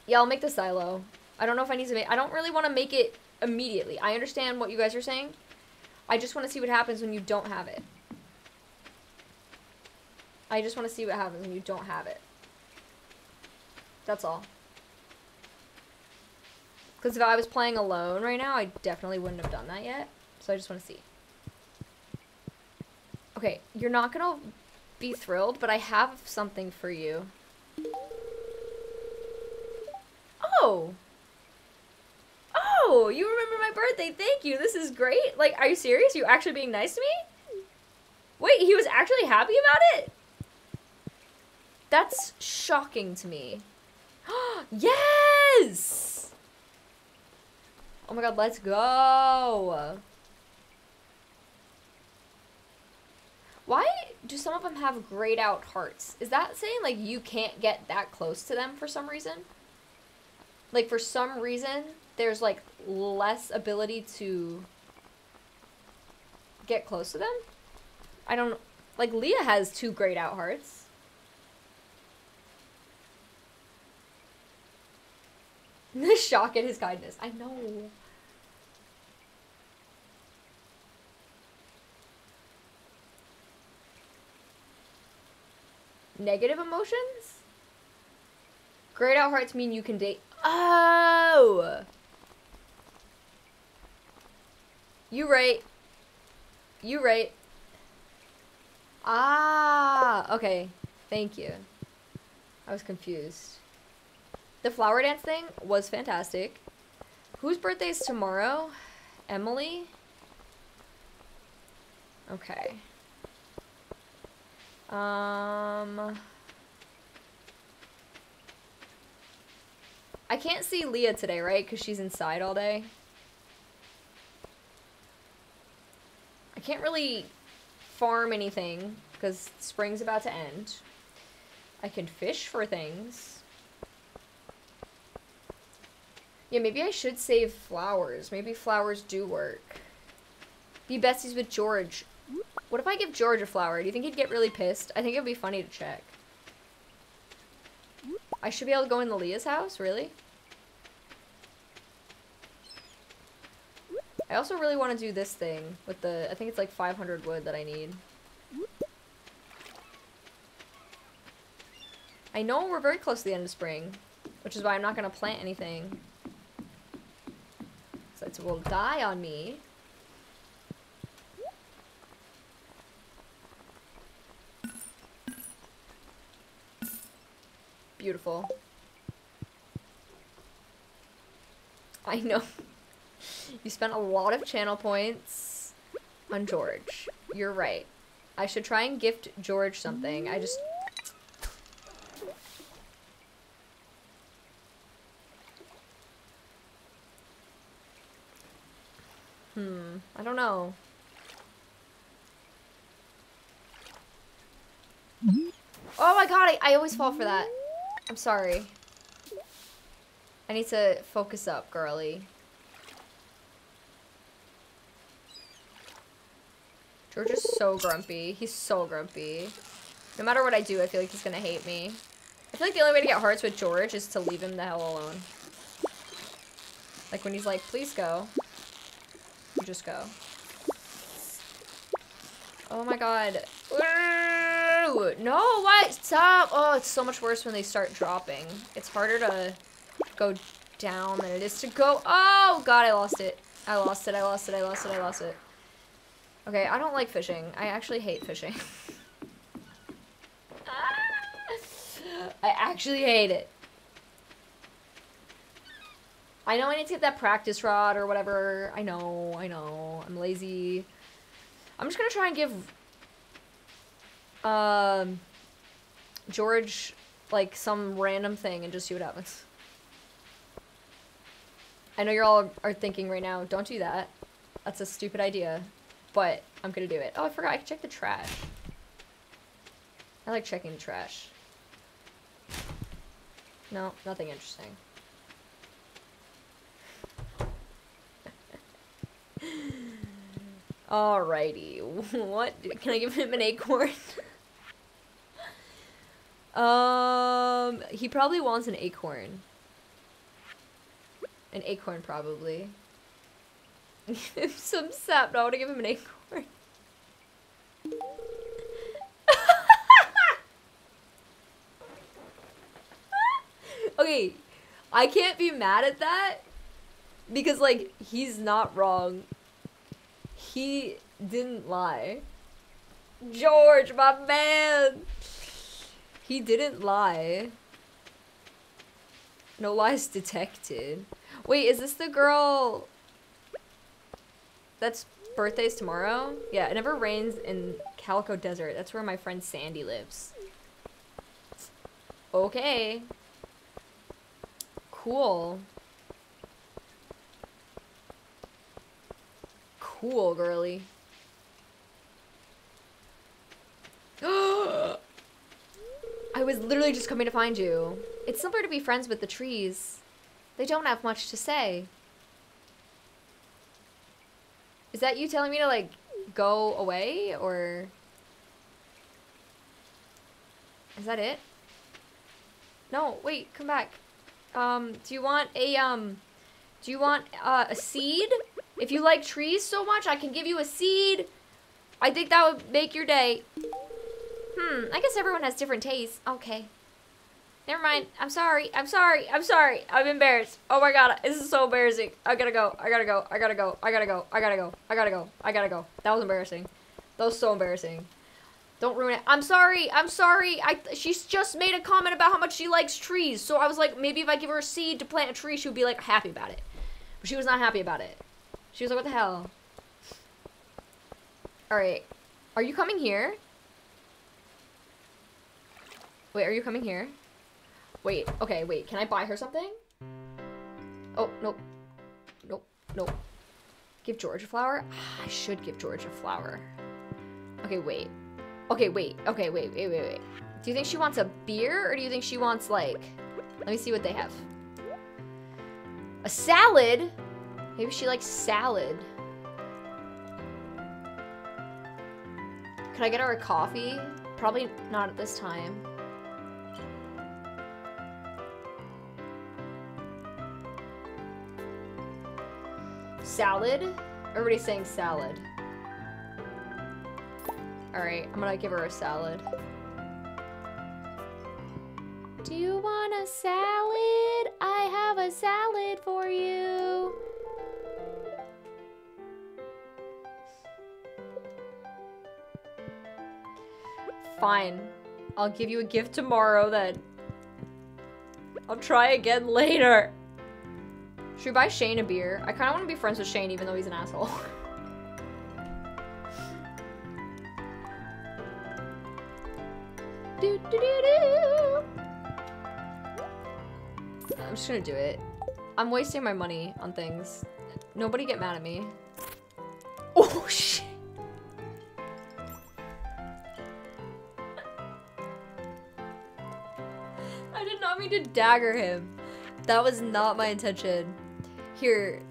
Yeah, I'll make the silo. I don't know if I need to make, I don't really want to make it immediately. I understand what you guys are saying. I just want to see what happens when you don't have it. I just want to see what happens when you don't have it. That's all. Because if I was playing alone right now, I definitely wouldn't have done that yet. So I just want to see. Okay, you're not to be thrilled, but I have something for you. Oh! Oh, you remember my birthday. Thank you. This is great. Like, are you serious? You actually being nice to me? Wait, he was actually happy about it? That's shocking to me. (gasps) yes! Oh my god, let's go. Why do some of them have grayed out hearts? Is that saying like you can't get that close to them for some reason? Like for some reason, there's like less ability to get close to them? I don't like Leah has two grayed out hearts. (laughs) Shock at his kindness. I know. Negative emotions? Grayed out hearts mean you can date. Oh! You right. You right. Ah, okay. Thank you. I was confused. The flower dance thing was fantastic. Whose birthday is tomorrow? Emily? Okay. Um... I can't see Leah today, right? Because she's inside all day. I can't really farm anything because spring's about to end. I can fish for things. Yeah, maybe I should save flowers. Maybe flowers do work. Be besties with George. What if I give George a flower? Do you think he'd get really pissed? I think it'd be funny to check. I should be able to go in the Leah's house? Really? I also really want to do this thing with the, I think it's like 500 wood that I need. I know we're very close to the end of spring, which is why I'm not going to plant anything. So it will die on me. Beautiful. I know. You spent a lot of channel points on George. You're right. I should try and gift George something. I just... Hmm. I don't know. Oh my god, I, I always fall for that. I'm sorry. I need to focus up, girly. George is so grumpy. He's so grumpy. No matter what I do, I feel like he's gonna hate me. I feel like the only way to get hearts with George is to leave him the hell alone. Like when he's like, please go. You just go. Oh my god. Ah! No, what? Stop! Oh, it's so much worse when they start dropping. It's harder to go down than it is to go- Oh god, I lost it. I lost it, I lost it, I lost it, I lost it. Okay, I don't like fishing. I actually hate fishing. (laughs) I actually hate it. I know I need to get that practice rod or whatever. I know, I know. I'm lazy. I'm just gonna try and give um George like some random thing and just see what happens. I know you're all are thinking right now, don't do that. That's a stupid idea. But I'm gonna do it. Oh, I forgot. I can check the trash. I like checking the trash. No, nothing interesting. (laughs) Alrighty. (laughs) What? Can I give him an acorn? (laughs) um, he probably wants an acorn. An acorn, probably. (laughs) Some sap. No, I want to give him an acorn. (laughs) okay, I can't be mad at that because, like, he's not wrong. He didn't lie. George, my man! He didn't lie. No lies detected. Wait, is this the girl that's birthday's tomorrow? Yeah, it never rains in Calico Desert. That's where my friend Sandy lives. Okay. Cool. Cool, girly. (gasps) (gasps) I was literally just coming to find you. It's simpler to be friends with the trees. They don't have much to say. Is that you telling me to like go away or is that it? No, wait, come back. Um, do you want a um do you want uh, a seed? If you like trees so much, I can give you a seed. I think that would make your day. Hmm, I guess everyone has different tastes. Okay. Never mind. I'm sorry. I'm sorry. I'm sorry. I'm embarrassed. Oh my god. This is so embarrassing. I gotta go. I gotta go. I gotta go. I gotta go. I gotta go. I gotta go. I gotta go. That was embarrassing. That was so embarrassing. Don't ruin it. I'm sorry. I'm sorry. I she's just made a comment about how much she likes trees. So I was like, maybe if I give her a seed to plant a tree, she would be like happy about it. But she was not happy about it. She was like, what the hell? All right. Are you coming here? Wait, are you coming here? Wait, okay, wait. Can I buy her something? Oh, nope. Nope, nope. Give George a flower? (sighs) I should give George a flower. Okay, wait. Okay, wait. Okay, wait, wait, wait, wait. Do you think she wants a beer or do you think she wants like let me see what they have. A salad? Maybe she likes salad. Can I get her a coffee? Probably not at this time. Salad? Everybody's saying salad. Alright, I'm gonna give her a salad. Do you want a salad? I have a salad for you. Fine. I'll give you a gift tomorrow then. I'll try again (laughs) later. Should we buy Shane a beer? I kind of want to be friends with Shane even though he's an asshole. do, do, do. I'm just gonna do it. I'm wasting my money on things. Nobody get mad at me. (laughs) Oh, shit. (laughs) I did not mean to dagger him. That was not my intention. Here.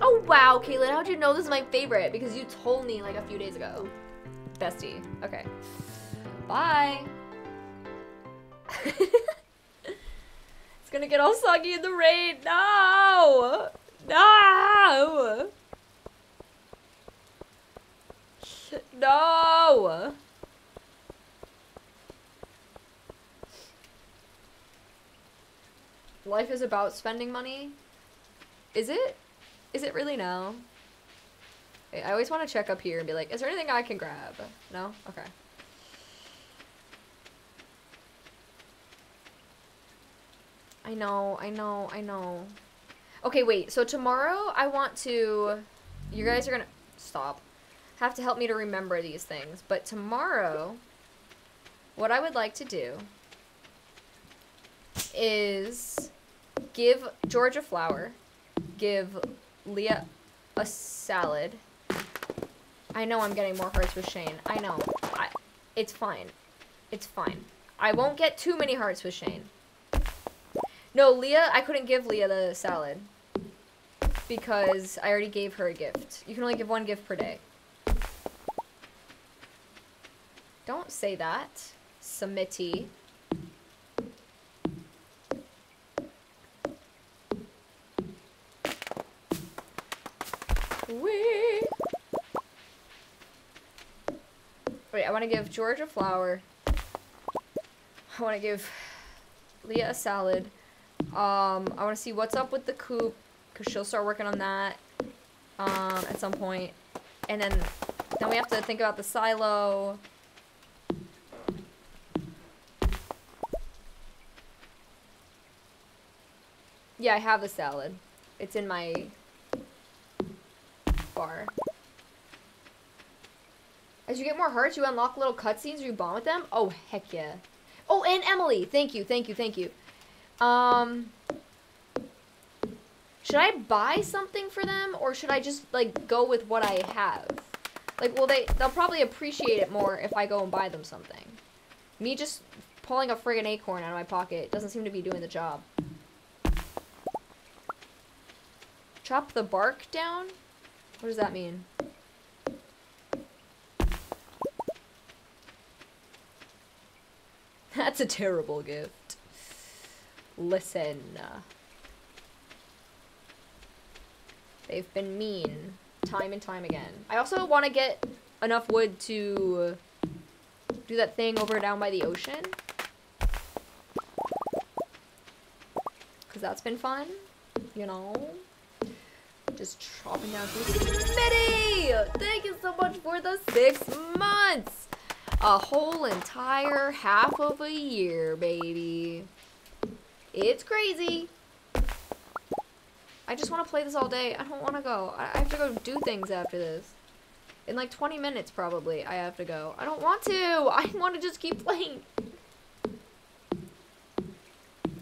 Oh, wow, Caitlin, how'd you know this is my favorite? Because you told me like a few days ago. Bestie. Okay. Bye. (laughs) it's gonna get all soggy in the rain. No! No! No! Life is about spending money? Is it? Is it really now? I always want to check up here and be like, is there anything I can grab? No? Okay. I know, I know, I know. Okay, wait. So tomorrow I want to... You guys are gonna... Stop. Have to help me to remember these things. But tomorrow, what I would like to do is give George a flower, give Leah a salad. I know I'm getting more hearts with Shane. I know. I, it's fine. It's fine. I won't get too many hearts with Shane. No, Leah, I couldn't give Leah the salad. Because I already gave her a gift. You can only give one gift per day. Don't say that. Submittee. Wait, I want to give George a flower. I want to give Leah a salad. Um, I want to see what's up with the coop, because she'll start working on that um, at some point. And then, then we have to think about the silo. Yeah, I have the salad. It's in my As you get more hearts, you unlock little cutscenes or you bond with them? Oh, heck yeah. Oh, and Emily! Thank you, thank you, thank you. Um... Should I buy something for them, or should I just, like, go with what I have? Like, well, they, they'll probably appreciate it more if I go and buy them something. Me just pulling a friggin' acorn out of my pocket doesn't seem to be doing the job. Chop the bark down? What does that mean? (laughs) That's a terrible gift. Listen. They've been mean. Time and time again. I also want to get enough wood to do that thing over down by the ocean. Because that's been fun. You know? Just chopping down some Smitty! Thank you so much for the six months! A whole entire half of a year, baby. It's crazy. I just want to play this all day. I don't want to go. I have to go do things after this. In like 20 minutes, probably, I have to go. I don't want to. (laughs) I want to just keep playing. I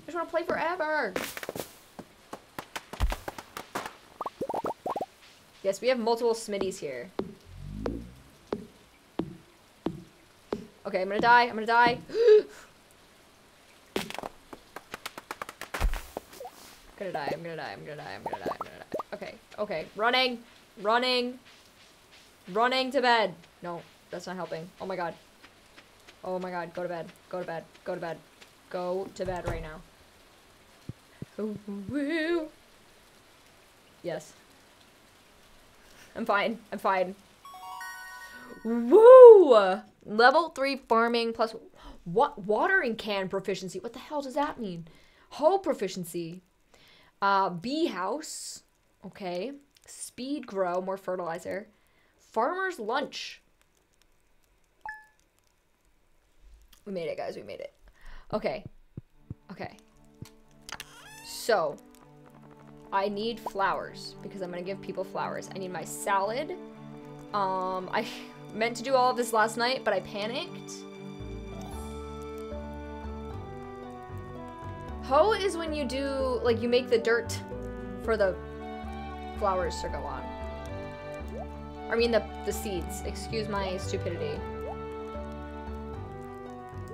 just want to play forever. Yes, we have multiple Smitties here. Okay, I'm gonna die. I'm gonna die. (gasps) gonna die. I'm gonna die. I'm gonna die. I'm gonna die. I'm gonna die. Okay. Okay. Running. Running. Running to bed. No, that's not helping. Oh my god. Oh my god. Go to bed. Go to bed. Go to bed. Go to bed right now. Yes. I'm fine. I'm fine. Woo! Level 3 farming plus what watering can proficiency. What the hell does that mean? Hoe proficiency. Uh, bee house. Okay. Speed-Gro, more fertilizer. Farmer's lunch. We made it, guys. We made it. Okay. Okay. So, I need flowers because I'm to give people flowers. I need my salad. Um, I (laughs) meant to do all of this last night, but I panicked. Hoe is when you do, like, you make the dirt for the flowers to go on. I mean, the, the seeds. Excuse my stupidity.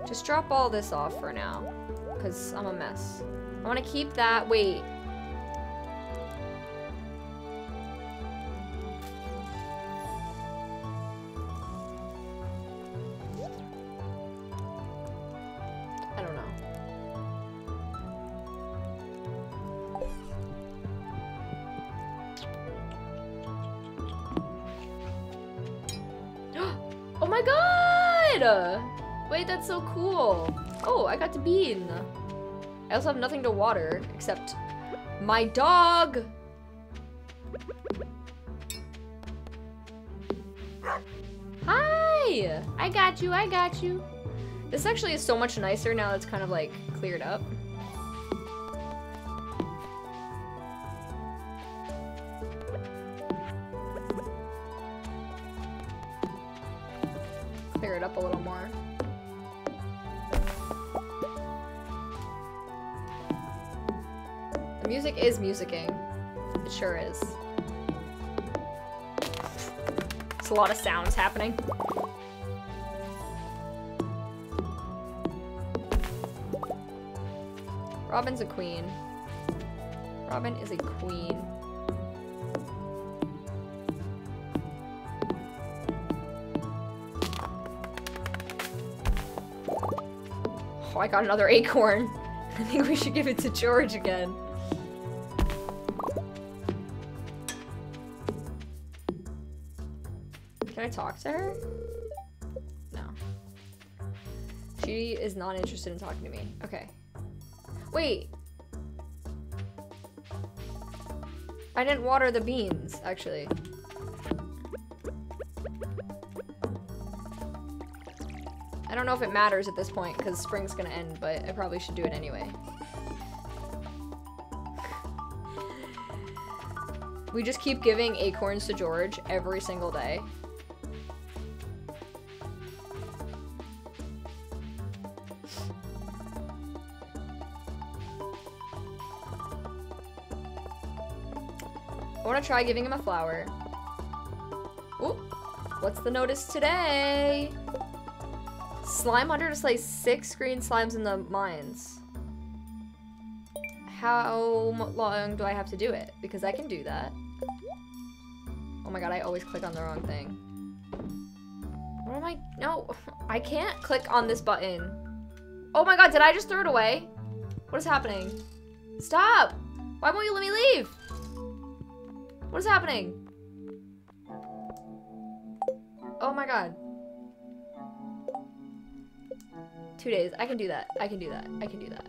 Just drop all this off for now, because I'm a mess. I want to keep that. Wait. Cool. Oh, I got to bean. I also have nothing to water except my dog. Hi! I got you, I got you. This actually is so much nicer now that it's kind of like cleared up. Musicking. It sure is. It's a lot of sounds happening. Robin's a queen. Robin is a queen. Oh, I got another acorn. (laughs) I think we should give it to George again. I talk to her? No. She is not interested in talking to me. Okay. Wait. I didn't water the beans, actually. I don't know if it matters at this point because spring's gonna end, but I probably should do it anyway. We just keep giving acorns to George every single day. Try giving him a flower. Ooh, what's the notice today? Slime hunter to slay six green slimes in the mines. How long do I have to do it? Because I can do that. Oh my god, I always click on the wrong thing. What am I? No, (laughs) I can't click on this button. Oh my god, did I just throw it away? What is happening? Stop! Why won't you let me leave? What is happening? Oh my god. Two days. I can do that. I can do that. I can do that.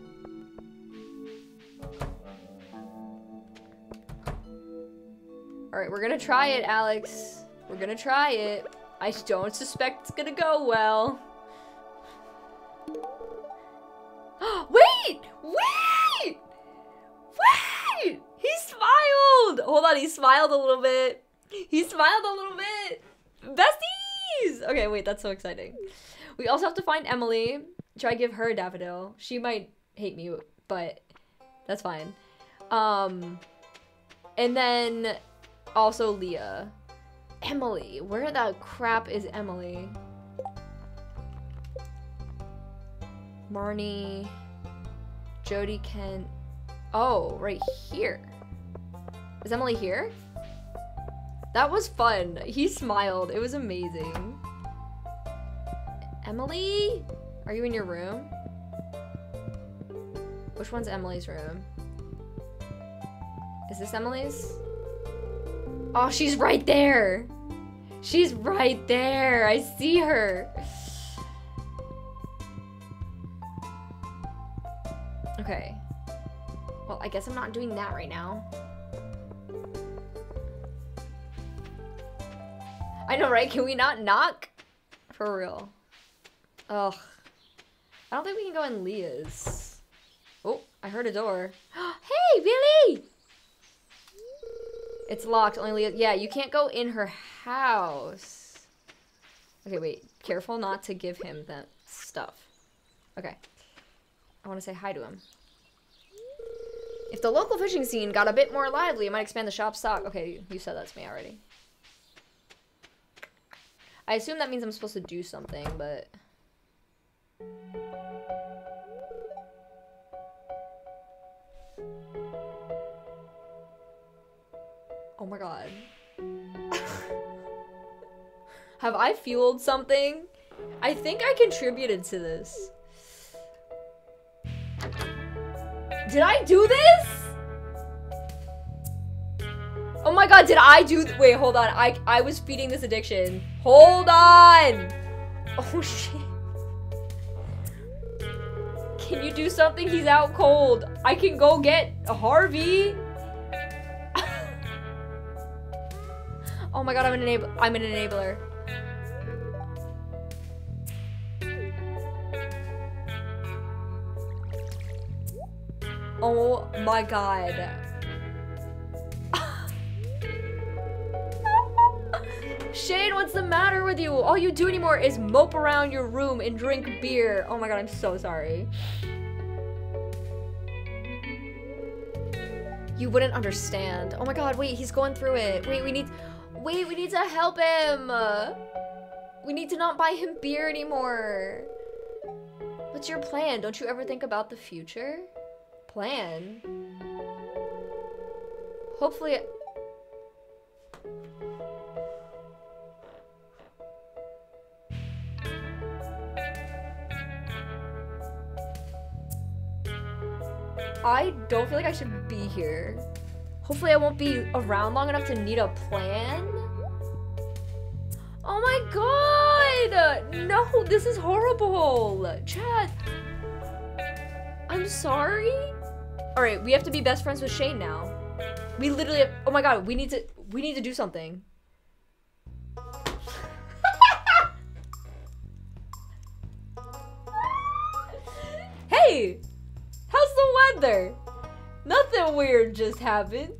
Alright, we're gonna try it, Alex. We're gonna try it. I don't suspect it's gonna go well. (gasps) wait! Wait! Wait! He smiled! Hold on, he smiled a little bit. He smiled a little bit. Besties! Okay, wait, that's so exciting. We also have to find Emily. Try give her a daffodil. She might hate me, but that's fine. Um, and then also Leah. Emily. Where the crap is Emily? Marnie. Jodi Kent. Oh, right here. Is Emily here? That was fun. He smiled. It was amazing. Emily? Are you in your room? Which one's Emily's room? Is this Emily's? Oh, she's right there. She's right there. I see her. Okay. Well, I guess I'm not doing that right now. I know, right? Can we not knock? For real. Ugh. I don't think we can go in Leah's. Oh, I heard a door. (gasps) hey, Willy! It's locked. Only Leah. Yeah, you can't go in her house. Okay, wait. Careful not to give him that stuff. Okay. I want to say hi to him. If the local fishing scene got a bit more lively, it might expand the shop stock. Okay, you said that to me already. I assume that means I'm supposed to do something, but... Oh my god. (laughs) Have I fueled something? I think I contributed to this. Did I do this? My god, did I do- wait, hold on. I, I was feeding this addiction. Hold on! Oh (laughs) shit. Can you do something? He's out cold. I can go get Harvey. (laughs) oh my god, I'm an enabler. I'm an enabler. Oh my god. Shane, what's the matter with you? All you do anymore is mope around your room and drink beer. Oh my god, I'm so sorry. You wouldn't understand. Oh my god, wait, he's going through it. Wait, we need... Wait, we need to help him. We need to not buy him beer anymore. What's your plan? Don't you ever think about the future? plan. Hopefully... I don't feel like I should be here. Hopefully I won't be around long enough to need a plan. Oh my god! No, this is horrible! Chad, I'm sorry? All right, we have to be best friends with Shane now. We literally have, oh my god, we need to, we need to do something. (laughs) hey, weather? Nothing weird just happened.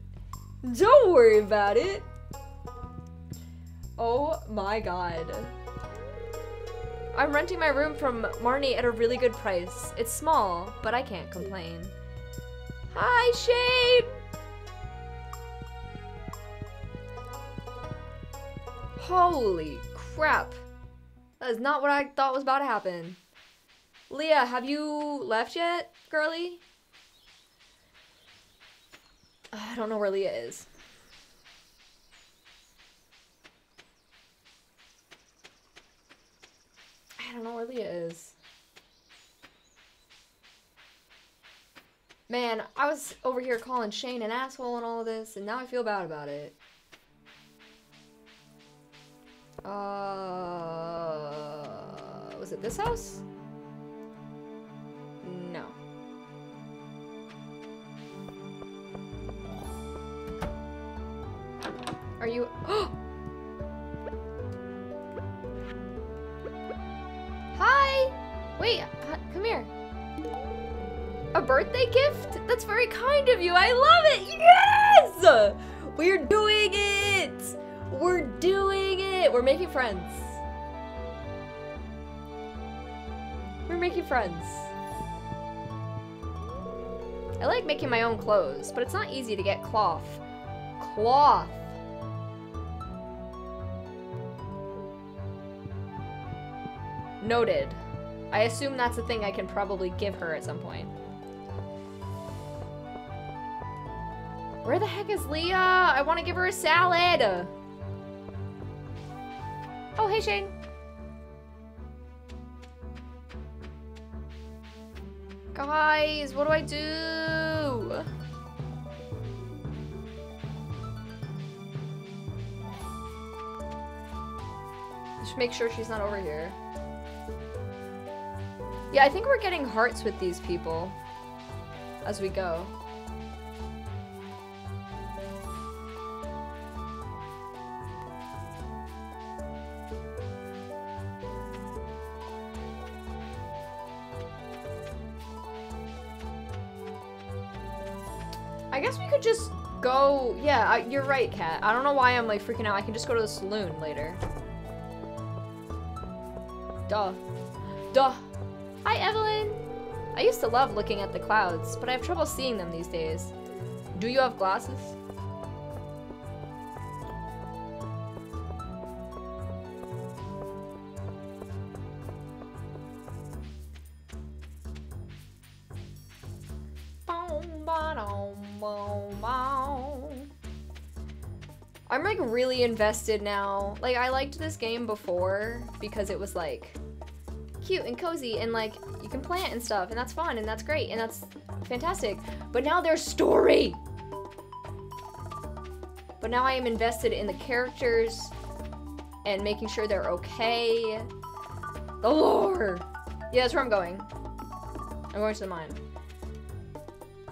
Don't worry about it. Oh my god. I'm renting my room from Marnie at a really good price. It's small, but I can't complain. Hi, Shade! Holy crap. That is not what I thought was about to happen. Leah, have you left yet, girly? I don't know where Leah is. I don't know where Leah is. Man, I was over here calling Shane an asshole and all of this, and now I feel bad about it. Uh, was it this house? No. Are you? (gasps) Hi! Wait, come here. A birthday gift? That's very kind of you. I love it. Yes! We're doing it! We're doing it! We're making friends. We're making friends. I like making my own clothes, but it's not easy to get cloth. Cloth. Noted. I assume that's a thing I can probably give her at some point. Where the heck is Leah? I want to give her a salad. Oh, hey, Shane. Guys, what do I do? Just make sure she's not over here. Yeah, I think we're getting hearts with these people as we go. I guess we could just go... Yeah, I, you're right, Kat. I don't know why I'm, like, freaking out. I can just go to the saloon later. Duh. Duh. Hi, Evelyn. I used to love looking at the clouds, but I have trouble seeing them these days. Do you have glasses? I'm like really invested now. Like I liked this game before because it was like cute and cozy and like you can plant and stuff and that's fun and that's great and that's fantastic. But now there's story. But now I am invested in the characters and making sure they're okay. The lore. Yeah, that's where I'm going. I'm going to the mine.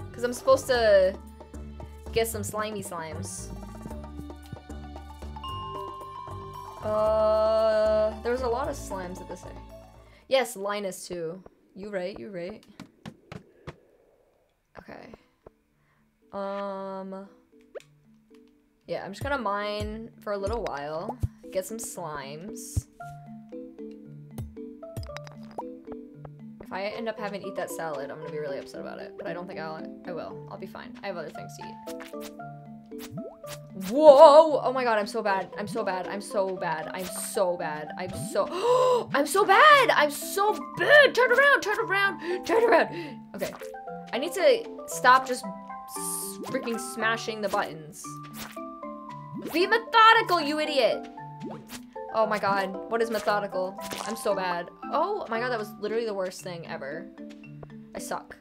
Because I'm supposed to get some slimy slimes. Uh, there was a lot of slimes at this area. Yes, Linus too. You right, you right. Okay. Um. Yeah, I'm just gonna mine for a little while. Get some slimes. If I end up having to eat that salad, I'm gonna be really upset about it. But I don't think I'll, I will. I'll be fine. I have other things to eat. Whoa! Oh my god, I'm so bad. I'm so bad. I'm so bad. I'm so bad. I'm so- (gasps) I'm so bad! I'm so bad! Turn around! Turn around! Turn around! Okay. I need to stop just freaking smashing the buttons. Be methodical, you idiot! Oh my god, what is methodical? I'm so bad. Oh my god, that was literally the worst thing ever. I suck.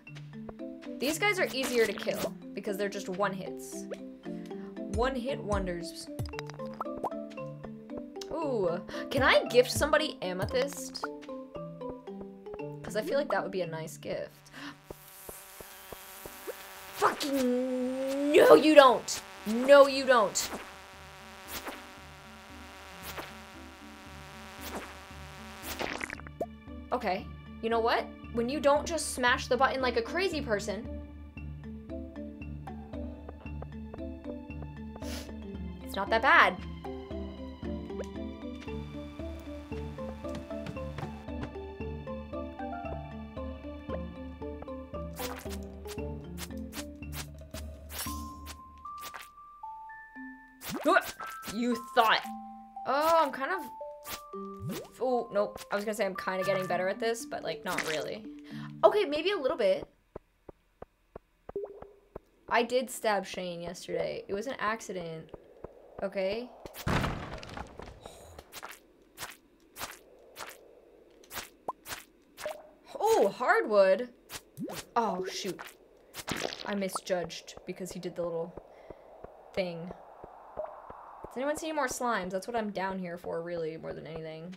These guys are easier to kill because they're just one hits. One hit wonders. Ooh, can I gift somebody amethyst? Because I feel like that would be a nice gift. Fucking no you don't! No you don't! Okay, you know what? When you don't just smash the button like a crazy person, it's not that bad. You thought. Oh, I'm kind of Oh, nope. I was gonna say I'm kind of getting better at this, but like not really. Okay, maybe a little bit. I did stab Shane yesterday. It was an accident. Okay? Oh, hardwood. Oh, shoot. I misjudged because he did the little thing. Does anyone see any more slimes? That's what I'm down here for, really, more than anything.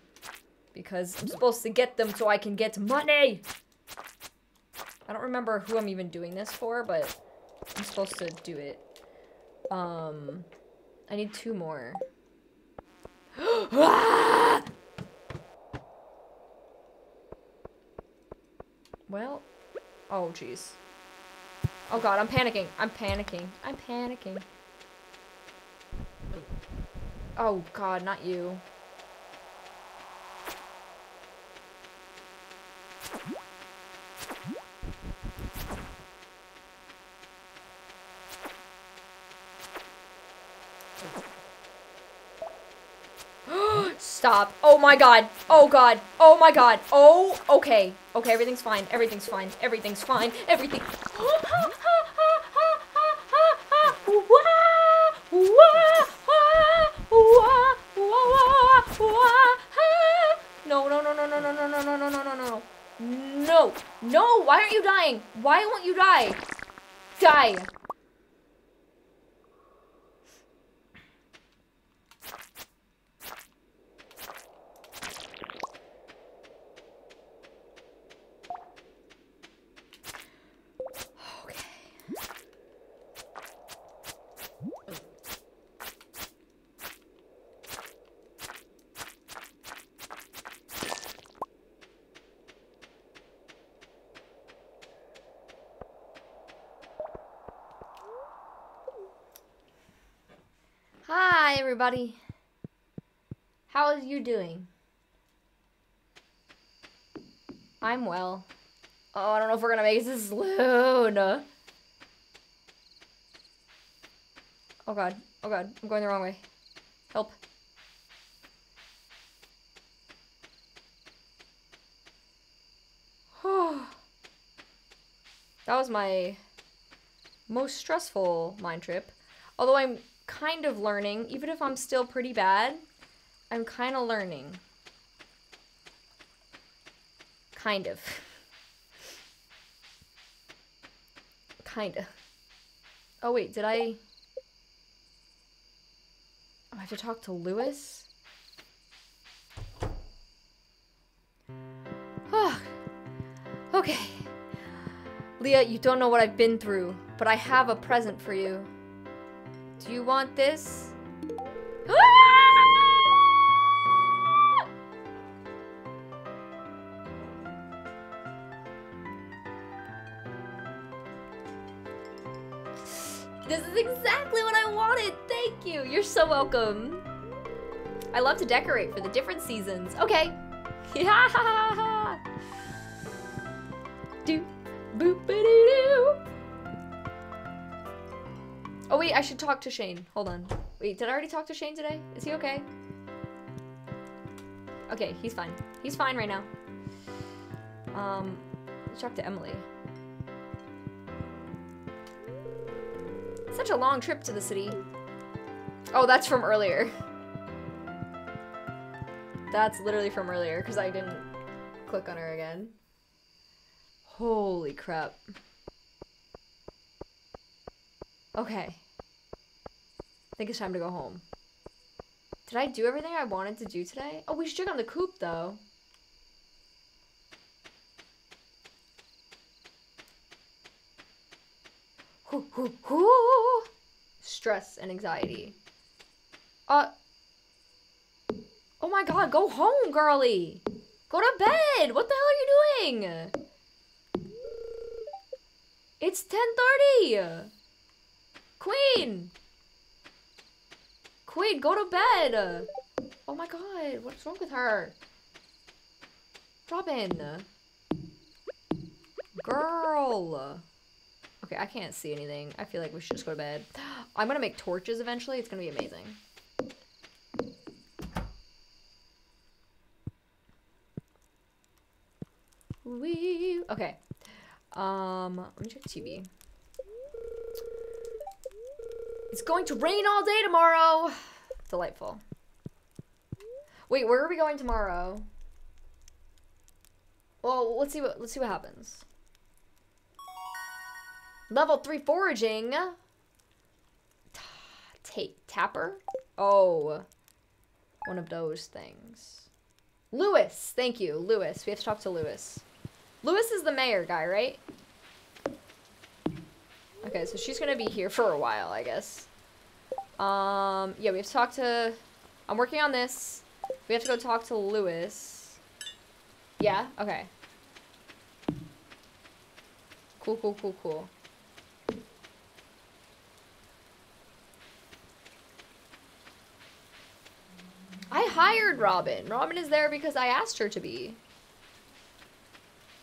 Because I'm supposed to get them so I can get money! I don't remember who I'm even doing this for, but I'm supposed to do it. Um, I need two more. (gasps) Well, oh jeez. Oh god, I'm panicking. I'm panicking. I'm panicking. Oh god, not you. Stop. Oh my god. Oh god. Oh my god. Oh, okay. Okay, everything's fine. Everything's fine. Everything's fine. Everything. No, no, no, no, no, no, no, no, no, no, no, no, no. No. No, why aren't you dying? Why won't you die? Die. Okay. Hi, everybody. How are you doing? I'm well. Oh, I don't know if we're gonna make this (laughs) Sloan. Oh god. Oh god. I'm going the wrong way. Help. (sighs) that was my most stressful mind trip. Although I'm kind of learning, even if I'm still pretty bad, I'm kind of learning. Kind of. Kinda. Oh wait, did I... Oh, I have to talk to Lewis? Ah. okay. Leah, you don't know what I've been through, but I have a present for you. Do you want this? (gasps) This is exactly what I wanted. Thank you. You're so welcome. I love to decorate for the different seasons. Okay. Yeah. (laughs) Do boop doo doo. Oh wait, I should talk to Shane. Hold on. Wait, did I already talk to Shane today? Is he okay? Okay, he's fine. He's fine right now. Um, let's talk to Emily. Such a long trip to the city. Oh, that's from earlier. That's literally from earlier, because I didn't click on her again. Holy crap. Okay. I think it's time to go home. Did I do everything I wanted to do today? Oh, we should check on the coop, though. Hoo, hoo, hoo. Stress and anxiety. Uh. Oh my god, go home, girly. Go to bed. What the hell are you doing? It's 10:30. Queen. Queen, go to bed. Oh my god, what's wrong with her? Robin. Girl. Okay, I can't see anything. I feel like we should just go to bed. (gasps) I'm gonna make torches eventually. It's gonna be amazing. Wee. Okay. Um, let me check TV. It's going to rain all day tomorrow. Delightful. Wait, where are we going tomorrow? Well, let's see what let's see what happens. Level 3 foraging. Take tapper? Oh. One of those things. Lewis, thank you. Lewis. We have to talk to Lewis. Lewis is the mayor guy, right? Okay, so she's gonna be here for a while, I guess. Um, yeah, we have to talk to... I'm working on this. We have to go talk to Lewis. Yeah? Okay. Cool, cool, cool, cool. I hired Robin. Robin is there because I asked her to be.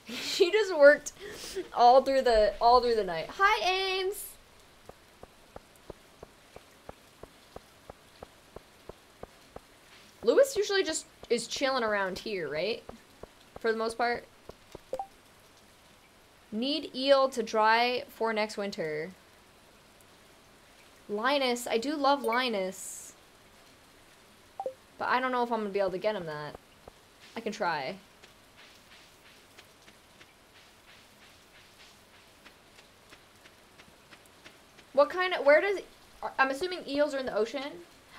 (laughs) she just worked all through the all through the night. Hi Ames. Lewis usually just is chilling around here, right? For the most part. Need eel to dry for next winter. Linus, I do love Linus. But I don't know if I'm gonna be able to get him that. I can try. What kind of, where does, I'm assuming eels are in the ocean?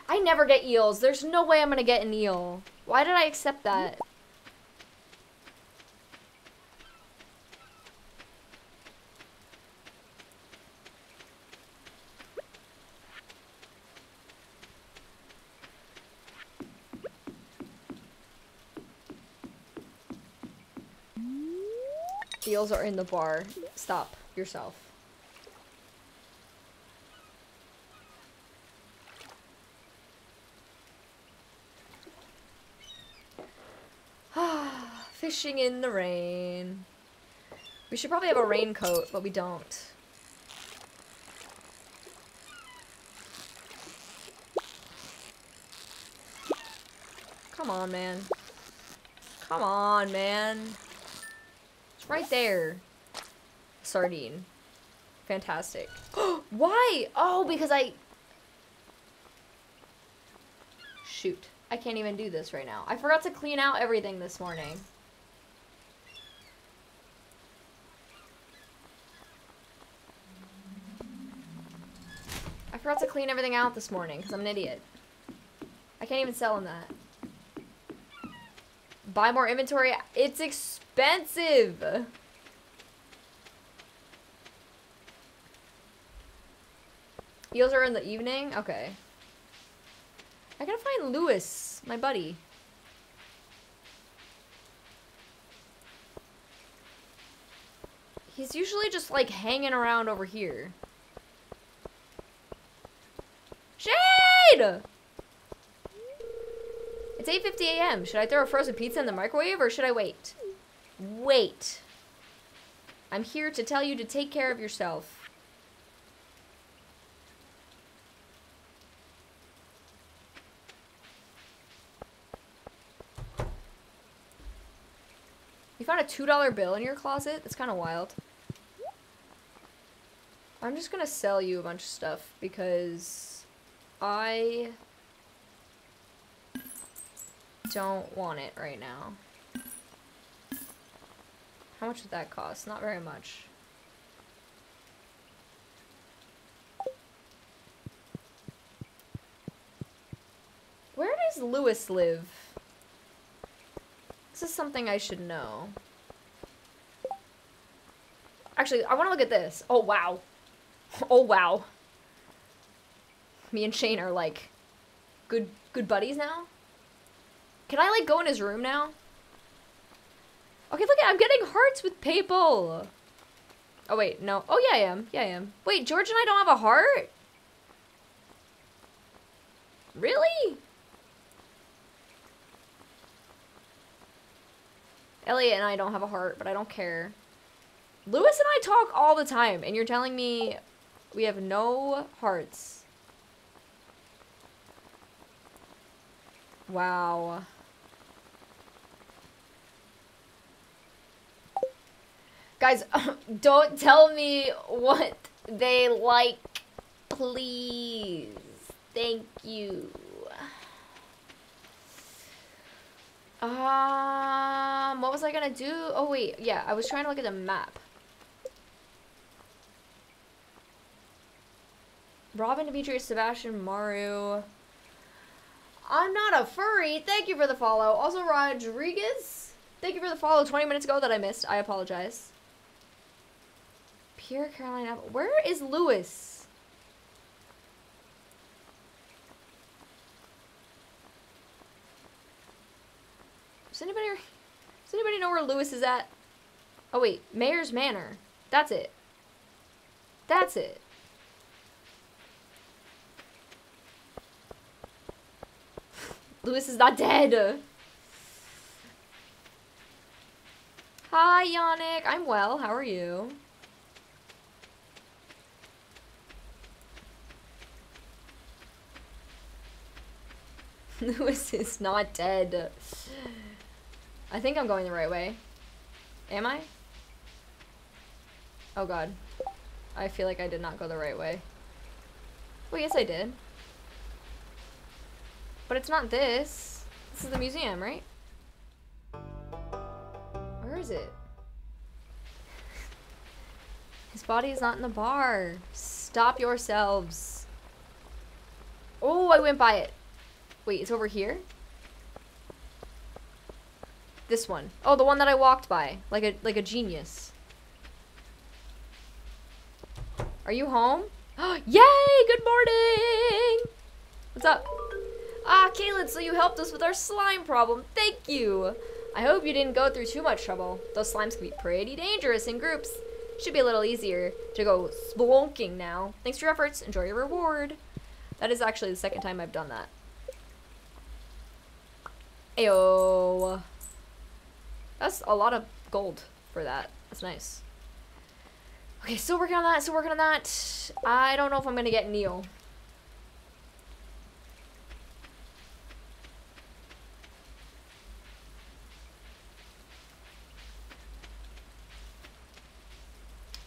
I never get eels. There's no way I'm gonna get an eel. Why did I accept that? Eels are in the bar. Stop yourself. Fishing in the rain. We should probably have a raincoat, but we don't. Come on, man. Come on, man. It's right there. Sardine. Fantastic. (gasps) Why? Oh, because I... Shoot. I can't even do this right now. I forgot to clean out everything this morning. Forgot to clean everything out this morning because I'm an idiot. I can't even sell them that. Buy more inventory. It's expensive. Eels are in the evening? Okay. I gotta find Lewis, my buddy. He's usually just like hanging around over here. Shade! It's 8.50 a.m. Should I throw a frozen pizza in the microwave or should I wait? Wait. I'm here to tell you to take care of yourself. You found a $2 bill in your closet? That's kind of wild. I'm just gonna sell you a bunch of stuff because I don't want it right now. How much would that cost? Not very much. Where does Lewis live? This is something I should know. Actually, I want to look at this. Oh, wow. (laughs) Oh, wow. Me and Shane are, like, good good buddies now? Can I, like, go in his room now? Okay, look at I'm getting hearts with people. Oh, wait, no. Oh, yeah, I am. Yeah, I am. Wait, George and I don't have a heart? Really? Elliott and I don't have a heart, but I don't care. Lewis and I talk all the time, and you're telling me we have no hearts. Wow. Guys, (laughs) don't tell me what they like, please. Thank you. Um, what was I gonna do? Oh, wait, yeah, I was trying to look at the map. Robin, Demetrius, Sebastian, Maru. I'm not a furry. Thank you for the follow. Also, Rodriguez, thank you for the follow 20 minutes ago that I missed. I apologize. Pierre Caroline. Where is Lewis? Does anybody does anybody know where Lewis is at? Oh wait, Mayor's Manor. That's it. That's it. Lewis is not dead. Hi, Yannick. I'm well. How are you? (laughs) Lewis is not dead. I think I'm going the right way. Am I? Oh god. I feel like I did not go the right way. Well, yes I did. But it's not this. This is the museum, right? Where is it? (laughs) His body is not in the bar. Stop yourselves. Oh, I went by it. Wait, it's over here? This one. Oh, the one that I walked by. Like a like a genius. Are you home? (gasps) Yay! Good morning! What's up? Ah, Caitlin, so you helped us with our slime problem. Thank you. I hope you didn't go through too much trouble. Those slimes can be pretty dangerous in groups. Should be a little easier to go spelunking now. Thanks for your efforts. Enjoy your reward. That is actually the second time I've done that. Ayo. That's a lot of gold for that. That's nice. Okay, still working on that, still working on that. I don't know if I'm gonna get Neil.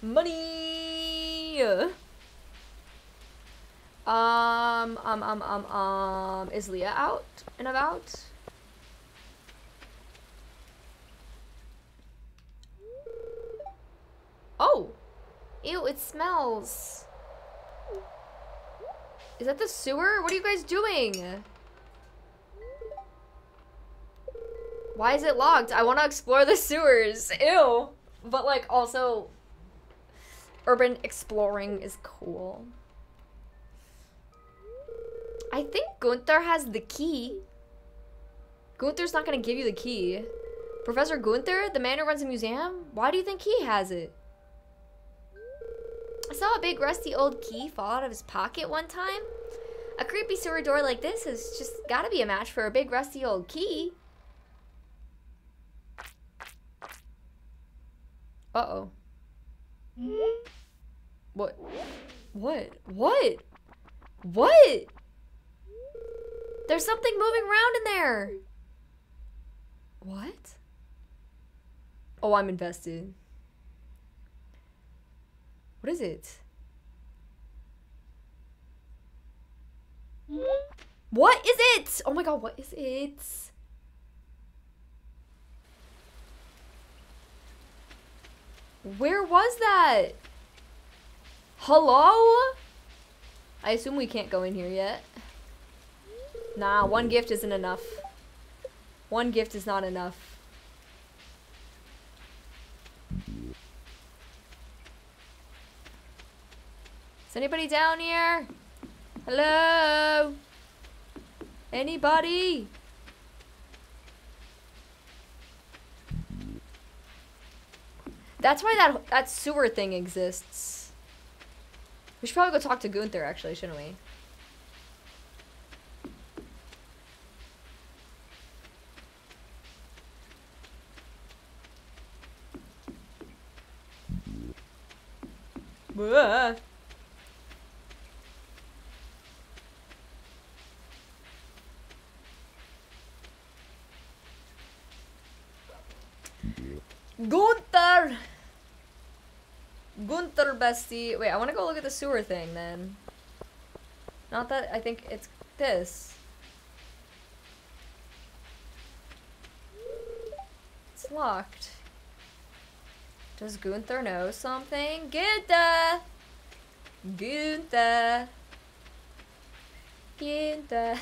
Money! Um, um, um, um, um, is Leah out and about? Oh! Ew, it smells. Is that the sewer? What are you guys doing? Why is it locked? I want to explore the (laughs) sewers. Ew. But like also urban exploring is cool. I think Gunther has the key. Gunther's not going to give you the key. Professor Gunther, the man who runs the museum? Why do you think he has it? I saw a big rusty old key fall out of his pocket one time. A creepy sewer door like this has just got to be a match for a big rusty old key. Uh-oh. What? What? What? What? There's something moving around in there. What? Oh, I'm invested. What is it? What is it? Oh my god, what is it? Where was that? Hello? I assume we can't go in here yet. Nah, one gift isn't enough. One gift is not enough. Is anybody down here? Hello? Anybody? That's why that that sewer thing exists. We should probably go talk to Gunther, actually, shouldn't we? Blah. Gunther! Gunther, bestie. Wait, I want to go look at the sewer thing then. Not that, I think it's this. It's locked. Does Gunther know something? Gunther! Gunther! Gunther! (laughs)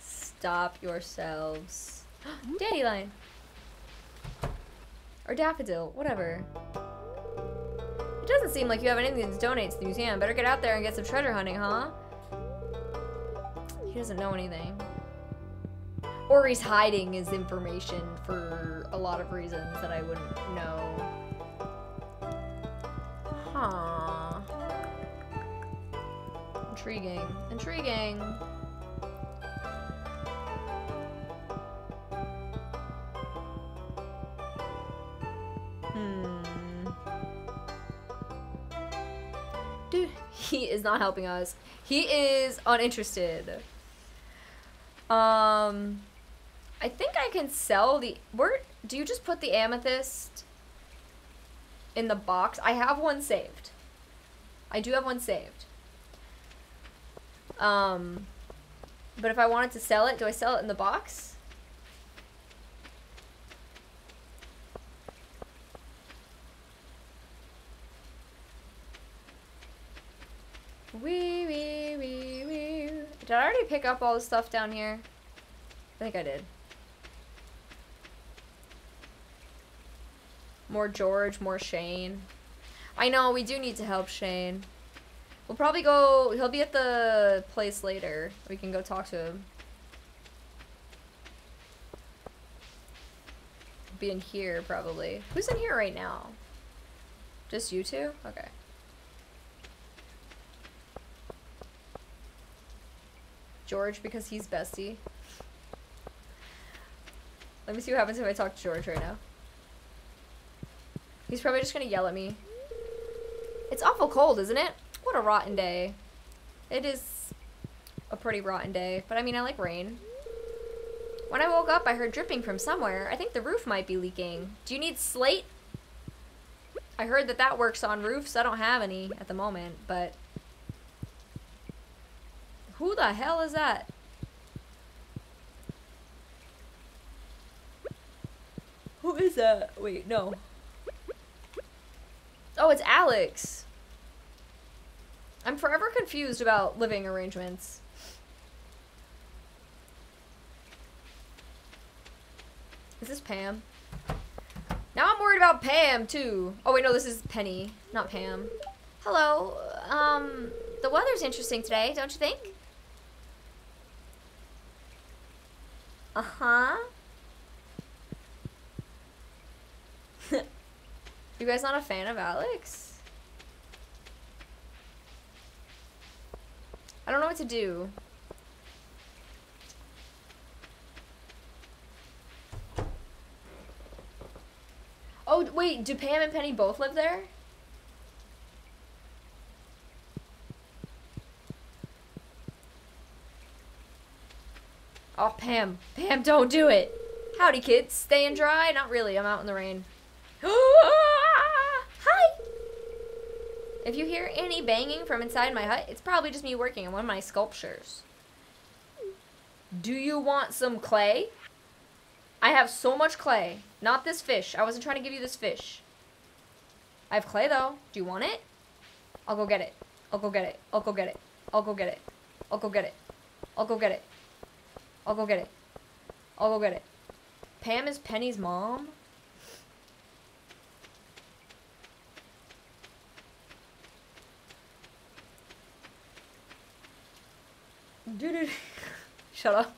Stop yourselves. (gasps) Dandelion! Or daffodil, whatever. It doesn't seem like you have anything to donate to the museum. Better get out there and get some treasure hunting, huh? He doesn't know anything. Or he's hiding his information for a lot of reasons that I wouldn't know. Huh. Intriguing. Intriguing. Hmm. Dude, he is not helping us. He is uninterested. Um, I think I can sell the. Where do you just put the amethyst in the box? I have one saved. I do have one saved. Um, but if I wanted to sell it, do I sell it in the box? Wee wee wee wee. Did I already pick up all the stuff down here? I think I did. More George, more Shane. I know, we do need to help Shane. We'll probably go, he'll be at the place later. We can go talk to him. Be in here, probably. Who's in here right now? Just you two? Okay. George, because he's bestie. Let me see what happens if I talk to George right now. He's probably just gonna yell at me. It's awful cold, isn't it? What a rotten day. It is a pretty rotten day, but I mean, I like rain. When I woke up, I heard dripping from somewhere. I think the roof might be leaking. Do you need slate? I heard that that works on roofs. I don't have any at the moment, but... Who the hell is that? Who is that? Wait, no. Oh, it's Alex. I'm forever confused about living arrangements. Is this Pam? Now I'm worried about Pam, too. Oh, wait, no, this is Penny, not Pam. Hello. Um, the weather's interesting today, don't you think? Uh-huh. (laughs) you guys not a fan of Alex? I don't know what to do. Oh, wait, do Pam and Penny both live there? Oh, Pam. Pam, don't do it. Howdy, kids. Staying dry? Not really. I'm out in the rain. (gasps) Hi! If you hear any banging from inside my hut, it's probably just me working on one of my sculptures. Do you want some clay? I have so much clay. Not this fish. I wasn't trying to give you this fish. I have clay, though. Do you want it? I'll go get it. I'll go get it. I'll go get it. I'll go get it. I'll go get it. I'll go get it. I'll go get it. I'll go get it. Pam is Penny's mom? Dude, (laughs) shut up.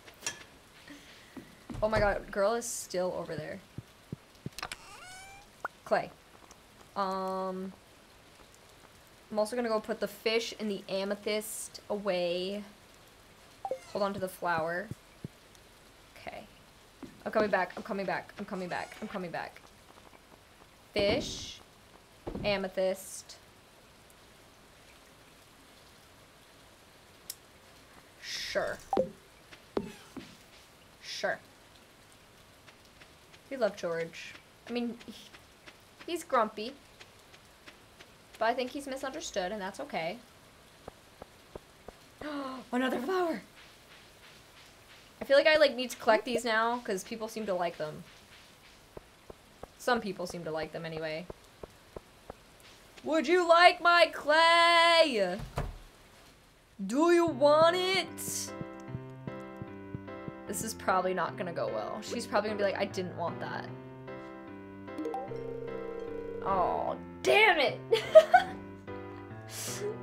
Oh my god, girl is still over there. Clay. Um, I'm also gonna go put the fish and the amethyst away. Hold on to the flower. I'm coming back. I'm coming back. I'm coming back. I'm coming back. Fish. Amethyst. Sure. Sure. We love George. I mean, he's grumpy. But I think he's misunderstood, and that's okay. (gasps) Another flower! I feel like I like need to collect these now, because people seem to like them. Some people seem to like them anyway. Would you like my clay? Do you want it? This is probably not gonna go well. She's probably gonna be like, I didn't want that. Oh, damn it! (laughs)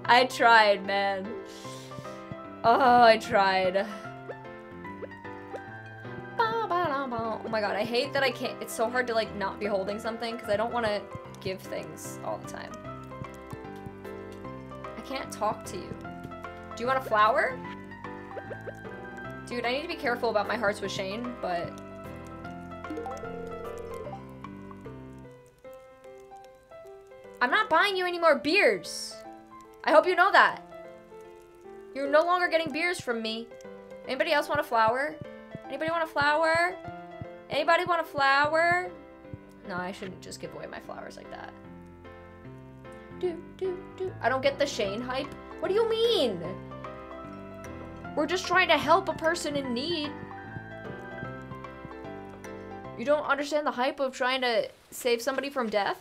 I tried, man. Oh, I tried. Oh my god, I hate that I can't- it's so hard to like not be holding something because I don't want to give things all the time. I can't talk to you. Do you want a flower? Dude, I need to be careful about my hearts with Shane, but... I'm not buying you any more beers. I hope you know that. You're no longer getting beers from me. Anybody else want a flower? Anybody want a flower? Anybody want a flower? No, I shouldn't just give away my flowers like that. Do, do, do. I don't get the Shane hype. What do you mean? We're just trying to help a person in need. You don't understand the hype of trying to save somebody from death?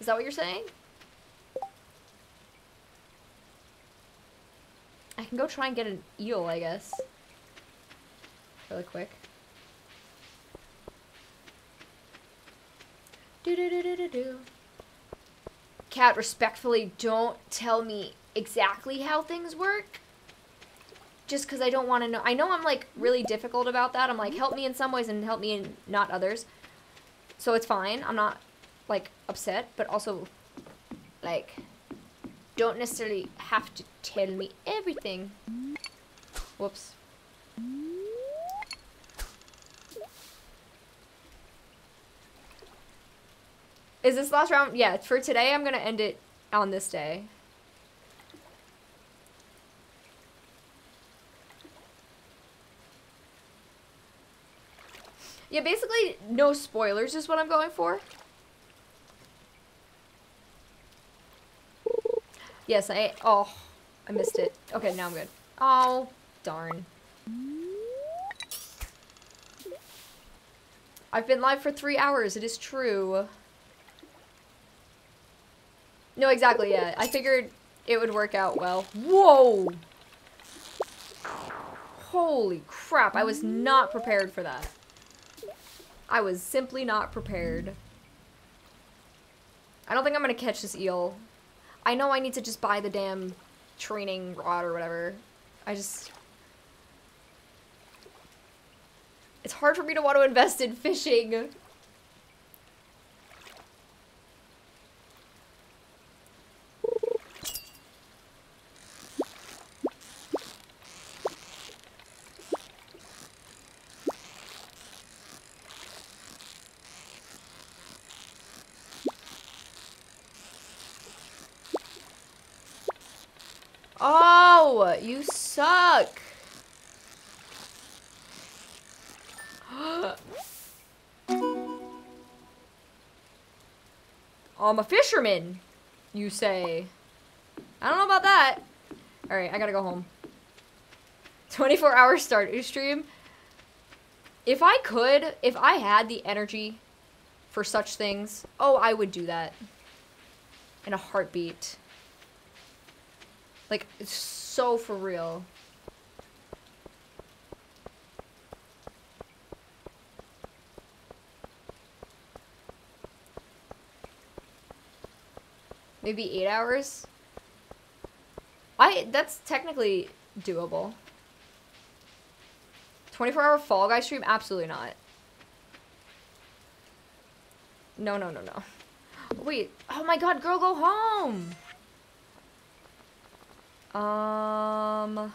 Is that what you're saying? I can go try and get an eel, I guess. Really quick. Do do do do do do. Cat, respectfully, don't tell me exactly how things work. Just because I don't want to know. I know I'm like really difficult about that. I'm like, help me in some ways and help me in not others. So it's fine. I'm not like upset, but also like don't necessarily have to tell me everything. Whoops. Is this last round? Yeah, for today, I'm going to end it on this day. Yeah, basically, no spoilers is what I'm going for. Yes, I... Oh, I missed it. Okay, now I'm good. Oh, darn. I've been live for three hours. It is true. No, exactly, yeah. I figured it would work out well. Whoa! Holy crap, I was not prepared for that. I was simply not prepared. I don't think I'm gonna catch this eel. I know I need to just buy the damn training rod or whatever. I just... It's hard for me to want to invest in fishing. You suck. (gasps) I'm a fisherman, you say. I don't know about that. Alright, I gotta go home. 24 hour start stream. If I could, if I had the energy for such things, oh, I would do that. In a heartbeat. Like, it's so for real. Maybe eight hours? I, that's technically doable. 24 hour Fall Guy stream? Absolutely not. No, no, no, no. Wait. Oh my god, girl, go home! Um...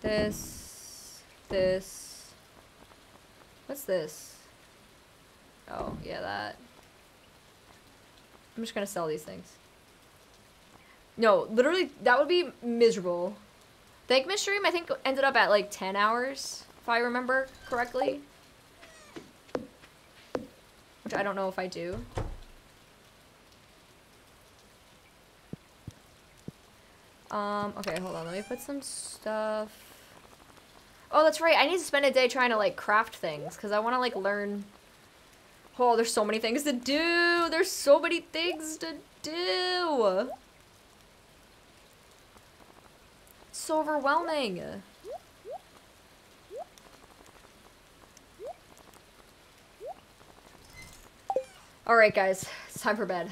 This... This... What's this? Oh, yeah, that. I'm just gonna sell these things. No, literally, that would be miserable. Thankmas stream, I think, ended up at like 10 hours, if I remember correctly. Which I don't know if I do. Um, okay, hold on, let me put some stuff. Oh, that's right, I need to spend a day trying to, like, craft things, because I want to, like, learn Oh, there's so many things to do. There's so many things to do. So overwhelming. Alright, guys. It's time for bed.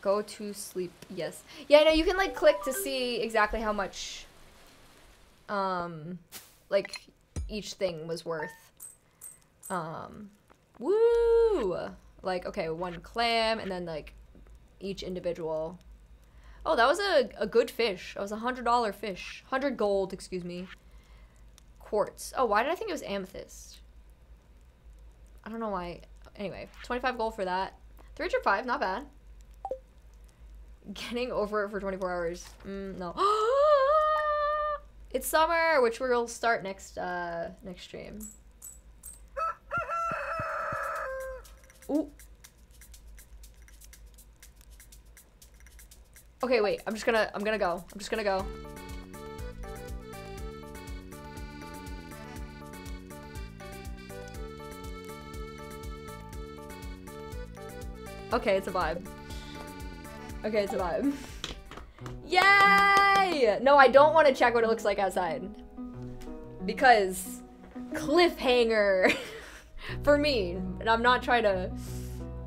Go to sleep. Yes. Yeah, no, you can, like, click to see exactly how much, um, like, each thing was worth. Um, Woo! Like, okay, one clam and then like each individual. Oh, that was a, a good fish. That was a hundred dollar fish. Hundred gold, excuse me. Quartz. Oh, why did I think it was amethyst? I don't know why. Anyway, 25 gold for that. 305, not bad. Getting over it for 24 hours. Mm, no. (gasps) it's summer, which we'll start next uh next stream. (laughs) Ooh. Okay, wait. I'm just gonna I'm gonna go. I'm just gonna go. Okay, it's a vibe. Okay, it's a vibe. Yay! No, I don't want to check what it looks like outside. Because cliffhanger (laughs) for me. And I'm not trying to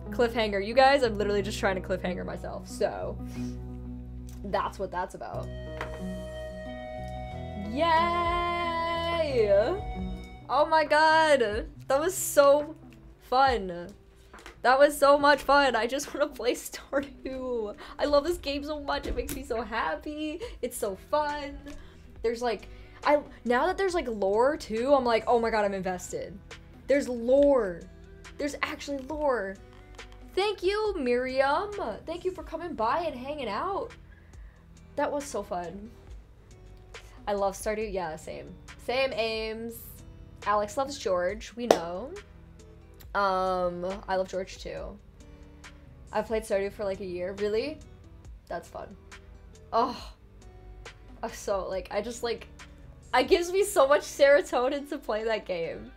cliffhanger you guys. I'm literally just trying to cliffhanger myself. So that's what that's about. Yay! Oh my god. That was so fun. That was so much fun. I just (laughs) want to play Stardew. I love this game so much. It makes me so happy. It's so fun. There's like I now that there's like lore too, I'm like, "Oh my god, I'm invested." There's lore. There's actually lore. Thank you, Miriam. Thank you for coming by and hanging out. That was so fun. I love Stardew. Yeah, same. Same aims. Alex loves George. We know. Um, I love George too. I've played Stardew for like a year. Really? That's fun. Oh, so like I just like it gives me so much serotonin to play that game.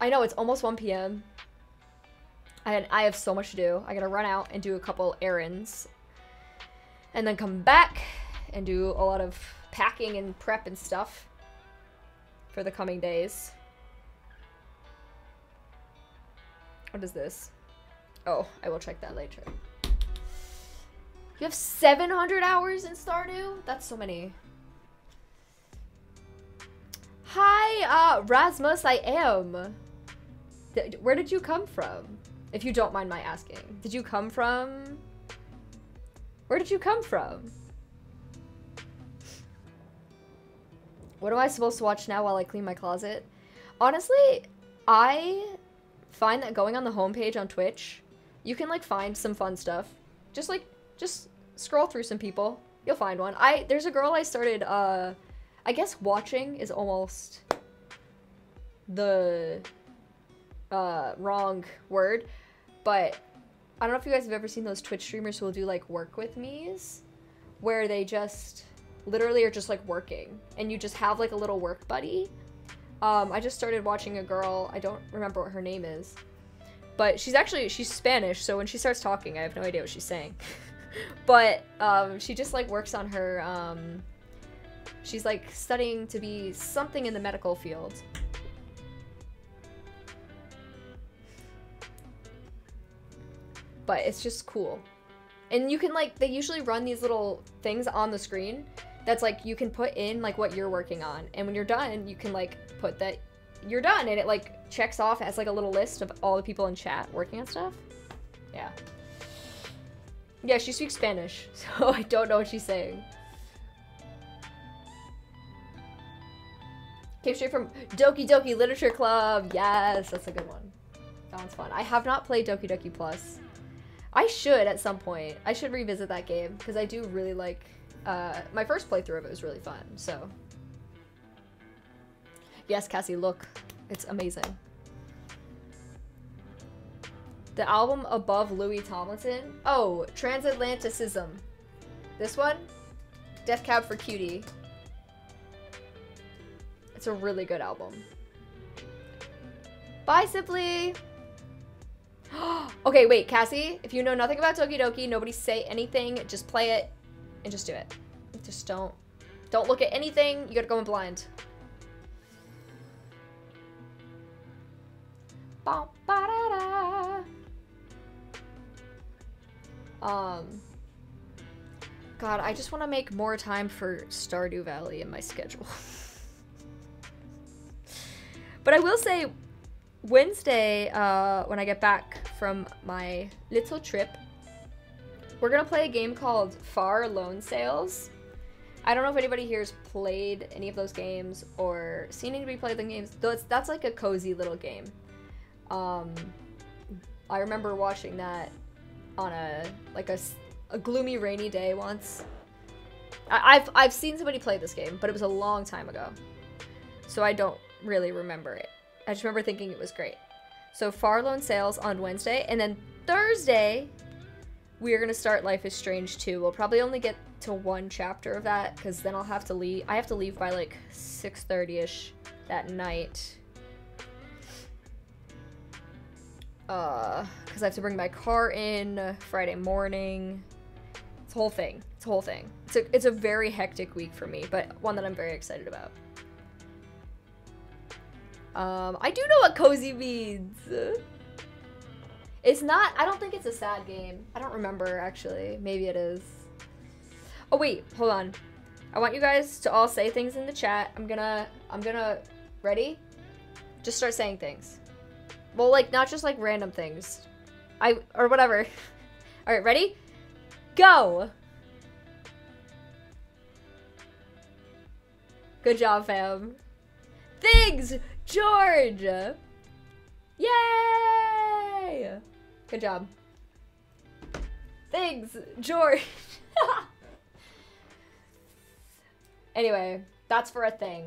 I know it's almost 1 p.m. And I have so much to do. I gotta run out and do a couple errands. And then come back and do a lot of packing and prep and stuff for the coming days. What is this? Oh, I will check that later. You have 700 hours in Stardew? That's so many. Hi, uh, Rasmus, I am. Th where did you come from? If you don't mind my asking. Did you come from... Where did you come from? What am I supposed to watch now while I clean my closet? Honestly, I find that going on the homepage on Twitch, you can like find some fun stuff. Just like just scroll through some people. You'll find one. I there's a girl I started uh I guess watching is almost the uh wrong word, but I don't know if you guys have ever seen those Twitch streamers who will do like work with me's where they just literally are just like working and you just have like a little work buddy um, I just started watching a girl. I don't remember what her name is, but she's actually she's Spanish. So when she starts talking, I have no idea what she's saying. (laughs) but um, she just like works on her. Um, she's like studying to be something in the medical field. But it's just cool. And you can like they usually run these little things on the screen that's like you can put in like what you're working on and when you're done you can like put that you're done and it like checks off as like a little list of all the people in chat working on stuff. Yeah. Yeah she speaks spanish (laughs) so i don't know what she's saying. Came straight from doki doki literature club. Yes that's a good one. That one's fun. I have not played doki doki plus. I should at some point. I should revisit that game because i do really like uh, my first playthrough of it was really fun, so. Yes, Cassie, look. It's amazing. The album above Louis Tomlinson? Oh, Transatlanticism. This one? Death Cab for Cutie. It's a really good album. Bye, Simply! (gasps) okay, wait, Cassie, if you know nothing about Doki Doki, nobody say anything, just play it and just do it. Just don't. Don't look at anything. You gotta go in blind. Um, God, I just want to make more time for Stardew Valley in my schedule. (laughs) but I will say, Wednesday, uh, when I get back from my little trip, we're gonna play a game called Far Lone Sails. I don't know if anybody here has played any of those games or seen anybody play the games. That's that's like a cozy little game. Um, I remember watching that on a like a, a gloomy rainy day once. I, I've I've seen somebody play this game, but it was a long time ago, so I don't really remember it. I just remember thinking it was great. So Far Lone Sails on Wednesday, and then Thursday, we are gonna start Life is Strange 2. We'll probably only get to one chapter of that because then I'll have to leave. I have to leave by like 6:30ish that night. Uh, because I have to bring my car in Friday morning. It's a whole thing. It's a whole thing. It's a it's a very hectic week for me, but one that I'm very excited about. Um, I do know what cozy means. It's not, I don't think it's a sad game. I don't remember, actually. Maybe it is. Oh, wait, hold on. I want you guys to all say things in the chat. I'm gonna, I'm gonna, ready? Just start saying things. Well, like, not just, like, random things. I, or whatever. (laughs) all right, ready? Go! Good job, fam. Things! George! Yay! Good job. Thanks, George. (laughs) anyway, that's for a thing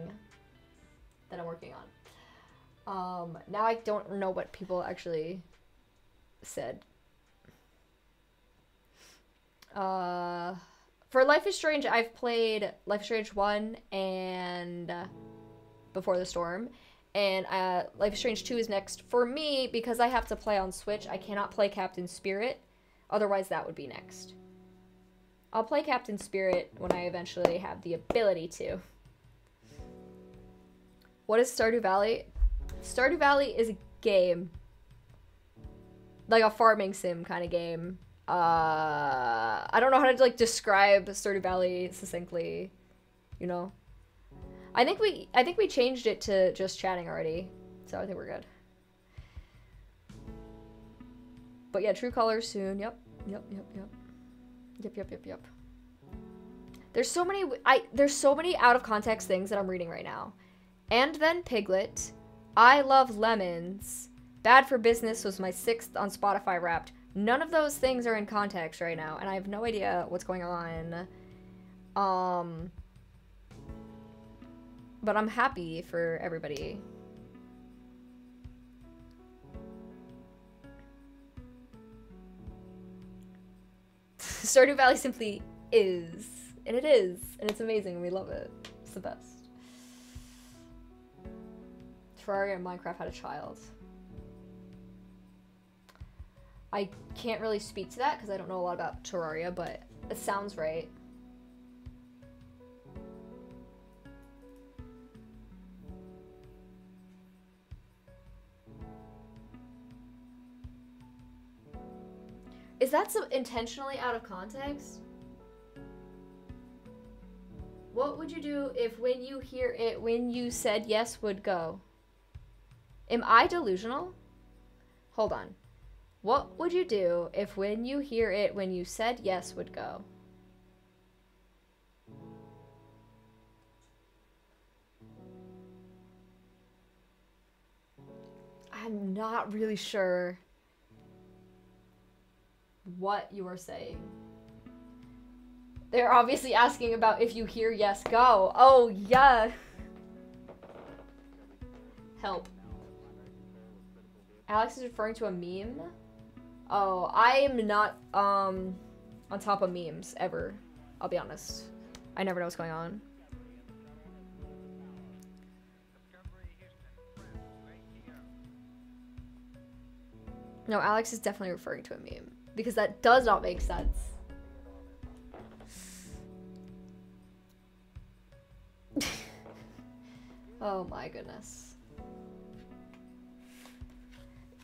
that I'm working on. Um, now I don't know what people actually said. Uh, for Life is Strange, I've played Life is Strange 1 and Before the Storm and uh, Life is Strange 2 is next for me because I have to play on Switch. I cannot play Captain Spirit. Otherwise, that would be next. I'll play Captain Spirit when I eventually have the ability to. What is Stardew Valley? Stardew Valley is a game. Like a farming sim kind of game. Uh, I don't know how to like describe Stardew Valley succinctly, you know? I think we I think we changed it to just chatting already. So I think we're good. But yeah, true colors soon. Yep. Yep, yep, yep. Yep, yep, yep, yep. There's so many I there's so many out of context things that I'm reading right now. And then Piglet. I love lemons. Bad for Business was my sixth on Spotify wrapped. None of those things are in context right now, and I have no idea what's going on. Um but I'm happy for everybody. (laughs) Stardew Valley simply is. And it is. And it's amazing and we love it. It's the best. Terraria and Minecraft had a child. I can't really speak to that because I don't know a lot about Terraria, but it sounds right. Is that so intentionally out of context? What would you do if when you hear it, when you said yes would go? Am I delusional? Hold on. What would you do if when you hear it, when you said yes would go? I'm not really sure what you are saying. They're obviously asking about if you hear yes, go. Oh, yeah. Help. Alex is referring to a meme? Oh, I am not, um, on top of memes, ever. I'll be honest. I never know what's going on. No, Alex is definitely referring to a meme because that does not make sense. (laughs) oh my goodness.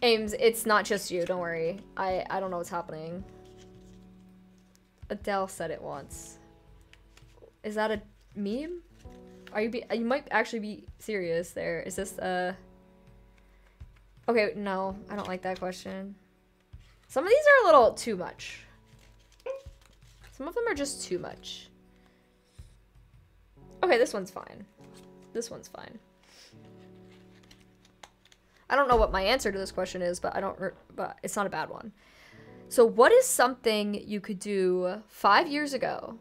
Ames, it's not just you, don't worry. I, I don't know what's happening. Adele said it once. Is that a meme? Are you be you might actually be serious there. Is this uh Okay, no, I don't like that question. Some of these are a little too much. Some of them are just too much. Okay, this one's fine. This one's fine. I don't know what my answer to this question is, but I don't but it's not a bad one. So what is something you could do 5 years ago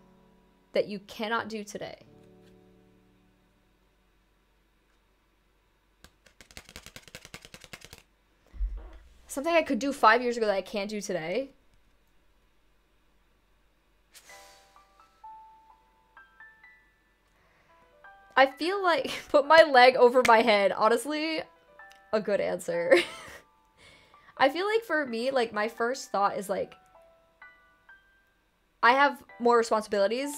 that you cannot do today? Something I could do 5 years ago that I can't do today? I feel like (laughs) put my leg over my head. Honestly, a good answer. (laughs) I feel like for me, like my first thought is like I have more responsibilities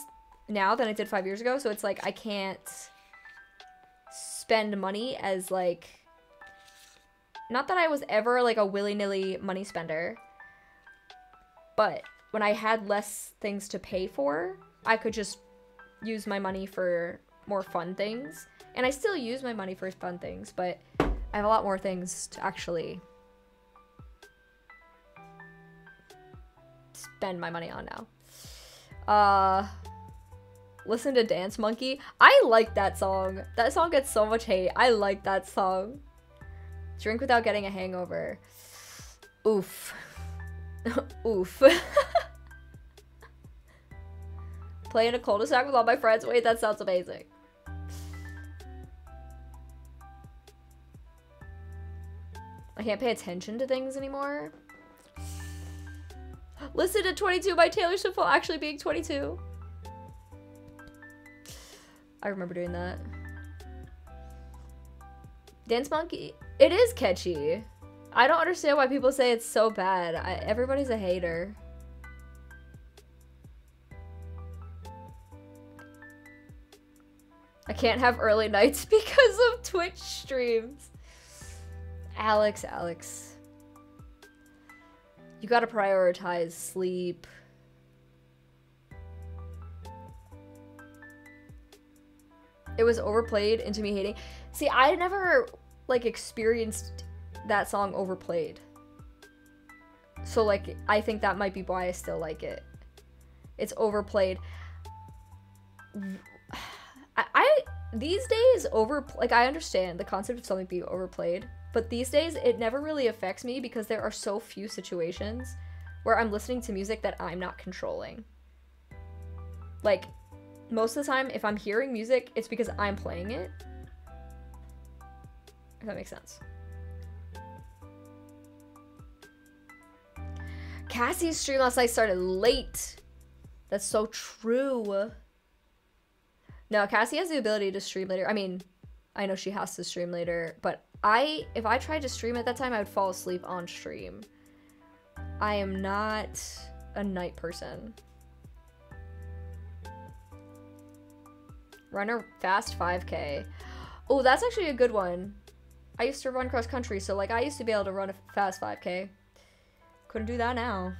now than I did 5 years ago, so it's like I can't spend money as like not that I was ever like a willy-nilly money spender, but when I had less things to pay for, I could just use my money for more fun things. And I still use my money for fun things, but I have a lot more things to actually spend my money on now. Uh listen to Dance Monkey. I like that song. That song gets so much hate. I like that song. Drink without getting a hangover. Oof. (laughs) Oof. (laughs) Play in a cul-de-sac with all my friends. Wait, that sounds amazing. I can't pay attention to things anymore. (gasps) Listen to 22 by Taylor Swift while actually being 22. I remember doing that. Dance Monkey, it is catchy. I don't understand why people say it's so bad. I, everybody's a hater. I can't have early (laughs) nights because of Twitch streams. Alex, Alex. You gotta prioritize sleep. It was overplayed into me hating. See, I never, like, experienced that song overplayed. So, like, I think that might be why I still like it. It's overplayed. (sighs) I, I these days over like I understand the concept of something being overplayed, but these days, it never really affects me because there are so few situations where I'm listening to music that I'm not controlling. Like, most of the time, if I'm hearing music, it's because I'm playing it. If that makes sense. Cassie's stream last night started late. That's so true. No, Cassie has the ability to stream later. I mean, I know she has to stream later, but I if I tried to stream at that time, I would fall asleep on stream. I am not a night person. Runner fast 5k. Oh, that's actually a good one. I used to run cross country, so like I used to be able to run a fast 5k. Couldn't do that now.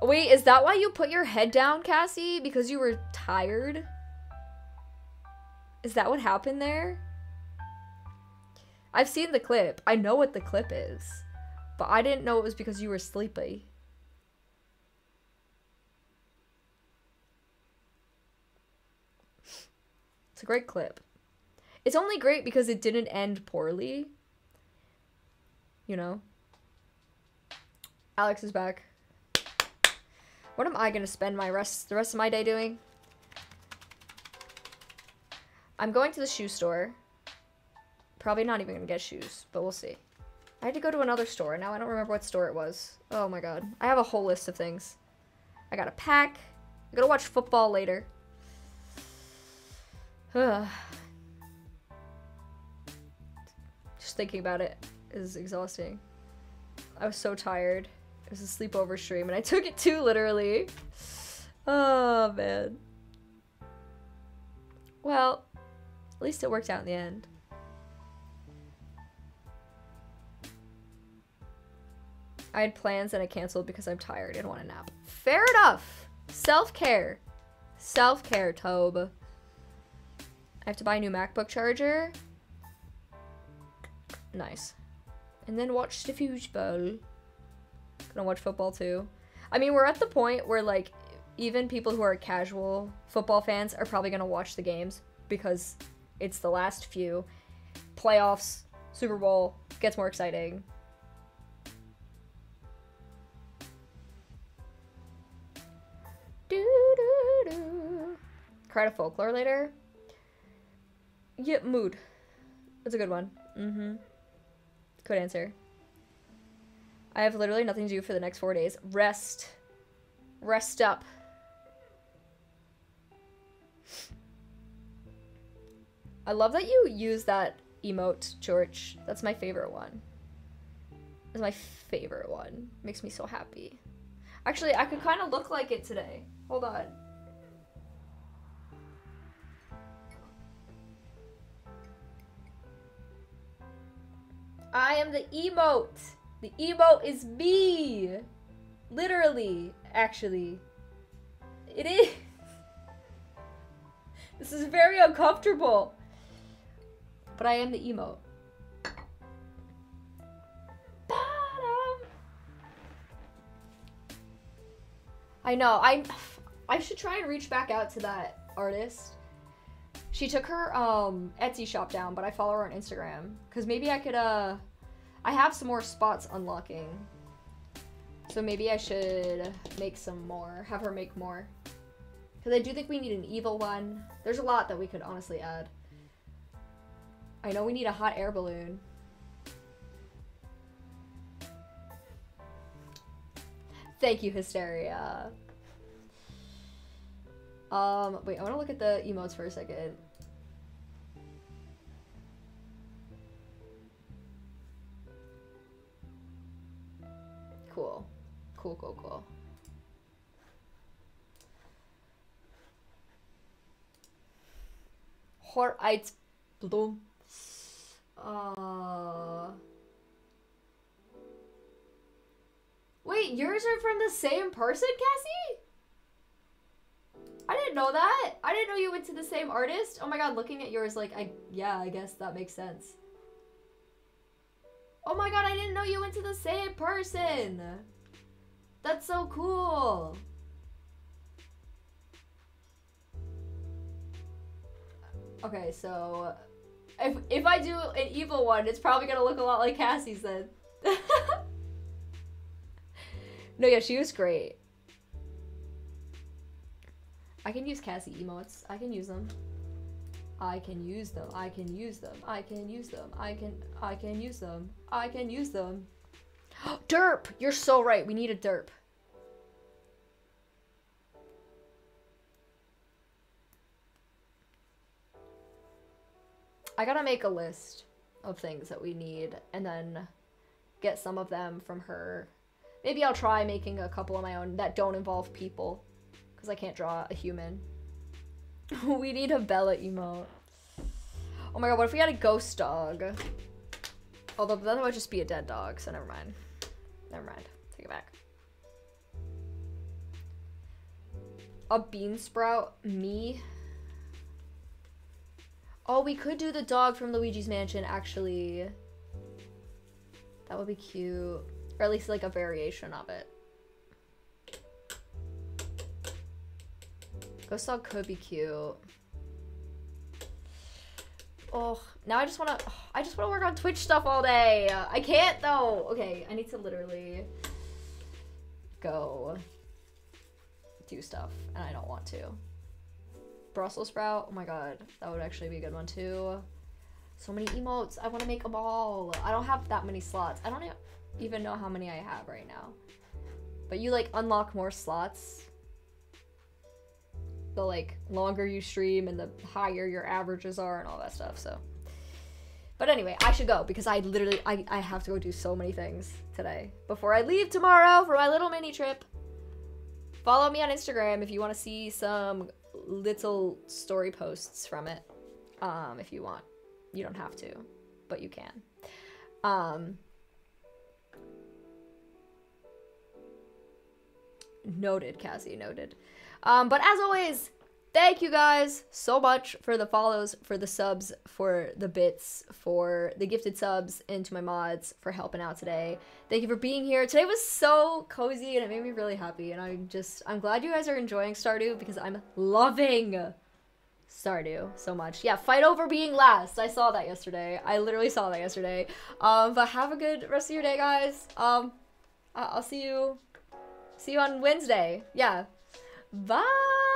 Wait, is that why you put your head down, Cassie? Because you were tired? Is that what happened there? I've seen the clip. I know what the clip is. But I didn't know it was because you were sleepy. It's a great clip. It's only great because it didn't end poorly. You know? Alex is back. What am I gonna spend my rest the rest of my day doing? I'm going to the shoe store. Probably not even gonna get shoes, but we'll see. I had to go to another store. Now I don't remember what store it was. Oh my god. I have a whole list of things. I gotta pack. I gotta watch football later. (sighs) Just thinking about it is exhausting. I was so tired. It was a sleepover stream, and I took it too literally. (sighs) Oh, man. Well, at least it worked out in the end. I had plans and I canceled because I'm tired and want a nap. Fair enough. Self-care. Self-care, Tobe. I have to buy a new MacBook charger. Nice. And then watch the football. Gonna watch football too. I mean, we're at the point where like even people who are casual football fans are probably gonna watch the games because it's the last few playoffs, Super Bowl gets more exciting. Cry to folklore later. Yeah, mood. That's a good one. Mm-hmm. Good answer. I have literally nothing to do for the next four days. Rest. Rest up. I love that you use that emote, George. That's my favorite one. That's my favorite one. Makes me so happy. Actually, I could kind of look like it today. Hold on. I am the emote. The emote is me. Literally, actually. It is. (laughs) This is very uncomfortable. But I am the emote. I know. I I should try and reach back out to that artist. She took her um Etsy shop down, but I follow her on Instagram cuz maybe I could uh I have some more spots unlocking. So maybe I should make some more, have her make more. Cuz I do think we need an evil one. There's a lot that we could honestly add. I know we need a hot air balloon. Thank you, Hysteria. Um, wait, I want to look at the emotes for a second. Cool. Cool, cool, cool. Eight Bloom. Uh. Wait, yours are from the same person, Cassie? I didn't know that. I didn't know you went to the same artist. Oh my god, looking at yours, like, I, yeah, I guess that makes sense. Oh my god, I didn't know you went to the same person. That's so cool. Okay, so if if I do an evil one, it's probably gonna look a lot like Cassie's then. (laughs) no, yeah, she was great. I can use Cassie emotes. I can use them. I can use them. I can use them. I can use them. I can I can use them. I can use them. (gasps) derp! You're so right. We need a derp. I gotta make a list of things that we need and then get some of them from her. Maybe I'll try making a couple of my own that don't involve people because I can't draw a human. (laughs) we need a Bella emote. Oh my god, what if we had a ghost dog? Although that would just be a dead dog, so never mind. Never mind. Take it back. A bean sprout? Me? Oh, we could do the dog from Luigi's Mansion, actually. That would be cute. Or at least like a variation of it. Ghost dog could be cute. Oh, now I just want to, oh, I just want to work on Twitch stuff all day. I can't though. Okay, I need to literally go do stuff and I don't want to. Brussels sprout. Oh my god, that would actually be a good one too. So many emotes. I want to make them all. I don't have that many slots. I don't even know how many I have right now. But you like unlock more slots. The like longer you stream and the higher your averages are and all that stuff. So. But anyway, I should go because I literally I, I have to go do so many things today before I leave tomorrow for my little mini trip. Follow me on Instagram if you want to see some little story posts from it um, if you want. You don't have to, but you can. Um, Noted, Cassie, noted. Um, but as always, thank you guys so much for the follows, for the subs, for the bits, for the gifted subs, and to my mods for helping out today. Thank you for being here. Today was so cozy and it made me really happy. And I'm just, I'm glad you guys are enjoying Stardew because I'm loving Stardew so much. Yeah, fight over being last. I saw that yesterday. I literally saw that yesterday. Um, but have a good rest of your day, guys. Um, I'll see you, see you on Wednesday. Yeah. Bye.